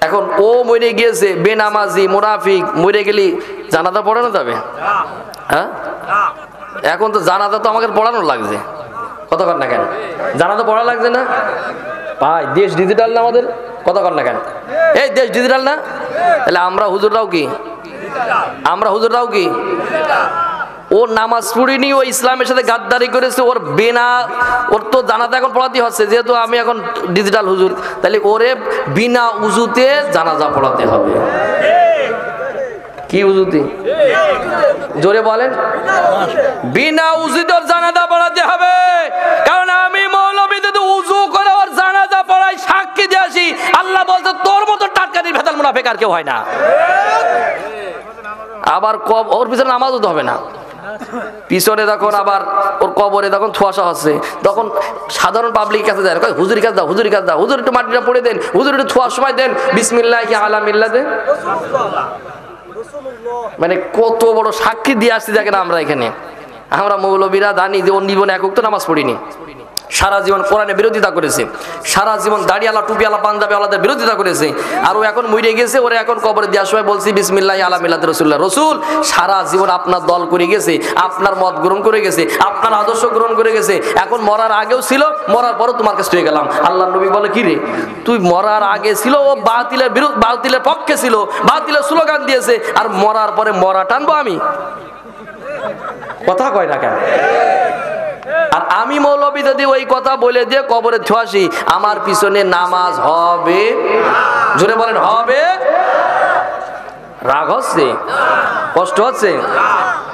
এখন ও মরে গিয়েছে, বেনামাজি মোরাফিক মরে গেলি জানাজা পড়ানো যাবে? হ্যাঁ? এখন তো জানাজা তো আমাকে পড়ানো লাগছে। কথা কর না কেন? জানাজা পড়া লাগছে না? ভাই, দেশ ডিজিটাল না আমাদের? কথা কর না কেন? এই দেশ ডিজিটাল না? তাহলে আমরা হুজুররাও কি? আমরা হুজুররাও কি? ও নামাজ পড়িনি, ও ইসলামের সাথে গাদ্দারি করেছে, ওর বিনা, ওর তো জানাতে এখন পড়াতে হচ্ছে, যেহেতু আমি এখন ডিজিটাল হুজুর, তাহলে ওরে বিনা উজুতে জানাজা পড়াতে হবে। কি উজুতে? জোরে বলেন। বিনা উজুতে ওর জানাজা পড়াতে হবে, কারণ আমি মৌলবী যদি উজু করে ওর জানাজা পড়াই সাক্ষী দিয়ে আসি, আল্লাহ বলতে তোর মতো টাটকানির ভেতাল মুনাফেক আর কেউ হয় না। আবার কব ওর পিছনে নামাজও হবে না। পিছনে তখন আবার ওর কবরে তখন থুয়াশা হচ্ছে, তখন সাধারণ পাবলিক কাছে যায় হুজুরি কাজ দাও হুজুরি কাজ দাও হুজুর একটু মাটিটা পড়ে দেন, হুজুর একটু থুয়ার সময় দেন, বিসমিল্লাহ কি আলামিল্লা দেন মানে কত বড় সাক্ষী দিয়ে আসছি, দেখেন আমরা এখানে। আমরা মৌলবীরা দানি যে ওর জীবনে একক তো নামাজ পড়িনি। সারা জীবন কোরআনে বিরোধিতা করেছে। সারা জীবন দাড়িয়ালা টুপিয়ালা পাঞ্জাবি আলাদা বিরোধিতা করেছে। আর ও এখন মরে গেছে, ওরা এখন কবরে দেওয়ার সময় বলছি, বিসমিল্লাহ আলা মিল্লাত রসুল্লাহ রসুল, সারা জীবন আপনার দল করে গেছে, আপনার মত গ্রহণ করে গেছে, আপনার আদর্শ গ্রহণ করে গেছে। এখন মরার আগেও ছিল, মরার পরও তোমার কাছে হয়ে গেলাম। আল্লাহ নবী বলে, কি রে? তুই মরার আগে ছিল ও বাতিলের বিরুদ্ধ, বাতিলের পক্ষে ছিল, বাতিলের স্লোগান দিয়েছে, আর মরার পরে মরা টানবো আমি? কথা কয় না কেন? আর আমি মৌলবী যদি ওই কথা বলে দিয়ে কবরে ছোয়াসি আমার পিছনে নামাজ হবে। জোরে বলেন, হবে। রাগ হচ্ছে? কষ্ট হচ্ছে?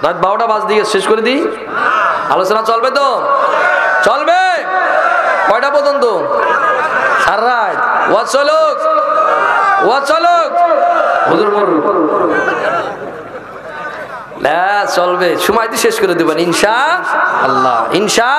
রাত বারোটা বাজ দিয়ে শেষ করে দিই। আলোচনা চলবে তো? চলবে? কয়টা পর্যন্ত? সার রাত। ওয়াজ চলুক? ওয়াজ চলুক? হুজুর চলবে। সময় দিয়ে শেষ করে দেবেন, ইনশা আল্লাহ। ইনশা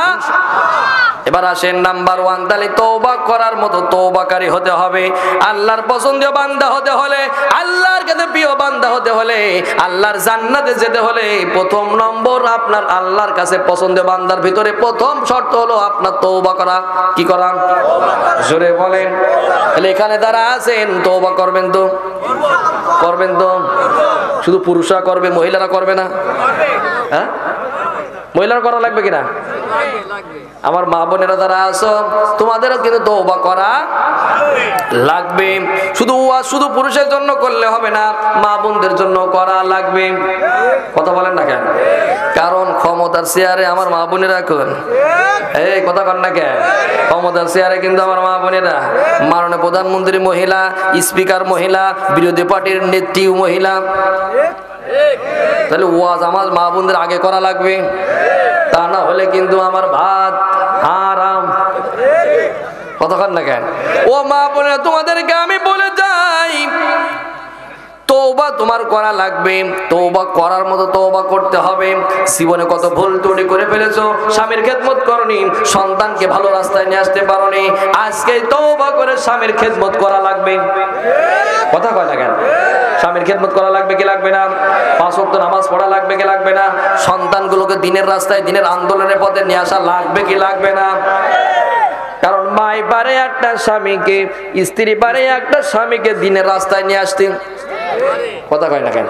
এবার আসেন নাম্বার ওয়ান। তাহলে তৌবা করার মতো তৌবাকারী হতে হবে। আল্লাহর পছন্দীয় বান্দা হতে হলে, আল্লাহর কাছে প্রিয় বান্দা হতে হলে, আল্লাহর জান্নাতে যেতে হলে প্রথম নম্বর আপনার আল্লাহর কাছে পছন্দীয় বান্দার ভিতরে প্রথম শর্ত হলো আপনার তৌবা করা। কি করা? জোরে বলেন। তাহলে এখানে যারা আছেন তৌবা করবেন তো? করবেন তো? শুধু পুরুষরা করবে মহিলারা করবে না? হ্যাঁ? মহিলারা করা লাগবে কিনা আমার মা বোনেরা যারা আছো, তোমাদেরও কিন্তু তৌবা করা লাগবে। শুধু ওয়াজ শুধু পুরুষের জন্য করলে হবে না, মা বোনদের জন্য করা লাগবে। কথা বলেন না কেন? কারণ ক্ষমতার চেয়ারে আমার মা বোনেরা এখন এই কথা কন না কেন? ক্ষমতার চেয়ারে কিন্তু আমার মা বোনেরা মাননীয় প্রধানমন্ত্রী মহিলা, স্পিকার মহিলা, বিরোধী পার্টির নেত্রী মহিলা। তাহলে ওয়াজ আমার মা বোনদের আগে করা লাগবে। তা না হলে কিন্তু আমার ভাত আরাম কতক্ষণ না কেন? ও মা বোনেরা, তোমাদেরকে আমি বলে যাই তৌবা তোমার করা লাগবে। তৌবা করার মতো তৌবা করতে হবে। জীবনে কত ভুল ত্রুটি করে ফেলেছো, স্বামীর খেদমত করনি, সন্তানকে ভালো রাস্তায় নিয়ে আসতে পারোনি। আজকে তৌবা করে স্বামীর খেদমত করা লাগবে। কথা কয় না কেন? স্বামীর খেদমত করা লাগবে কি লাগবে না? পাঁচ ওয়াক্ত নামাজ পড়া লাগবে কি লাগবে না? সন্তানগুলোকে দিনের রাস্তায়, দিনের আন্দোলনের পথে নিয়ে আসা লাগবে কি লাগবে না? কারণ মাই পারে একটা স্বামীকে, স্ত্রী পারে একটা স্বামীকে দিনের রাস্তায় নিয়ে আসতে। কথা কয় না কেন?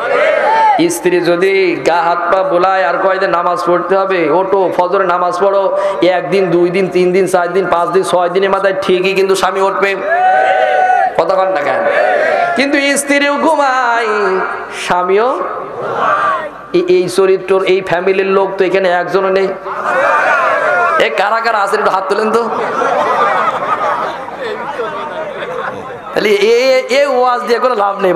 স্ত্রী যদি গা, হাত, পা বোলায় আর কয় যে নামাজ পড়তে হবে ওটো ফজরে নামাজ পড়ো, একদিন, দুই দিন, তিন দিন, চার দিন, পাঁচ দিন, ছয় দিনের মাথায় ঠিকই কিন্তু স্বামী উঠবে। কথা কন না কেন? কিন্তু স্ত্রীও ঘুমায়, স্বামীও? এই- চরিত্র এই ফ্যামিলির লোক তো এখানে একজনও নেই। এ কারা কারা আছে একটু হাত তোলেন তো। তাহলে এ, এ- ওয়াজ দিয়ে কোনো লাভ নেই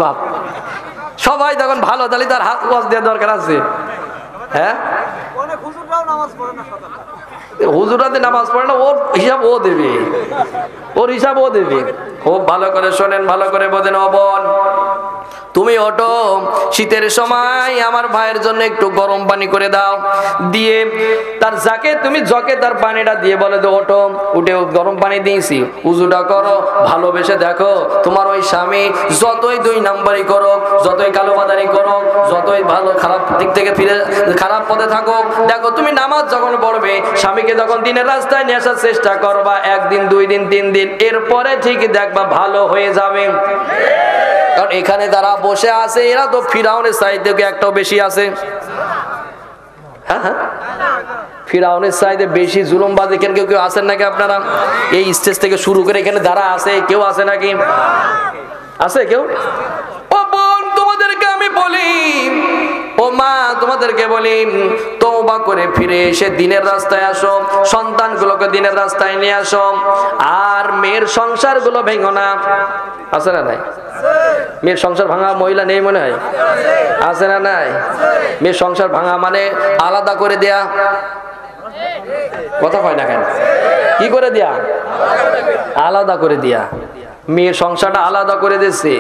সবাই তখন ভালো, তাহলে তার হাত ওয়াজ দেওয়ার দরকার আছে। হ্যাঁ? হুজুরাতে নামাজ পড়ে না, ওর হিসাব ও দেবে। ওর হিসাব ও দেবে। খুব ভালো করে শোনেন, ভালো করে বোঝেন, ও বোন। তুমি ওটো শীতের সময় আমার ভাইয়ের জন্য একটু গরম পানি করে দাও। দিয়ে তার যাকে, তুমি জকে তার পানিটা দিয়ে বলে তো ওটো উঠে গরম পানি দিয়েছি। উজুটা করো, ভালোবেসে দেখো, তোমার ওই স্বামী যতই দুই নাম্বারই করো যতই কালো বাদারি করো যতই ভালো খারাপ দিক থেকে ফিরে, খারাপ পথে থাকো দেখো তুমি নামাজ যখন পড়বে স্বামীকে যখন দিনের রাস্তায় নিয়ে চেষ্টা করবা, একদিন, দুই দিন, তিন দিন, এরপরে ঠিক দেখবা ভালো হয়ে যাবে। কারণ এখানে যারা বসে আছে, এরা তো ফিরাউনের থেকে একটাও বেশি আছে। হ্যাঁ হ্যাঁ? ফিরাউনের সাইডে বেশি জুলুমবাজ এখানে কেউ কেউ আছেন নাকি আপনারা? এই স্টেজ থেকে শুরু করে এখানে যারা আছে, কেউ আছে নাকি? আছে কেউ? ও বোন, তোমাদেরকে আমি বলি ও মা, তোমাদেরকে বলি, তওবা করে ফিরে এসে দিনের রাস্তায় আসো, সন্তানগুলোকে দিনের রাস্তায় নিয়ে আসো, আর মেয়ের সংসারগুলো ভেঙো না। আছে না নাই? মেয়ের সংসার ভাঙা মহিলা নেই মনে হয়? আছে না নাই? মেয়ের সংসার ভাঙা মানে আলাদা করে দেয়া। কথা কয় না কেন? কি করে দেয়া? আলাদা করে দিয়া। মেয়ের সংসারটা আলাদা করে দিচ্ছে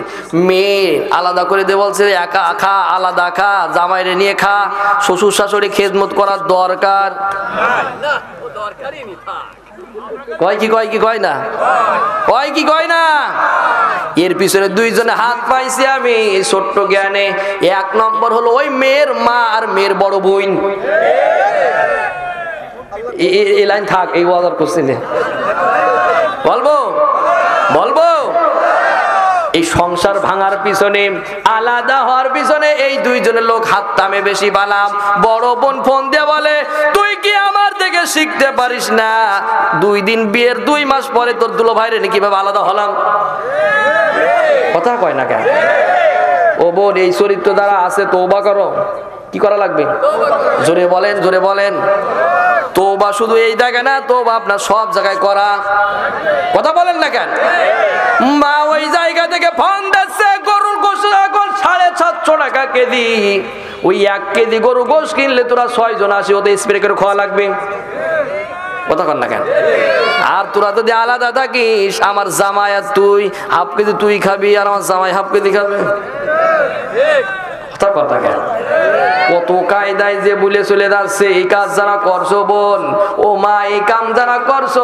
মেয়ে আলাদা করে দিয়ে বলছে, একা খা, আলাদা খা, জামাইরে নিয়ে খা, শ্বশুর শাশুড়ি খেদমত করার দরকার। কি এর পিছনে দুইজনে হাত পাইছি আমি ছোট্ট জ্ঞানে। এক নম্বর হলো ওই মেয়ের মা আর মেয়ের বড় বোন। এই লাইন থাক, এই বলব? বলব? এই সংসার ভাঙার পিছনে, আলাদা হওয়ার পিছনে এই দুইজনের লোক হাত তামে বেশি বালাম। বড় বোন ফোন দিয়ে বলে, তুই কি আমার থেকে শিখতে পারিস না? দুই দিন বিয়ের দুই মাস পরে তোর দুলো ভাইরে কীভাবে আলাদা হলাম? কথা কয় না কেন? ও বোন, এই চরিত্র দ্বারা আছে তৌবা করো। কি করা লাগবে? জোরে বলেন জোরে বলেন। তোবা শুধু এই জায়গায় না, তোবা আপনার সব জায়গায় করা। কথা বলেন না কেন? মা ওই জায়গা থেকে ফোন দিচ্ছে, গরুর গোশ এখন সাড়ে সাতশো টাকা কেজি। ওই এক কেজি গরু গোশ কিনলে তোরা ছয় জন আসি ওতে স্প্রে করে খাওয়া লাগবে। কথা কর না কেন? আর তোরা যদি আলাদা থাকিস, আমার জামাই আর তুই, হাফ কেজি তুই খাবি, আর আমার জামাই হাফ কেজি খাবে। কথা কথা কেন? কত কায়দায় যে বলে চলে যাচ্ছে, এই কাজ যারা করছ বোন, ও মা, এই কাম যারা করছ,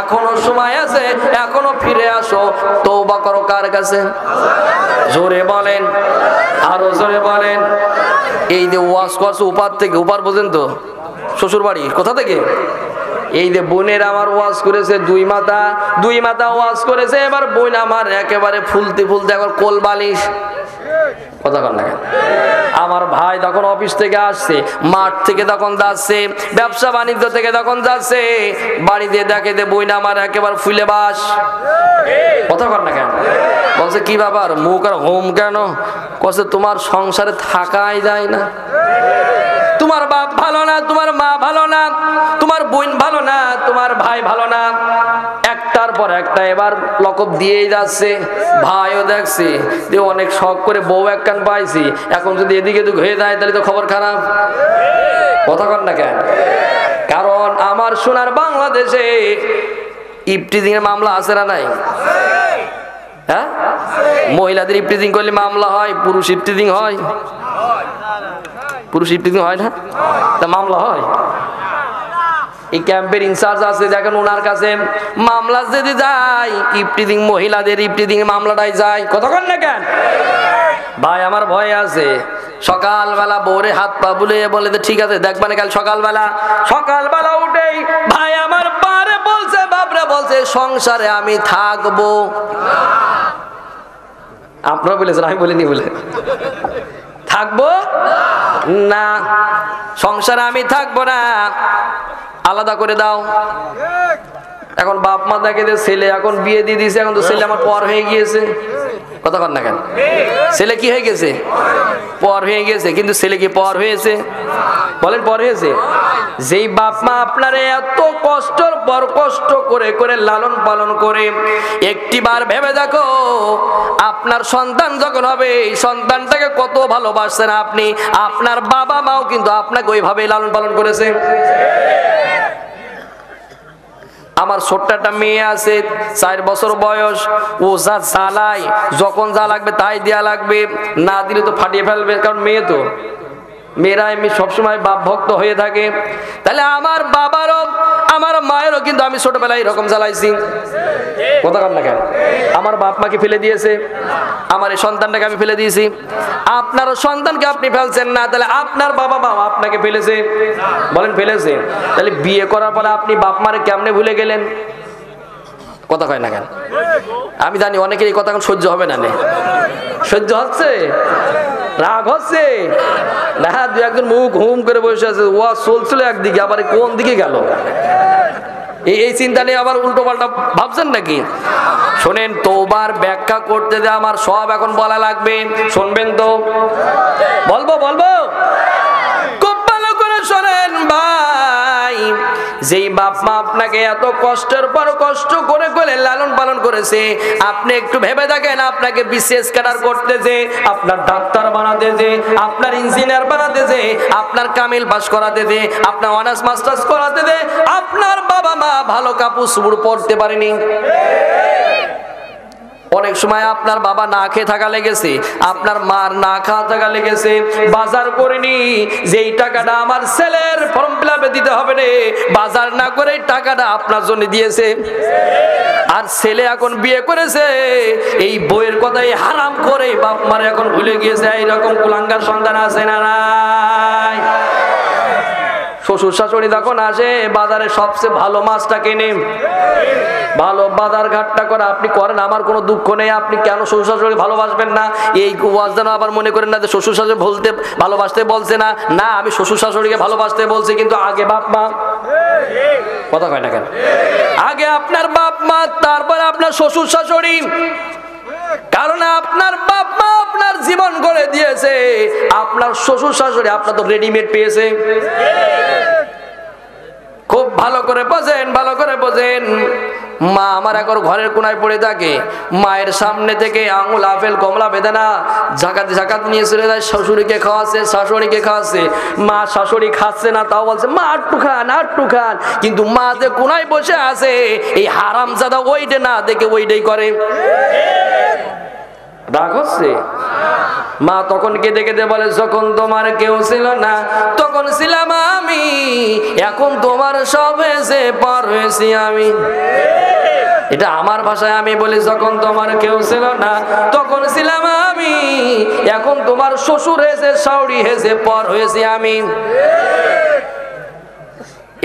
এখনও সময় আছে, এখনও ফিরে আসো তৌবা করো কার কাছে? জোরে বলেন, আরও জোরে বলেন। এই যে ওয়াশ করছ উপার থেকে, উপার পর্যন্ত শ্বশুর বাড়ি কোথা থেকে? এই যে বোনের আমার ওয়াজ করেছে দুই মাথা দুই মাথা ওয়াজ করেছে, এবার বোন আমার একেবারে ফুলতে ফুলতে এখন কোল বালিশ কথা আমার ভাই তখন অফিস থেকে আসছে, মাঠ থেকে তখন যাচ্ছে, ব্যবসা বাণিজ্য থেকে তখন যাচ্ছে, বাড়িতে দেখে দে বই না আমার একেবারে ফুলে বাস। কথা কর না কেন? বলছে, কি ব্যাপার? মুখ আর হোম কেন? কছে তোমার সংসারে থাকাই যায় না। তোমার বাপ ভালো না, তোমার মা ভালো না, তোমার বোন ভালো না, তোমার ভাই ভালো না। একটার পর একটা এবার লকব দিয়েই যাচ্ছে, ভাইও দেখছে যে অনেক শখ করে বউ একখান পাইছি। এখন যদি এদিকে এদিক হয়ে যায়, তাহলে তো খবর খারাপ। কথা কর না কেন? কারণ আমার সোনার বাংলাদেশে ইফটিজিং এর মামলা আছে না নাই? হ্যাঁ? মহিলাদের ইফটিজিং করলে মামলা হয়, পুরুষ ইফটিজিং হয়। পুরুষ ইফতিজিং হয় না? তা মামলা হয়। এই ক্যাম্পের ইনচার্জ আছে, দেখেন ওনার কাছে মামলা যদি যায় ইফতিজিং মহিলাদের ইফতিজিং মামলাটাই যায়। কতক্ষণ না কেন? ভাই, আমার ভয় আছে। সকালবেলা বউরে হাত পা বুলে বলে যে, ঠিক আছে দেখবানে কাল সকালবেলা? সকালবেলা উঠেই, ভাই, আমার পারে বলছে, বাপরে বলছে, সংসারে আমি থাকব। আপনারা বলেছেন, আমি বলিনি বলে। থাকব? না। সংসারে আমি থাকব না। আলাদা করে দাও। এখন বাপ মা দেখে যে ছেলে, এখন বিয়ে দিয়ে দিয়েছে, এখন তো ছেলে আমার পর হয়ে গিয়েছে। কথা কর না কেন? ছেলে কি হয়ে গেছে? পর হয়ে গেছে, কিন্তু ছেলে কি পর হয়েছে? বলেন পর হয়েছে। যেই বাপ মা আপনারে এত কষ্টর পর কষ্ট করে করে লালন পালন করে, একটিবার ভেবে দেখো, আপনার সন্তান যখন হবে, এই সন্তানটাকে কত ভালোবাসছেন আপনি, আপনার বাবা মাও কিন্তু আপনাকে ওইভাবে লালন পালন করেছে। আমার ছোট্ট মেয়ে আছে, চার বছর বয়স, ও যা জ্বালায়, যখন যা লাগবে তাই দেয়া লাগবে, না দিলে তো ফাটিয়ে ফেলবে, কারণ মেয়ে তো। মেয়েরা এমনি সবসময় বাপ ভক্ত হয়ে থাকে। তাহলে আমার বাবারও আমার কিন্তু আমি ছোটবেলায় এরকম জ্বালাইছি। কথা কর না কেন? আমার বাপ মাকে ফেলে দিয়েছে? আমার এই সন্তানটাকে আমি ফেলে দিয়েছি। আপনার সন্তানকে আপনি ফেলছেন না, তাহলে আপনার বাবা মা আপনাকে ফেলেছে। বলেন ফেলেছে। তাহলে বিয়ে করার পরে আপনি বাপ মারে কেমনে ভুলে গেলেন? কথা কয় না কেন? আমি জানি অনেকের এই কথা এখন সহ্য হবে না নে। সহ্য হচ্ছে? রাগ হচ্ছে? না, দু একজন মুখ হুম করে বসে আছে। ও চলছিল একদিকে, আবার কোন দিকে গেল? এই চিন্তা নিয়ে আবার উল্টো পাল্টা ভাবছেন নাকি? শোনেন, তোবার ব্যাখ্যা করতে যে আমার সব এখন বলা লাগবে। শুনবেন তো। বলব বলব? যেই বাপ মা আপনাকে এত কষ্টের পর কষ্ট করে করে লালন পালন করেছে, আপনি একটু ভেবে দেখেন আপনাকে বিশেষ ক্যাডার করতেছে, আপনার ডাক্তার বানাতে যে আপনার ইঞ্জিনিয়ার বানাতে যে আপনার কামিল পাস করাতে যে আপনার অনার্স, মাস্টার্স করাতে যে আপনার বাবা মা ভালো কাপড় সুড় পরতে পারেনি। অনেক সময় আপনার বাবা না খেয়ে থাকা লেগেছে, আপনার মার না খাওয়া থাকা লেগেছে, বাজার করিনি, যেই টাকাটা আমার ছেলের ফর্ম ফিলাপে দিতে হবে রে, বাজার না করে টাকাটা আপনার জন্য দিয়েছে। আর ছেলে এখন বিয়ে করেছে, এই বইয়ের কথাই হারাম করে বাপ মার এখন ভুলে গিয়েছে, এইরকম কুলাঙ্গার সন্তান আছে না নাই? শ্বশুর শাশুড়ি যখন আসে, বাজারে সবচেয়ে ভালো মাছটা কেনে ভালো বাজার ঘাটটা করে আপনি করেন, আমার কোনো দুঃখ নেই, আপনি কেন শ্বশুর শাশুড়ি ভালোবাসবেন না? এই ওয়াজ যেন আবার মনে করেন না যে শ্বশুর শাশুড়ি বলতে ভালোবাসতে বলছে না। না, আমি শ্বশুর শাশুড়িকে ভালোবাসতে বলছি, কিন্তু আগে বাপ মা। কথা কয় না কেন? আগে আপনার বাপ মা, তারপরে আপনার শ্বশুর শাশুড়ি কারণ আপনার বাপ মা আপনার জীবন করে দিয়েছে। আপনার শ্বশুর শাশুড়ি আপনার তো রেডিমেড পেয়েছে। খুব ভালো করে বোঝেন ভালো করে বোঝেন। মা আমার এখন ঘরের কোনায় পড়ে থাকে। মায়ের সামনে থেকে আঙুল, আপেল, কমলা, বেদানা ঝাঁকাতে জাকাত নিয়ে চলে যায় শাশুড়িকে খাওয়াচ্ছে শাশুড়িকে খাওয়াচ্ছে। মা শাশুড়ি খাচ্ছে না, তাও বলছে, মা, আটটু খান আটটু খান। কিন্তু মা যে কোনায় বসে আছে, এই হারাম জাদা ওইটে না, দেখে ওইটাই করে। রাগ হচ্ছে? মা তখন কেঁদে কেঁদে বলে, যখন তোমার কেউ ছিল না, তখন ছিলাম আমি। এখন তোমার সব হয়েছে পার হয়েছি আমি। এটা আমার ভাষায় আমি বলি, যখন তোমার কেউ ছিল না, তখন ছিলাম আমি। এখন তোমার শ্বশুর হয়েছে সাউরি হয়েছে পর হয়েছি আমি।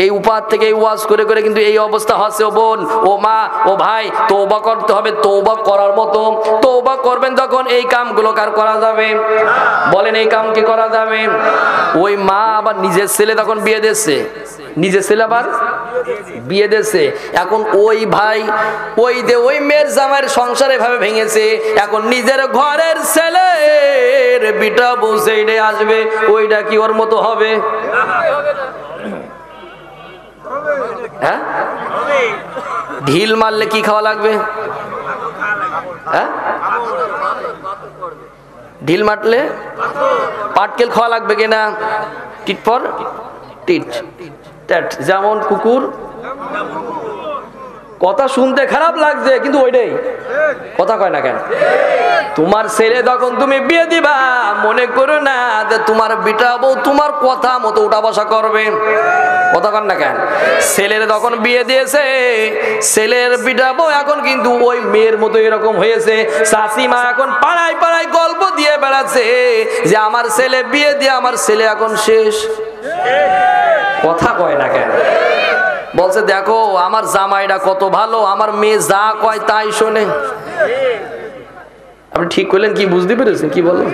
এই উপার থেকে এই ওয়াজ করে করে কিন্তু এই অবস্থা হচ্ছে, ও বোন, ও মা, ও ভাই তৌবা করতে হবে তৌবা করার মতো। তৌবা করবেন তখন এই কামগুলো কার করা যাবে? বলেন এই কাম কি করা যাবে? ওই মা আবার নিজের ছেলে তখন বিয়ে দিচ্ছে নিজের ছেলে আবার বিয়ে দিচ্ছে এখন ওই ভাই, ওই দে ওই মেয়ের জামাইয়ের সংসার এভাবে ভেঙেছে, এখন নিজের ঘরের ছেলের বিটা বসে আসবে ওইটা কি ওর মতো হবে? হ্যাঁ? ঢিল মারলে কি খাওয়া লাগবে? হ্যাঁ? ঢিল মারলে পাটকেল খাওয়া লাগবে কিনা টিট পর টিট। যেমন কুকুর কথা শুনতে খারাপ লাগছে, কিন্তু ওইটাই। কথা কয় না কেন? তোমার ছেলে তখন তুমি বিয়ে দিবা, মনে করো না যে তোমার বিটা বউ তোমার কথা মতো উঠা বসা করবে। কথা কন না কেন? ছেলের তখন বিয়ে দিয়েছে, ছেলের বিটা বউ এখন কিন্তু ওই মেয়ের মতো এরকম হয়েছে। শাশিমা এখন পাড়ায় পাড়ায় গল্প দিয়ে বেড়াচ্ছে যে আমার ছেলে বিয়ে দিয়ে আমার ছেলে এখন শেষ। কথা কয় না কেন? বলছে, দেখো, আমার জামাইটা কত ভালো, আমার মেয়ে যা কয় তাই শোনে। আপনি ঠিক করলেন কি, বুঝতে পেরেছেন? কি বলেন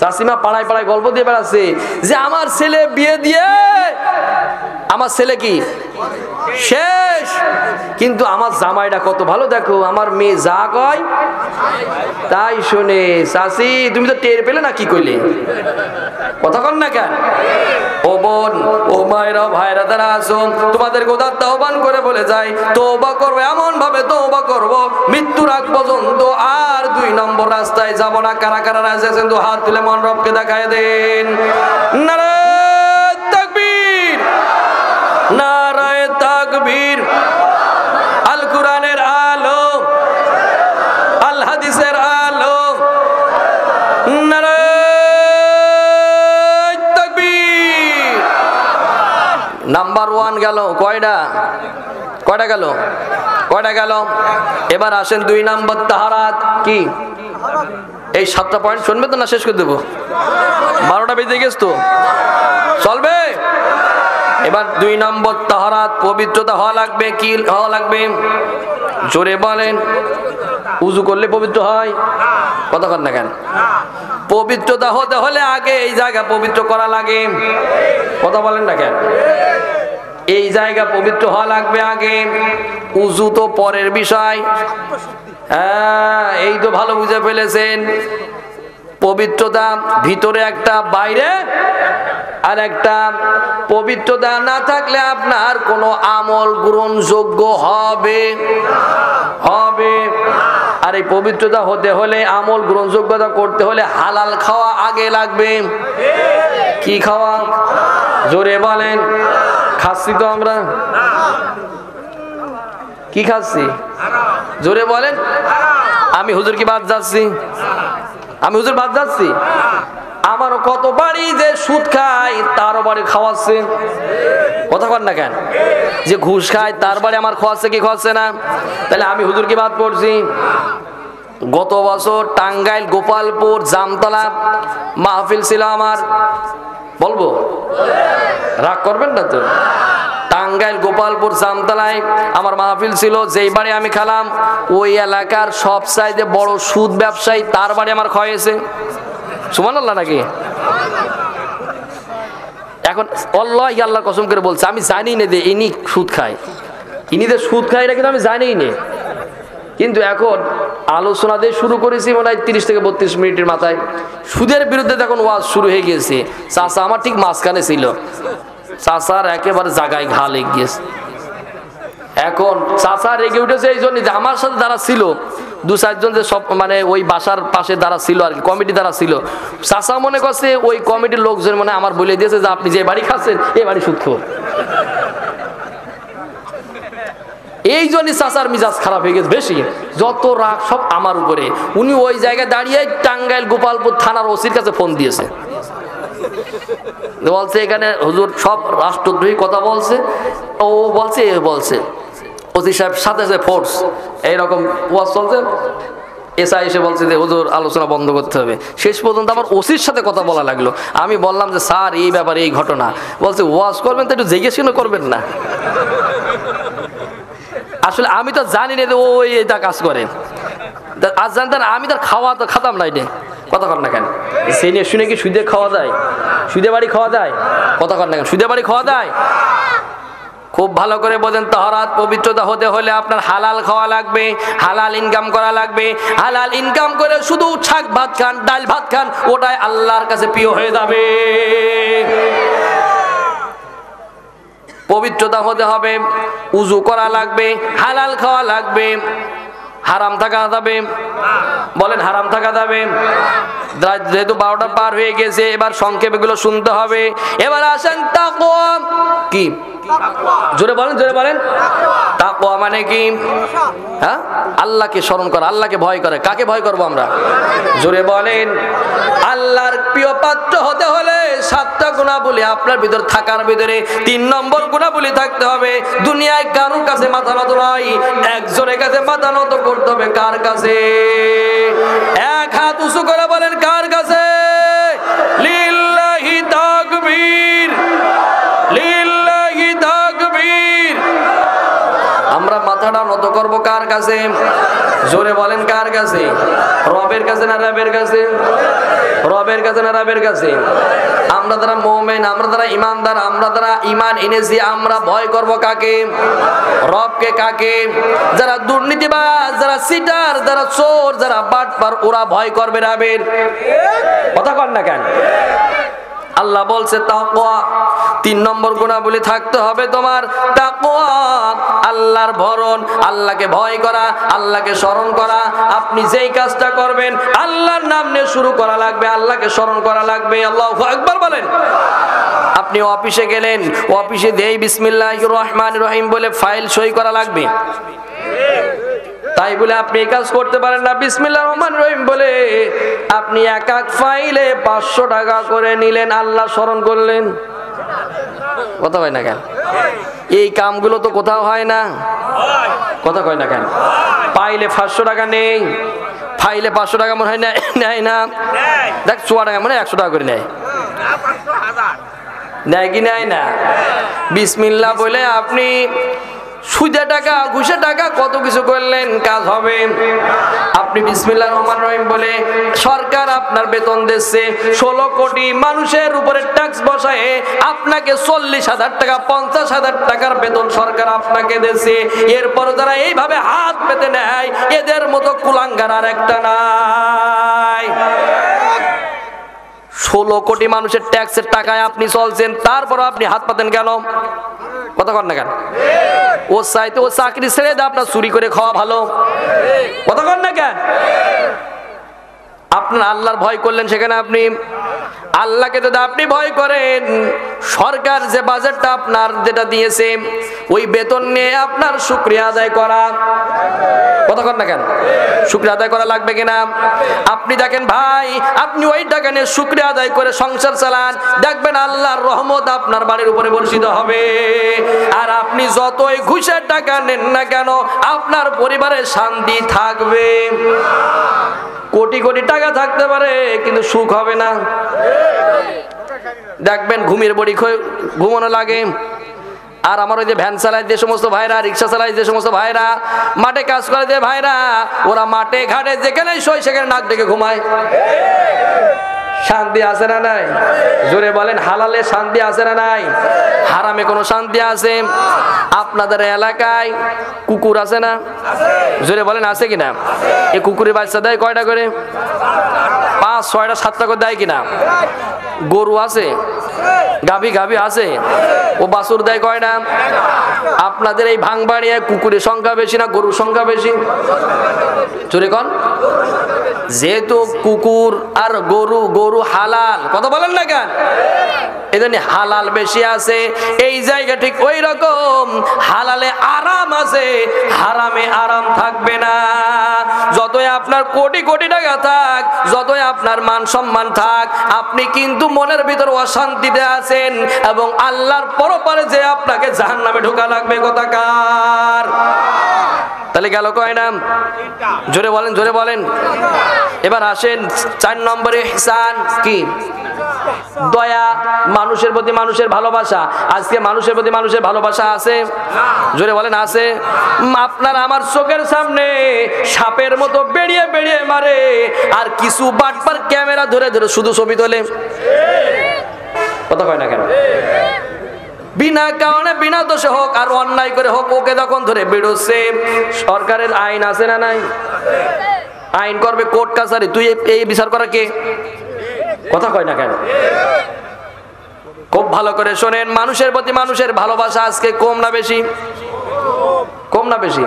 শাসিমা পাড়ায় পাড়ায় গল্প দিয়ে বেড়াচ্ছে যে, আমার ছেলে বিয়ে দিয়ে আমার ছেলে কি? শেষ। কিন্তু আমার জামাইটা কত ভালো, দেখো, আমার মেয়ে যা কয়, তাই শোনে শাসি তুমি তো টের পেলে না কি কইলে? কথা কন না কেন? ও বোন, ও মায়েরা ভাইরা তারা আসো তোমাদের গোদার আহ্বান করে বলে যাই তৌবা করব এমন ভাবে তৌবা করব, মৃত্যুর আগ পর্যন্ত আর দুই নম্বর রাস্তায় যাব না। কারা কারা রাস্তায় আছেন তো হাত তুলে মন রবকে দেখায় দেন। নারায় নারায় তাকবীর। আল কোরআনের আলো। আল হাদিসের আলো তাকবীর। নাম্বার ওয়ান গেল, কয়টা? কয়টা গেল? কয়টা গেল? এবার আসেন দুই নাম্বার তাহারাত কি? এই সাতটা পয়েন্ট শুনবে তো না শেষ করে দেবো? বারোটা বেজে গেছ তো। চলবে? এবার দুই নম্বর তাহারাত পবিত্রতা হওয়া লাগবে, কি হওয়া লাগবে? জোরে বলেন, উজু করলে পবিত্র হয়? কতক্ষণ না কেন? পবিত্রতা হতে হলে আগে এই জায়গা পবিত্র করা লাগে। কথা বলেন না কেন? এই জায়গা পবিত্র হওয়া লাগবে আগে। উজু তো পরের বিষয়। হ্যাঁ এই তো ভালো বুঝে ফেলেছেন। পবিত্রতা, ভিতরে একটা, বাইরে আর একটা পবিত্রতা না থাকলে আপনার কোনো আমল গ্রহণযোগ্য হবে। হবে। আর এই পবিত্রতা হতে হলে, আমল গ্রহণযোগ্যতা করতে হলে হালাল খাওয়া আগে লাগবে। কি খাওয়া? জোরে বলেন। খাচ্ছি তো আমরা। কি খাচ্ছি? জোরে বলেন। আমি হুজুর কি বাদ যাচ্ছি? আমি হুজুর বাদ যাচ্ছি। আমারও কত বাড়ি যে সুদ খায়, তারও বাড়ি খাওয়াচ্ছে। কথা কর না কেন? যে ঘুষ খায়, তার বাড়ি আমার খাওয়াচ্ছে কি খাওয়াচ্ছে না? তাহলে আমি হুজুর কি বাদ পড়ছি? গত বছর টাঙ্গাইল, গোপালপুর, জামতলা মাহফিল ছিল আমার। বলব? রাগ করবেন না তো? টাঙ্গাইল, গোপালপুর, জামতলায় আমার মাহফিল ছিল, যেই বাড়ি আমি খেলাম, ওই এলাকার সব চাইতে বড় সুদ ব্যবসায়ী তার বাড়ি আমার খয়েছে সুমান আল্লাহ নাকি? এখন অল্লাহ আল্লাহ কসম করে বলছে, আমি জানি না যে ইনি সুদ খায়। ইনি যে সুদ খায়, এটা কিন্তু আমি জানি না। কিন্তু এখন আলোচনা দিয়ে শুরু করেছি মনে হয় তিরিশ থেকে বত্রিশ মিনিটের মাথায়। সুদের বিরুদ্ধে তখন ওয়াজ শুরু হয়ে গিয়েছে। চাষা আমার ঠিক মাঝখানে ছিল। চাষার একেবারে জায়গায় ঘা লেগে গিয়েছে। এখন চাচা রেগে উঠেছে এই জন্য আমার সাথে যারা ছিল, দু চারজন যে সব মানে ওই বাসার পাশে যারা ছিল আর কি কমিটি দ্বারা ছিল, চাচা মনে করছে ওই কমিটির লোকজন মানে আমার বলে দিয়েছে যে আপনি যে বাড়ি খাচ্ছেন, এ বাড়ি সুৎখোর এই জন্যই চাচার মিজাজ খারাপ হয়ে গেছে বেশি। যত রাগ সব আমার উপরে। উনি ওই জায়গায় দাঁড়িয়ে টাঙ্গাইল গোপালপুর থানার ওসির কাছে ফোন দিয়েছে। বলছে এখানে হুজুর সব রাষ্ট্রদ্রোহী কথা বলছে, ও বলছে, এ বলছে। ওসি সাহেব সাথে সাথে ফোর্স এইরকম ওয়াজ চলছে। এসা এসে বলছে যে, হুজুর, আলোচনা বন্ধ করতে হবে। শেষ পর্যন্ত আমার ওসির সাথে কথা বলা লাগল। আমি বললাম যে, স্যার, এই ব্যাপারে এই ঘটনা। বলছে, ওয়াজ করবেন তো একটু জেগে শুনে করবেন না। আসলে আমি তো জানি না যে ও এটা কাজ করে। আজ জানতেন আমি তার খাওয়া তো খাতাম না এটা কথা কর না কেন? সেই নিয়ে শুনে কি সুদে খাওয়া যায়? সুদে বাড়ি খাওয়া যায়? কথা কর না কেন? সুদে বাড়ি খাওয়া যায়? খুব ভালো করে বোঝেন তহরাত পবিত্রতা হতে হলে আপনার হালাল খাওয়া লাগবে হালাল ইনকাম করা লাগবে। হালাল ইনকাম করে শুধু শাক ভাত খান ডাল ভাত খান ওটাই আল্লাহর কাছে প্রিয় হয়ে যাবে। পবিত্রতা হতে হবে উজু করা লাগবে হালাল খাওয়া লাগবে। হারাম থাকা যাবে। বলেন, হারাম থাকা যাবে। যেহেতু বারোটা পার হয়ে গেছে, এবার সংক্ষেপে গুলো শুনতে হবে। এবার আসেন তাকওয়া। কি? জোরে বলেন জোরে বলেন। তাকওয়া মানে কি? হ্যাঁ? আল্লাহকে স্মরণ করা, আল্লাহকে ভয় করে। কাকে ভয় করব আমরা? জোরে বলেন। আল্লাহর প্রিয় পাত্র হতে হলে সাতটা গুণাবলী আপনার ভিতর থাকার ভিতরে তিন নম্বর গুণাবলী থাকতে হবে। দুনিয়ায় কারোর কাছে মাথা নত নয় একজনের কাছে মাথা নত করতে হবে কার কাছে? এক হাত উঁচু করে বলেন, কার কাছে? আমরা মাথাটা নত করব কার কাছে? জোরে বলেন, কার কাছে? রবের কাছে না রবের কাছে? রবের কাছে না রবের কাছে? আমরা তারা মোমেন, আমরা তারা ইমানদার আমরা তারা ইমান এনেছি, আমরা ভয় করব কাকে? রবকে কাকে? যারা দুর্নীতিবাজ, যারা সিটার, যারা চোর, যারা বাটপার, ওরা ভয় করবে রাবের কথা কর না কেন? আল্লাহ বলছে, তাকওয়া তিন নম্বর গুণাবলী থাকতে হবে তোমার আল্লাহর ভরণ, আল্লাহকে ভয় করা, আল্লাহকে স্মরণ করা। আপনি যেই কাজটা করবেন, আল্লাহর নাম নিয়ে শুরু করা লাগবে, আল্লাহকে স্মরণ করা লাগবে। আল্লাহ একবার বলেন। আপনি অফিসে গেলেন, অফিসে দেই বিসমিল্লাহ রহমান রহিম বলে ফাইল সই করা লাগবে। তাই বলে আপনি এই কাজ করতে পারেন না বিসমিল্লা রহমান রহিম বলে। আপনি এক এক ফাইলে পাঁচশো টাকা করে নিলেন, আল্লাহ স্মরণ করলেন। কথা হয় না কেন? এই কামগুলো তো কোথাও হয় না। কথা কয় না কেন? পাইলে পাঁচশো টাকা নেই, ফাইলে পাঁচশো টাকা মনে হয় নেয় না। দেখ, চুয়া টাকা মানে একশো টাকা করে নেয়। নেয় কি নেয় না? বিসমিল্লা বলে আপনি সুদে টাকা, ঘুষে টাকা, কত কিছু করলেন, কাজ হবে। আপনি বিসমিল্লাহ রহমান রহিম বলে, সরকার আপনার বেতন দিচ্ছে ষোলো কোটি মানুষের উপরে ট্যাক্স বসায়, আপনাকে চল্লিশ হাজার টাকা, পঞ্চাশ হাজার টাকার বেতন সরকার আপনাকে দিচ্ছে। এরপর যারা এইভাবে হাত পেতে নেয়, এদের মতো কুলাঙ্গার আর একটা নাই। ষোলো কোটি মানুষের ট্যাক্সের টাকায় আপনি চলছেন তারপর আপনি হাত পাতেন কেন? কথা কর না কেন? ও চাইতে ও চাকরি ছেড়ে দেয় আপনার চুরি করে খাওয়া ভালো। কথা কর না কেন? আপনার আল্লাহর ভয় করলেন সেখানে আপনি? আল্লাহকে যদি আপনি ভয় করেন, সরকার যে বাজেটটা আপনার যেটা দিয়েছে, ওই বেতন নিয়ে আপনার শুক্রিয়া আদায় করা। কথা কর না কেন? শুক্রিয়া আদায় করা লাগবে কিনা? আপনি দেখেন ভাই, আপনি ওই টাকা নিয়ে শুক্রিয়া আদায় করে সংসার চালান। দেখবেন আল্লাহর রহমত আপনার বাড়ির উপরে বর্ষিত হবে। আর আপনি যতই ঘুষের টাকা নেন না কেন, আপনার পরিবারে শান্তি থাকবে। কোটি কোটি টাকা থাকতে পারে, কিন্তু সুখ হবে না। দেখবেন ঘুমের বড়ি ঘুমানো লাগে। আর আমার ওই যে ভ্যান চালায় যে সমস্ত ভাইরা, রিক্সা চালায় যে সমস্ত ভাইরা, মাঠে কাজ করে যে ভাইরা, ওরা মাঠে, ঘাটে যেখানে শোয় সেখানে নাক ডেকে ঘুমায়। শান্তি আছে না নাই? জোরে বলেন, হালালে শান্তি আছে না নাই? হারামে কোনো শান্তি আছে? আপনাদের এলাকায় কুকুর আছে না? জোরে বলেন, আছে কিনা? এই কুকুরের বাচ্চা দেয় কয়টা করে? পাঁচ, ছয়টা, সাতটা করে দেয় কিনা? গরু আছে? গাভী গাভী আছে? ও বাছুর দেয় কয় না আপনাদের এই ভাঙবাড়িয়ায় কুকুরের সংখ্যা বেশি না গরুর সংখ্যা বেশি? চুরি কন। যেহেতু কুকুর আর গরু গরু হালাল, কথা বলেন না কেন? এই জন্য হালাল বেশি আছে, এই জায়গা ঠিক ওই রকম। হালালে আরাম আছে, হারামে আরাম থাকবে না। যতই আপনার কোটি কোটি টাকা থাক, যতই আপনার মান সম্মান থাক, আপনি কিন্তু মনের ভিতর অশান্তিতে আছেন এবং আল্লাহর পরপারে যে আপনাকে জাহান নামে ঢোকা লাগবে কথাকার তাহলে গেল কয় নাম? জোরে বলেন জোরে বলেন। এবার আসেন চার নম্বরে হিসান কি? দয়া, মানুষের প্রতি মানুষের ভালোবাসা। আজকে মানুষের প্রতি মানুষের ভালোবাসা আছে? জোরে বলেন, আছে। আপনার আমার চোখের সামনে সাপের মতো বেরিয়ে বেরিয়ে মারে। আর কিছু বাটবার ক্যামেরা ধরে ধরে শুধু ছবি তোলে। কথা কয় না কেন? বিনা কারণে, বিনা দোষে হোক আর অন্যায় করে হোক, ওকে যখন ধরে বেরোচ্ছে, সরকারের আইন আছে না নাই? আইন করবে কোর্ট কাছারি, তুই এই বিচার করা কে? কথা কয় না কেন? খুব ভালো করে শোনেন, মানুষের প্রতি মানুষের ভালোবাসা আজকে কম না বেশি? কম না বেশি?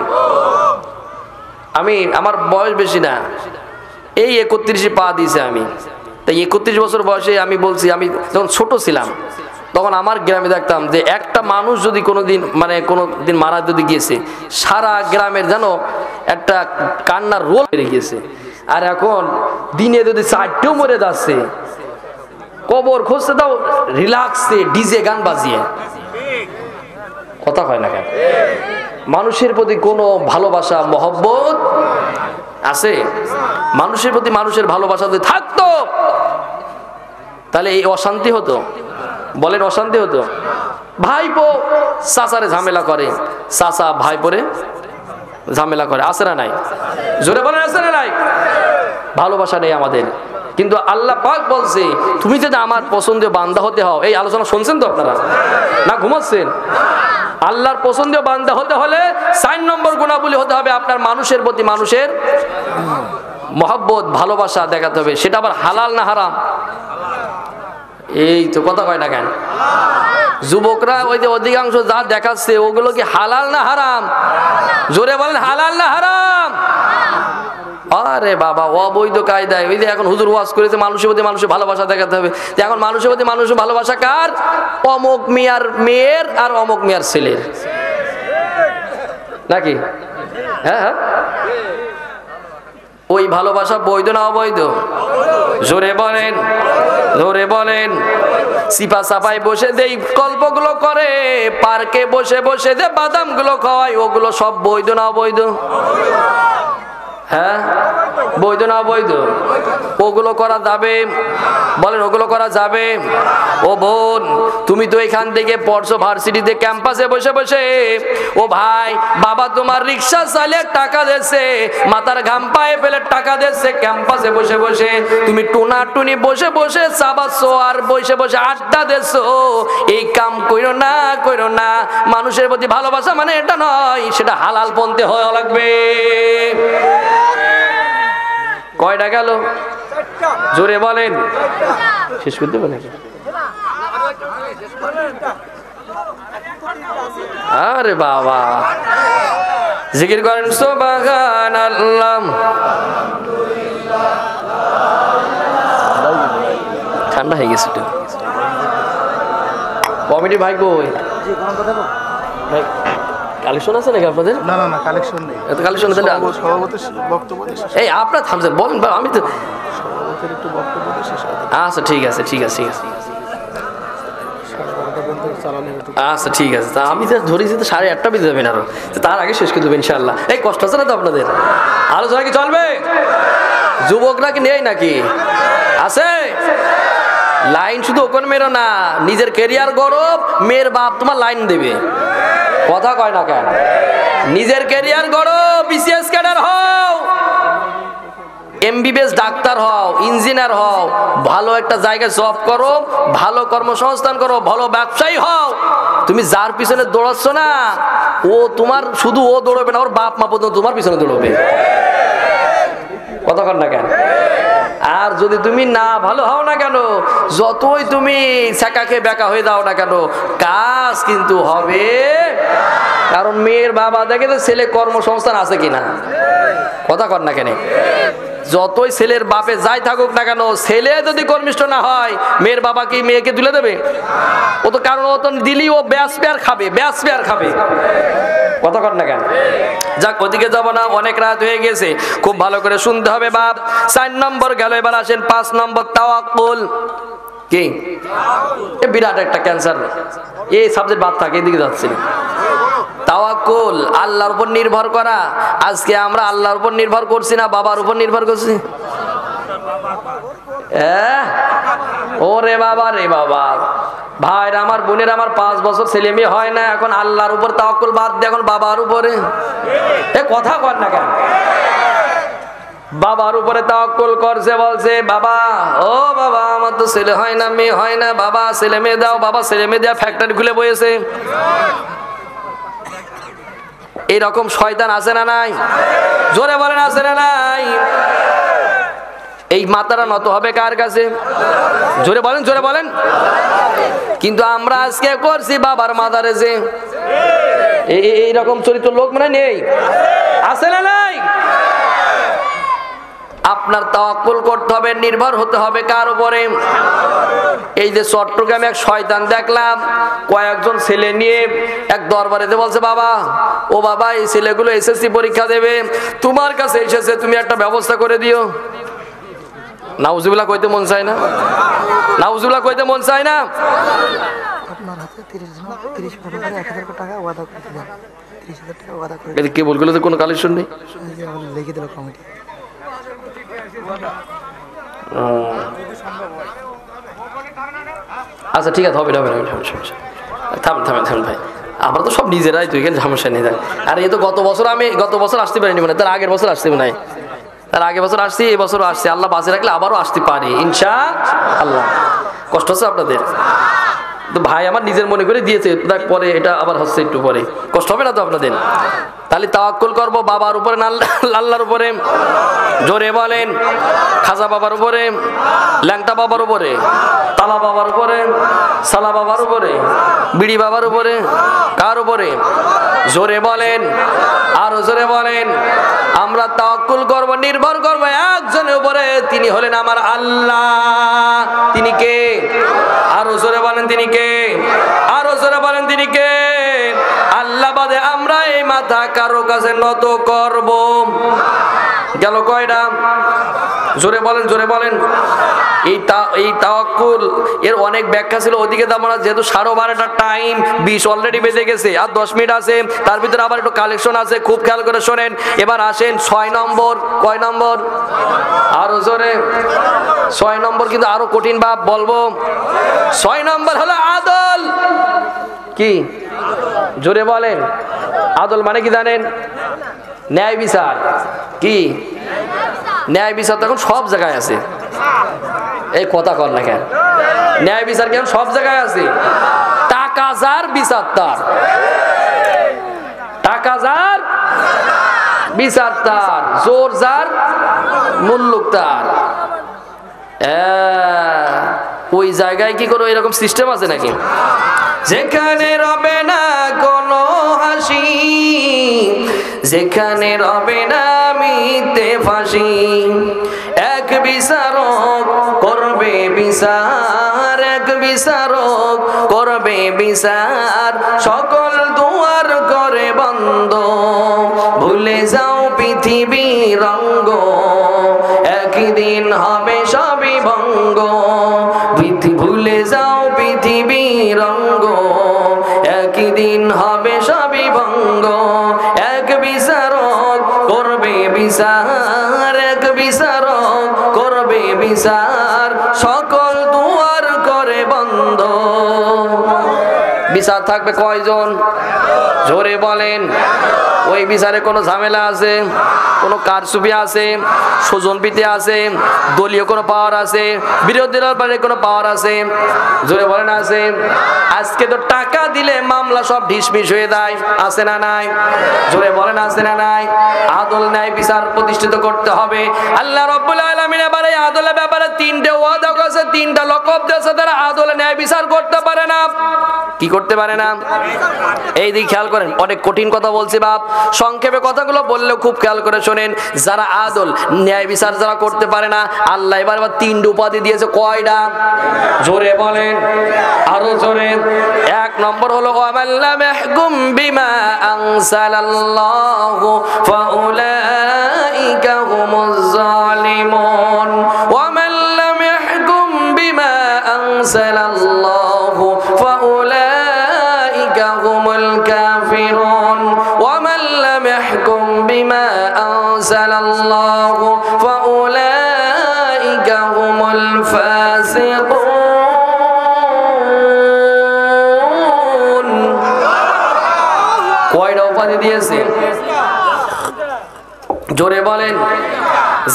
আমি, আমার বয়স বেশি না। এই একত্রিশে পা দিয়েছে আমি। তাই একত্রিশ বছর বয়সে আমি বলছি, আমি যখন ছোট ছিলাম তখন আমার গ্রামে দেখতাম যে একটা মানুষ যদি কোনো দিন মানে কোনো দিন মারা যদি গিয়েছে, সারা গ্রামের যেন একটা কান্নার রোল বেড়ে গিয়েছে। আর এখন দিনে যদি চারটেও মরে যাচ্ছে, কবর খুঁজতে দাও, রিল্যাক্সে ডিজে গান বাজিয়ে। কথা হয় না কেন? মানুষের প্রতি কোনো ভালোবাসা, মহব্বত আছে? মানুষের প্রতি মানুষের ভালোবাসা যদি থাকতো, তাহলে এই অশান্তি হতো। বলেন অশান্তি হতো। ভাইপো চাচারে ঝামেলা করে। চাচা ভাইপোরে ঝামেলা করে। আছে না নাই? জোরে বলেন, আছে না নাই? ভালোবাসা নেই আমাদের। কিন্তু আল্লাহ পাক বলছে, তুমি যদি আমার পছন্দীয় বান্দা হতে হও এই আলোচনা শুনছেন তো আপনারা? না ঘুমাচ্ছেন? আল্লাহর পছন্দীয় বান্দা হতে হলে চার নম্বর গুণাবলী হতে হবে আপনার মানুষের প্রতি। মানুষের মহব্বত, ভালোবাসা দেখাতে হবে। সেটা আবার হালাল না হারাম? এই তো কথা কয় না কেন? যুবকরা ওই যে অধিকাংশ যা দেখাচ্ছে, ওগুলো কি হালাল না হারাম? জোরে বলেন, হালাল না হারাম? আরে বাবা, অবৈধ কায়দায়। ওই যে এখন হুজুর ওয়াজ করেছে, মানুষের প্রতি মানুষের ভালোবাসা দেখাতে হবে। এখন মানুষের প্রতি মানুষের ভালোবাসা কার? অমুক মিয়ার মেয়ের আর অমুক মিয়ার ছেলের। নাকি? হ্যাঁ হ্যাঁ। ওই ভালোবাসা বৈধ না অবৈধ? জোরে বলেন জোরে বলেন। সিপা সাপায় বসে দেই গল্পগুলো করে, পার্কে বসে বসে যে বাদামগুলো খাওয়াই, ওগুলো সব বৈধ না অবৈধ? হ্যাঁ? বৈধ না বৈধ ওগুলো করা যাবে। বলেন, ওগুলো করা যাবে। ও বোন, তুমি তো এখান থেকে পড়ছো ভার্সিটিতে ক্যাম্পাসে বসে বসে। ও ভাই, বাবা তোমার রিক্সা চালিয়ে টাকা দিচ্ছে মাথার ঘাম পায়ে ফেলে টাকা দিচ্ছে ক্যাম্পাসে বসে বসে। তুমি টুনা টুনি বসে বসে চাবাচ্ছো আর বসে বসে আড্ডা দিচ্ছ এই কাম কইরো না কইরো না। মানুষের প্রতি ভালোবাসা মানে এটা নয়, সেটা হালাল পন্থে হওয়া লাগবে। কয়টা গেল? জোরে বলেন। শেষ করতে বলেন আরে বাবা। জিকির করেন সোবাগান আল্লাহ। ঠান্ডা হয়ে গেছে কমিটি ভাই কই? ভাই কালেকশন আছে নাকি আপনাদের? না না না কালেকশন নেই। এত কালেকশন? সভাপতির বক্তব্য এই আপনার থামছেন বলেন আমি তো সভাপতির একটু বক্তব্য আচ্ছা ঠিক আছে ঠিক আছে ঠিক আছে। আচ্ছা ঠিক আছে তা আমি তো ধরেছি তো সাড়ে আটটা বেজে যাবেন আরও। তার আগে শেষ করে দেবো ইনশাল্লাহ এই কষ্ট আছে না তো আপনাদের? আলোচনা কি চলবে? যুবকরা কি নেই নাকি? আছে? লাইন শুধু ওখানে মেরো না নিজের কেরিয়ার গরব মেয়ের বাপ তোমার লাইন দেবে। কথা কয় না কেন? নিজের কেরিয়ার গরব বিসিএস ক্যাডার হও। এমবিবিএস ডাক্তার হও ইঞ্জিনিয়ার হও, ভালো একটা জায়গায় জব করো, ভালো কর্মসংস্থান করো, ভালো ব্যবসায়ী হও। তুমি যার পিছনে দৌড়াচ্ছ না, ও তোমার, শুধু ও দৌড়বে না, ওর বাপ মা পর্যন্ত তোমার পিছনে দৌড়বে। কতক্ষণ না কেন? আর যদি তুমি না ভালো হও না কেন, যতই তুমি সেকাকে বেকা হয়ে দাও না কেন, কাজ কিন্তু হবে। কারণ মেয়ের বাবা দেখে তো ছেলে কর্মসংস্থান আছে কিনা? কথা কর না কেন। যতই ছেলের বাপে যাই থাকুক না কেন, ছেলে যদি কর্মিষ্ঠ না হয়, মেয়ের বাবা কি মেয়েকে তুলে দেবে? ও তো কারণ ও তো দিলি ও ব্যাস পেয়ার খাবে, ব্যাস পেয়ার খাবে। কথা কর না কেন। যাক, ওদিকে যাব না, অনেক রাত হয়ে গেছে। খুব ভালো করে শুনতে হবে বাপ। চার নম্বর গেল, এবার আসেন পাঁচ নম্বর তাওয়াক্কুল। কি? বিরাট একটা ক্যান্সার। এই সাবজেক্ট বাদ থাকে, এদিকে যাচ্ছে। না তাওয়াক্কুল, আল্লাহর উপর নির্ভর করা। আজকে আমরা আল্লাহর উপর নির্ভর করছি না, বাবার উপর নির্ভর করছি? ওরে বাবা, রে বাবা। ভাইর, আমার বোনের, আমার পাঁচ বছর ছেলে মেয়ে হয় না, এখন আল্লাহর উপর তাওয়াক্কুল বাদ দিয়ে এখন বাবার উপরে। এ কথা কর না কেন? বাবার উপরে তাওয়াক্কুল করছে, বলছে, বাবা, ও বাবা, আমার তো ছেলে হয় না, মেয়ে হয় না, বাবা, ছেলে মেয়ে দাও, বাবা, ছেলে মেয়ে দেওয়া ফ্যাক্টরি খুলে বয়েছে এইরকম শয়তান আছে না নাই? জোরে বলেন, আছে না নাই? এই মাতারা নত হবে কার কাছে? জোরে বলেন জোরে বলেন। কিন্তু আমরা আজকে করছি বাবার মাদারে যে। এই- এই- এইরকম চরিত্র লোক মানে নেই। আছে না নাই? আপনার তাওয়াক্কুল করতে হবে, নির্ভর হতে হবে কার উপরে। এই যে চট্টগ্রামে এক শয়তান দেখলাম, কয়েকজন ছেলে নিয়ে এক দরবারেতে বলছে, বাবা, ও বাবা, এই ছেলেগুলো এসএসসি পরীক্ষা দেবে। তোমার কাছে এসেছে, তুমি একটা ব্যবস্থা করে দিও। নাউজুবিল্লাহ কইতে মন চায় না? নাউজুবিল্লাহ কইতে মন চায় না? আপনার হাতে তিরিশ জন তিরিশ ফটো করে এক হাজার টাকা ওয়াদা করে দিলেন তিরিশ টাকা ওয়াদা করে কে বলগুলো তো কোনো কালেকশন নেই? লিখে দিল কমিটি আচ্ছা ঠিক আছে হবে না, হবে না, সমস্যা। থামেন থামেন থামেন ভাই। আমরা তো সব নিজেরাই তো এখানে সমস্যা নেই। আর এই তো গত বছর আমি গত বছর আসতে পারিনি মানে তার আগের বছর আসতে নাই তার আগে বছর আসছি, এই বছর আসছি। আল্লাহ বাঁচিয়ে রাখলে আবারও আসতে পারি ইনশা আল্লাহ কষ্ট হচ্ছে আপনাদের। তো ভাই আমার নিজের মনে করে দিয়েছে দেখ পরে এটা আবার হচ্ছে একটু পরে। কষ্ট হবে না তো আপনাদের? তাহলে তাওয়াক্কুল করব বাবার উপরে আল্লাহর উপরে, জোরে বলেন। খাজা বাবার উপরে, ল্যাংটা বাবার উপরে, তালা বাবার উপরে, সালা বাবার উপরে, বিড়ি বাবার উপরে, কার উপরে? জোরে বলেন, আরও জোরে বলেন। আমরা তাওয়াক্কুল করব, নির্ভর করব একজনের উপরে, তিনি হলেন আমার আল্লাহ। তিনি কে? আরও জোরে বলেন, তিনি কে? আরও জোরে বলেন তিনি কে? আল্লাহ বাদে আমরা এই মাথা কারও কাছে নত করব। গেল কয়টা? জোরে বলেন জোরে বলেন। এই তা, এই তাওয়াক্কুল, এর অনেক ব্যাখ্যা ছিল। ওদিকে তো আমরা যেহেতু সাড়ে বারোটা টাইম বিশ অলরেডি বেজে গেছে। আর দশ মিনিট আছে। তার ভিতরে আবার একটু কালেকশন আছে। খুব খেয়াল করে শোনেন। এবার আসেন ছয় নম্বর। কয় নম্বর? আরও জোরে। ছয় নম্বর কিন্তু আরও কঠিন ভাব বলব। ছয় নম্বর হলো আদল। কি? জোরে বলেন। আদল মানে কি জানেন? ন্যায় বিচার। কি? ন্যায় বিচার তো এখন সব জায়গায় আছে। এই কথা কর না কেন? ন্যায় বিচার কেন সব জায়গায় আছে? টাকা যার বিচার তার। টাকা যার বিচার তার। জোর যার মুল্লুক তার। ওই জায়গায় কি কোনো এরকম সিস্টেম আছে নাকি? যেখানে রবে না কোনো হাসি যেখানে রবে না মিতে ফাঁসি, এক বিচারক করবে বিচার, এক বিচারক করবে বিচার, সকল দুয়ার করে বন্ধ। ভুলে যাও পৃথিবী রঙ্গ একদিন হবে বিচার, এক বিচার করবে বিচার, সকল দুয়ার করে বন্ধ। বিচার থাকবে কয়জন? জোরে বলেন। ওই বিচারে কোনো ঝামেলা আছে? কোনো কারসুপি আছে স্বজনপিতে আছে, দলীয় কোনো পাওয়ার আছে, বিরোধী দলের কোনো পাওয়ার আছে, জোরে বলেন আছে। আজকে তো টাকা দিলে মামলা সব ঢিসমিস হয়ে যায়, আছে না নাই? জোরে বলেন আছে না নাই? আদল ন্যায় বিচার প্রতিষ্ঠিত করতে হবে। আল্লাহ রব্বুল আলামিন এবারে আদলের ব্যাপারে তিনটে ওয়াদা করেছে, তিনটা লকব দিয়েছে, তারা আদলে ন্যায় বিচার করতে পারে না। কি করতে পারে না? এই দিক খেয়াল করেন, অনেক কঠিন কথা বলছি বাপ। সংক্ষেপে কথাগুলো বললেও খুব খেয়াল করে শোনেন, যারা আদল, ন্যায় বিচার যারা করতে পারে না, আল্লাহ এবার এবার তিনটে উপাধি দিয়েছে, কয়টা? জোরে বলেন, আরও জোরে। এক নম্বর হলো ওয়ামাল্লা মাহকুম বিমা আনসালাল্লাহু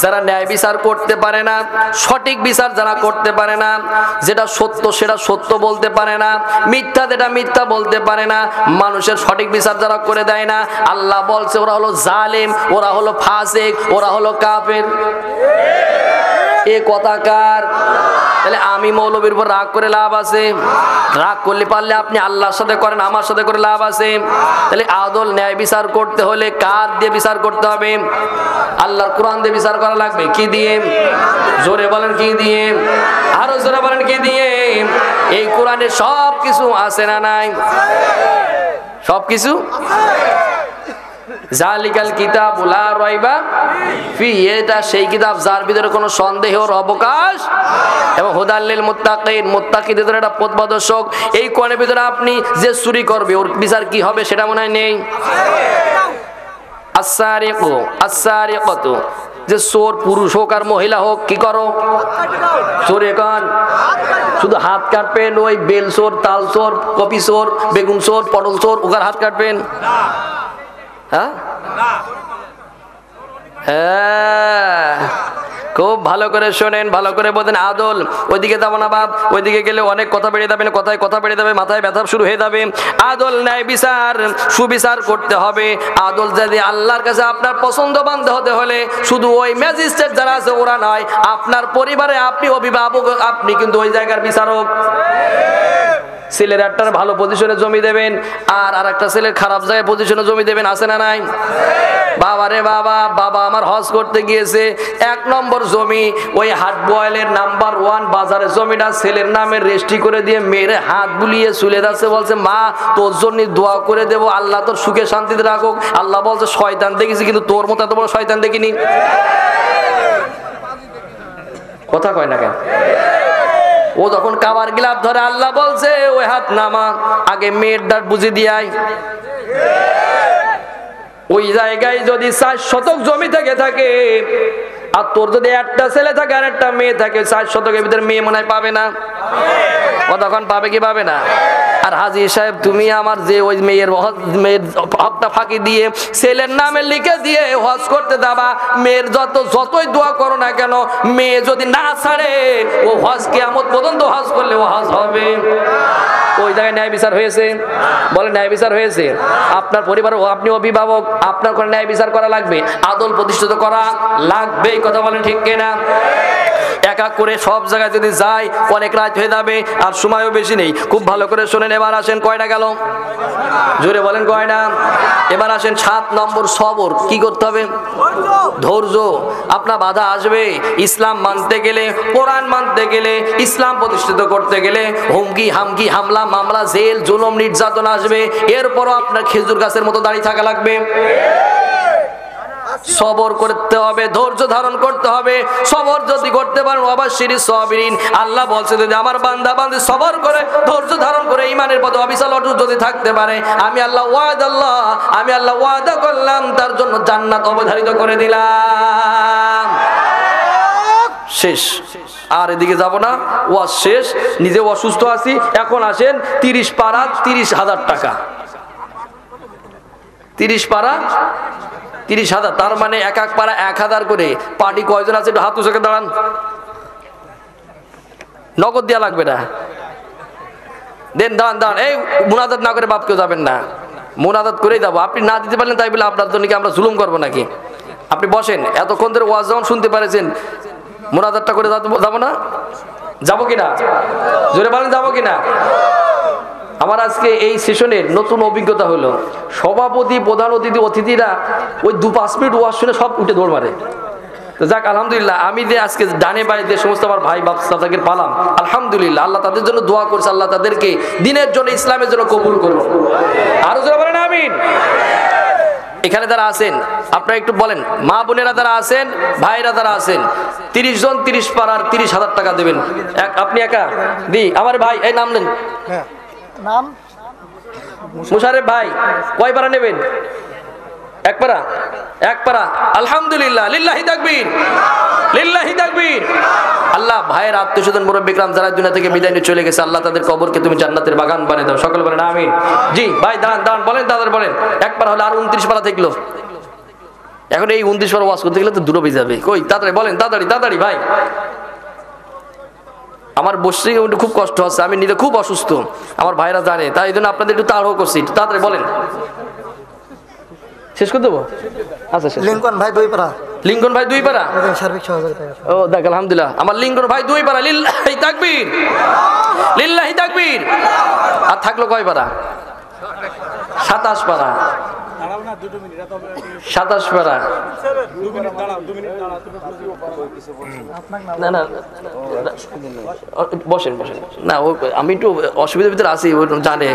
যারা ন্যায় বিচার করতে পারে না, সঠিক বিচার যারা করতে পারে না, যেটা সত্য সেটা সত্য বলতে পারে না, মিথ্যা যেটা মিথ্যা বলতে পারে না, মানুষের সঠিক বিচার যারা করে দেয় না, আল্লাহ বলছে ওরা হলো জালেম, ওরা হলো ফাসেক, ওরা হলো কাফের। এ কথাকার তাহলে আমি মৌলবীর উপর রাগ করে লাভ আছে। রাগ করলে পারলে আপনি আল্লাহর সাথে করেন, আমার সাথে করে লাভ আছে। তাহলে আদল ন্যায় বিচার করতে হলে কার দিয়ে বিচার করতে হবে? আল্লাহর কোরআন দিয়ে বিচার করা লাগবে কি দিয়ে? জোরে বলেন কি দিয়ে? আরও জোরে বলেন কি দিয়ে? এই কোরআনে সব কিছু আছে না নাই? সব কিছু জালিকাল কিতাব লা রাইবা ফি, এটা সেই কিতাব যার ভিতরে কোনো সন্দেহের অবকাশ। এবং হুদাল্লিল মুত্তাকিন, মুত্তাকিদের একটা পথপ্রদর্শক। এই কোণের ভিতরে আপনি যে চুরি করবে, ওর বিচার কি হবে সেটা মনে হয় নেই। আসারিকু আসারিকাতু যে চোর পুরুষ হোক আর মহিলা হোক, কি করো? চোরে কান। শুধু হাত কাটবেন, ওই বেল চোর, তাল চোর, কপি চোর, বেগুন চোর, পটল চোর ওকার হাত কাটবেন। হ্যাঁ? হ্যাঁ। খুব ভালো করে শোনেন, ভালো করে বলেন আদল, ওইদিকে যাব না বাপ, ওইদিকে গেলে অনেক কথা বেড়ে যাবেন কথায় কথা বেড়ে যাবে, মাথায় ব্যথা শুরু হয়ে যাবে। আদল, ন্যায় বিচার, সুবিচার করতে হবে। আদল যদি আল্লাহর কাছে আপনার পছন্দ বান্ধ হতে হলে, শুধু ওই ম্যাজিস্ট্রেট যারা আছে, ওরা নয়, আপনার পরিবারে আপনি অভিভাবক, আপনি কিন্তু ওই জায়গার বিচারক। ছেলের একটার ভালো পজিশনে জমি দেবেন, আর আর একটা ছেলের খারাপ জায়গায় পজিশনে জমি দেবেন, আছে না নাই? বাবা রে বাবা বাবা আমার হজ করতে গিয়েছে, এক নম্বর জমি, ওই হাট বয়েলের নাম্বার ওয়ান বাজারের জমিটা ছেলের নামে রেজিস্ট্রি করে দিয়ে মেরে হাত বুলিয়ে চুলে যাচ্ছে, বলছে, মা, তোর জন্য দোয়া করে দেবো, আল্লাহ তোর সুখে শান্তিতে রাখুক। আল্লাহ বলছে, শয়তান দেখেছি কিন্তু তোর মতো এত বড় শয়তান দেখিনি। কথা কয় না কেন? ও যখন কাবার গিলাপ ধরে আল্লাহ বলছে ওই হাত নামা আগে মেয়ের দাঁড় বুঝে দিয়াই ওই জায়গায় যদি চার শতক জমি থেকে থাকে আর তোর যদি একটা ছেলে থাকে আর একটা মেয়ে থাকে চার শতকের ভিতরে মেয়ে মনে হয় পাবে না? তখন পাবে কি পাবে না? আর হাজি সাহেব, তুমি আমার যে ওই মেয়ের মেয়ের হকটা ফাঁকি দিয়ে ছেলের নামে লিখে দিয়ে হজ করতে যাবা, মেয়ের যত, যতই দোয়া করো না কেন, মেয়ে যদি না ছাড়ে, ও হজ কেমন পর্যন্ত হজ করলে ও হজ হবে। ওই জায়গায় ন্যায় বিচার হয়েছে? বলে ন্যায় বিচার হয়েছে? আপনার পরিবার আপনি অভিভাবক, আপনার করে ন্যায় বিচার করা লাগবে, আদল প্রতিষ্ঠিত করা লাগবে কথা বলেন ঠিক কিনা? এক এক করে সব জায়গায় যদি যাই অনেক রাত হয়ে যাবে আর সময়ও বেশি নেই। খুব ভালো করে শোনেন, এবার আসেন কয়টা গেল? জোরে বলেন কয়টা? এবার আসেন সাত নম্বর সবর, কি করতে হবে? ধৈর্য। আপনার বাধা আসবে ইসলাম মানতে গেলে, কোরআন মানতে গেলে, ইসলাম প্রতিষ্ঠিত করতে গেলে, হুমকি, হামকি, হামলা, মামলা, জেল, জুলম, নির্যাতন আসবে। এরপরও আপনার খেজুর গাছের মতো দাঁড়িয়ে থাকা লাগবে। সবর করতে হবে, ধৈর্য ধারণ করতে হবে, সবর যদি করতে পারেন, অবশ্যই সবিরিন। আল্লাহ বলছে যদি আমার বান্দা বান্দি সবর করে, ধৈর্য ধারণ করে ইমানের পথে অবিশাল অটুট যদি থাকতে পারে, আমি আল্লাহ ওয়াদ আল্লাহ, আমি আল্লাহ ওয়াদা করলাম, তার জন্য জান্নাত অবধারিত করে দিলাম। শেষ। আর এদিকে যাব না, ওয়াজ শেষ, নিজে অসুস্থ আছি, এখন আসেন, তিরিশ পাড়া তিরিশ হাজার টাকা। তিরিশ পাড়া তিরিশ হাজার, তার মানে এক এক পাড়া এক হাজার করে। পার্টি কয়জন আছে একটু হাত উঁচকে দাঁড়ান। নগদ দেওয়া লাগবে না। দেন দাঁড়ান দাঁড়ান। এই মুনাদাত না করে বাপ কেউ যাবেন না। মুনাদাত করেই যাব। আপনি না দিতে পারলেন তাই বলে আপনার জন্য কি আমরা জুলুম করব নাকি? আপনি বসেন। এতক্ষণ ধরে ওয়াজ যখন শুনতে পারেছেন মুনাদাতটা করে যাব না? যাব কিনা? জোরে বলেন যাব কিনা? আমার আজকে এই সেশনের নতুন অভিজ্ঞতা হলো। সভাপতি, প্রধান অতিথি, অতিথিরা ওই দু পাঁচ মিনিট ওয়াজ শুনে সব উঠে দৌড় মারে। তো যাক, আলহামদুলিল্লাহ, আমি যে আজকে ডানে বাড়ি যে সমস্ত আমার ভাই, বাপ তাদেরকে পালাম, আলহামদুলিল্লাহ, আল্লাহ তাদের জন্য দোয়া করছে, আল্লাহ তাদেরকে দিনের জন্য ইসলামের জন্য কবুল করুন। আরও জোরে বলেন, আমিন। এখানে যারা আছেন, আপনারা একটু বলেন, মা বোনেরা যারা আছেন ভাইরা যারা আছেন, তিরিশ জন তিরিশ পাড়ার তিরিশ হাজার টাকা দেবেন। আপনি একা? দি, আমার ভাই, এই নাম নেন। নাম? মুশারেফ ভাই, কয় পারা নেবেন? এক পারা? এক পারা। আলহামদুলিল্লাহ, লিল্লাহি তাকবীর। লিল্লাহি তাকবীর। আল্লাহ, ভাইয়ের আত্মীয়স্বজন, মুরব্বী গ্রাম যারা দুনিয়া থেকে বিদায় নিয়ে চলে গেছে, আল্লাহ তাদের কবরকে তুমি জান্নাতের বাগান বানিয়ে দাও। সকলে বলেন, আমিন। জি, ভাই, দাঁড়ান দাঁড়ান, বলেন তাদের বলেন। এক পারা হলে আর উনত্রিশ পারা থাকল এখন এই উনত্রিশ পারা ওয়াজ করতে গেলে তো দূর যাবে। কই, তাড়াতাড়ি, বলেন, তাড়াতাড়ি তাড়াতাড়ি, ভাই। আমার বসে একটু খুব কষ্ট হচ্ছে আমি নিজে খুব অসুস্থ আমার ভাইরা জানে তাই এই জন্য আপনাদের একটু তাড়াহুড়ো করছি তাড়াতাড়ি বলেন। শেষ করে দেবো? আচ্ছা লিঙ্কন ভাই দুই পারা লিঙ্গন ভাই দুই পারা সার্বিক সহযোগিতা ও দেখ আলহামদুলিল্লাহ। আমার লিঙ্গন ভাই দুই পারা লিল্লাহি তাকবীর। লিল্লাহি তাকবীর। আর থাকল কয় পারা সাতাশ পারা সাতাশ পারা না না বসেন বসেন না ও আমি একটু অসুবিধার ভিতরে আছি ও জানে।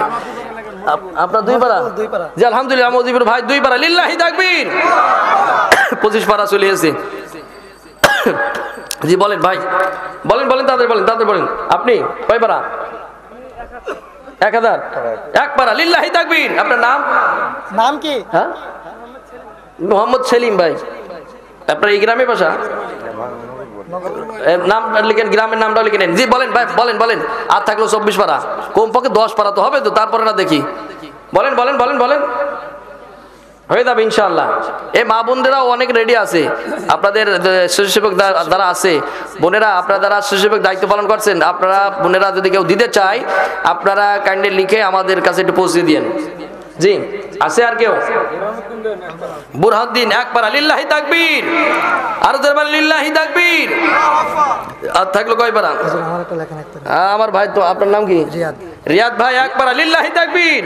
আপনার দুই পারা দুই পারা। জি আলহামদুলিল্লাহ মজিবুর ভাই দুই পারা লিল্লাহি তাকবীর। পঁচিশ পারা চলে এসেছে। জি বলেন ভাই। বলেন বলেন তাদের বলেন তাদের বলেন। আপনি কয় পারা এক হাজার। এক পারা লিল্লাহি তাকবীর। আপনার নাম? নাম কি? হ্যাঁ? মোহাম্মদ সেলিম ভাই। আপনার এই গ্রামে বাসা? নাম লিখেন গ্রামের নামটা লিখে নেন। জি বলেন ভাই বলেন বলেন। আর থাকল চব্বিশ পারা। কমপক্ষে দশ পারা তো হবে তো তারপরে না দেখি। বলেন বলেন বলেন বলেন। হয়ে যাবে ইনশাল্লাহ এই মা বোনদেরাও অনেক রেডি আছে। আপনাদের স্বেচ্ছাসেবক দা- আছে, বোনেরা, আপনারা দ্বারা স্বেচ্ছাসেবক দায়িত্ব পালন করছেন, আপনারা বোনেরা যদি কেউ দিতে চায়, আপনারা কাইন্ডলি লিখে আমাদের কাছে একটু পৌঁছে দিন জি আছে আর কেউ? বুরহাদ্দিন এক পারা লিল্লাহি তাকবীর। আর দরবার লিল্লাহি তাকবীর। আর থাকল কয় পারা? হুজুর, আমার ভাই তো আপনার নাম কি? রিয়াদ। রিয়াদ ভাই এক পারা লিল্লাহি তাকবীর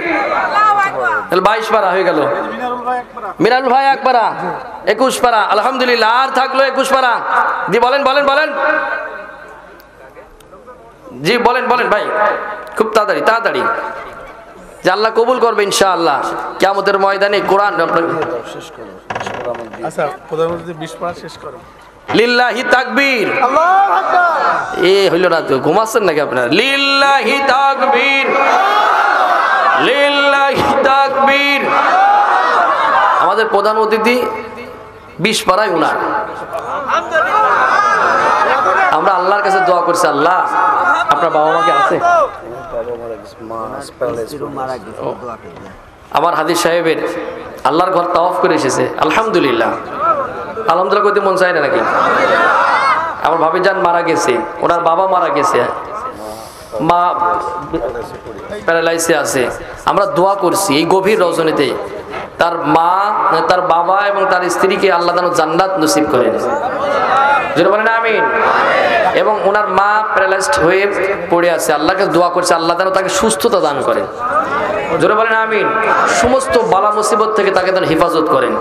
তাহলে বাইশ পারা হয়ে গেল। মিরাল ভাই এক পারা। একুশ পারা। আলহামদুলিল্লাহ আর থাকল একুশ পারা। জি বলেন বলেন বলেন। জি বলেন বলেন ভাই। খুব তাড়াতাড়ি তাড়াতাড়ি। যে আল্লাহ কবুল করবে ইনশাআল্লাহ। কেমতের ময়দানে কোরআন আচ্ছা প্রধানমন্ত্রী বিশ পারা শেষ করো। লিল্লাহি তাকবীর। এ হইল না তো ঘুমাচ্ছেন নাকি আপনার? লিল্লাহি তাকবীর। লিল্লাহি তাকবীর। আমাদের প্রধান অতিথি বিশ পাড়ায় উনার। আমরা আল্লাহর কাছে দোয়া করছি আল্লাহ আপনার বাবা মাকে আছে। আমার হাদিস সাহেবের আল্লাহর ঘর তাওয়াফ করে এসেছে। আলহামদুলিল্লাহ। আলহামদুলিল্লাহ করতে মন চায় না নাকি? আমার ভাবি যান মারা গেছে। ওনার বাবা মারা গেছে। মা প্যারালাইসে আছে। আমরা দোয়া করছি এই গভীর রজনীতে। তার মা, তার বাবা এবং তার স্ত্রীকে আল্লাহ যেন জান্নাত নসিব করেন যেটা বলেন, আমিন। এবং ওনার মা প্যারালাইজড হয়ে পড়ে আছে। আল্লাহকে দোয়া করছে, আল্লাহ যেন তাকে সুস্থতা দান করেন। জোরে বলেন, আমিন। সমস্ত বালা মুসিবত থেকে তাকে যেন হেফাজত করেন।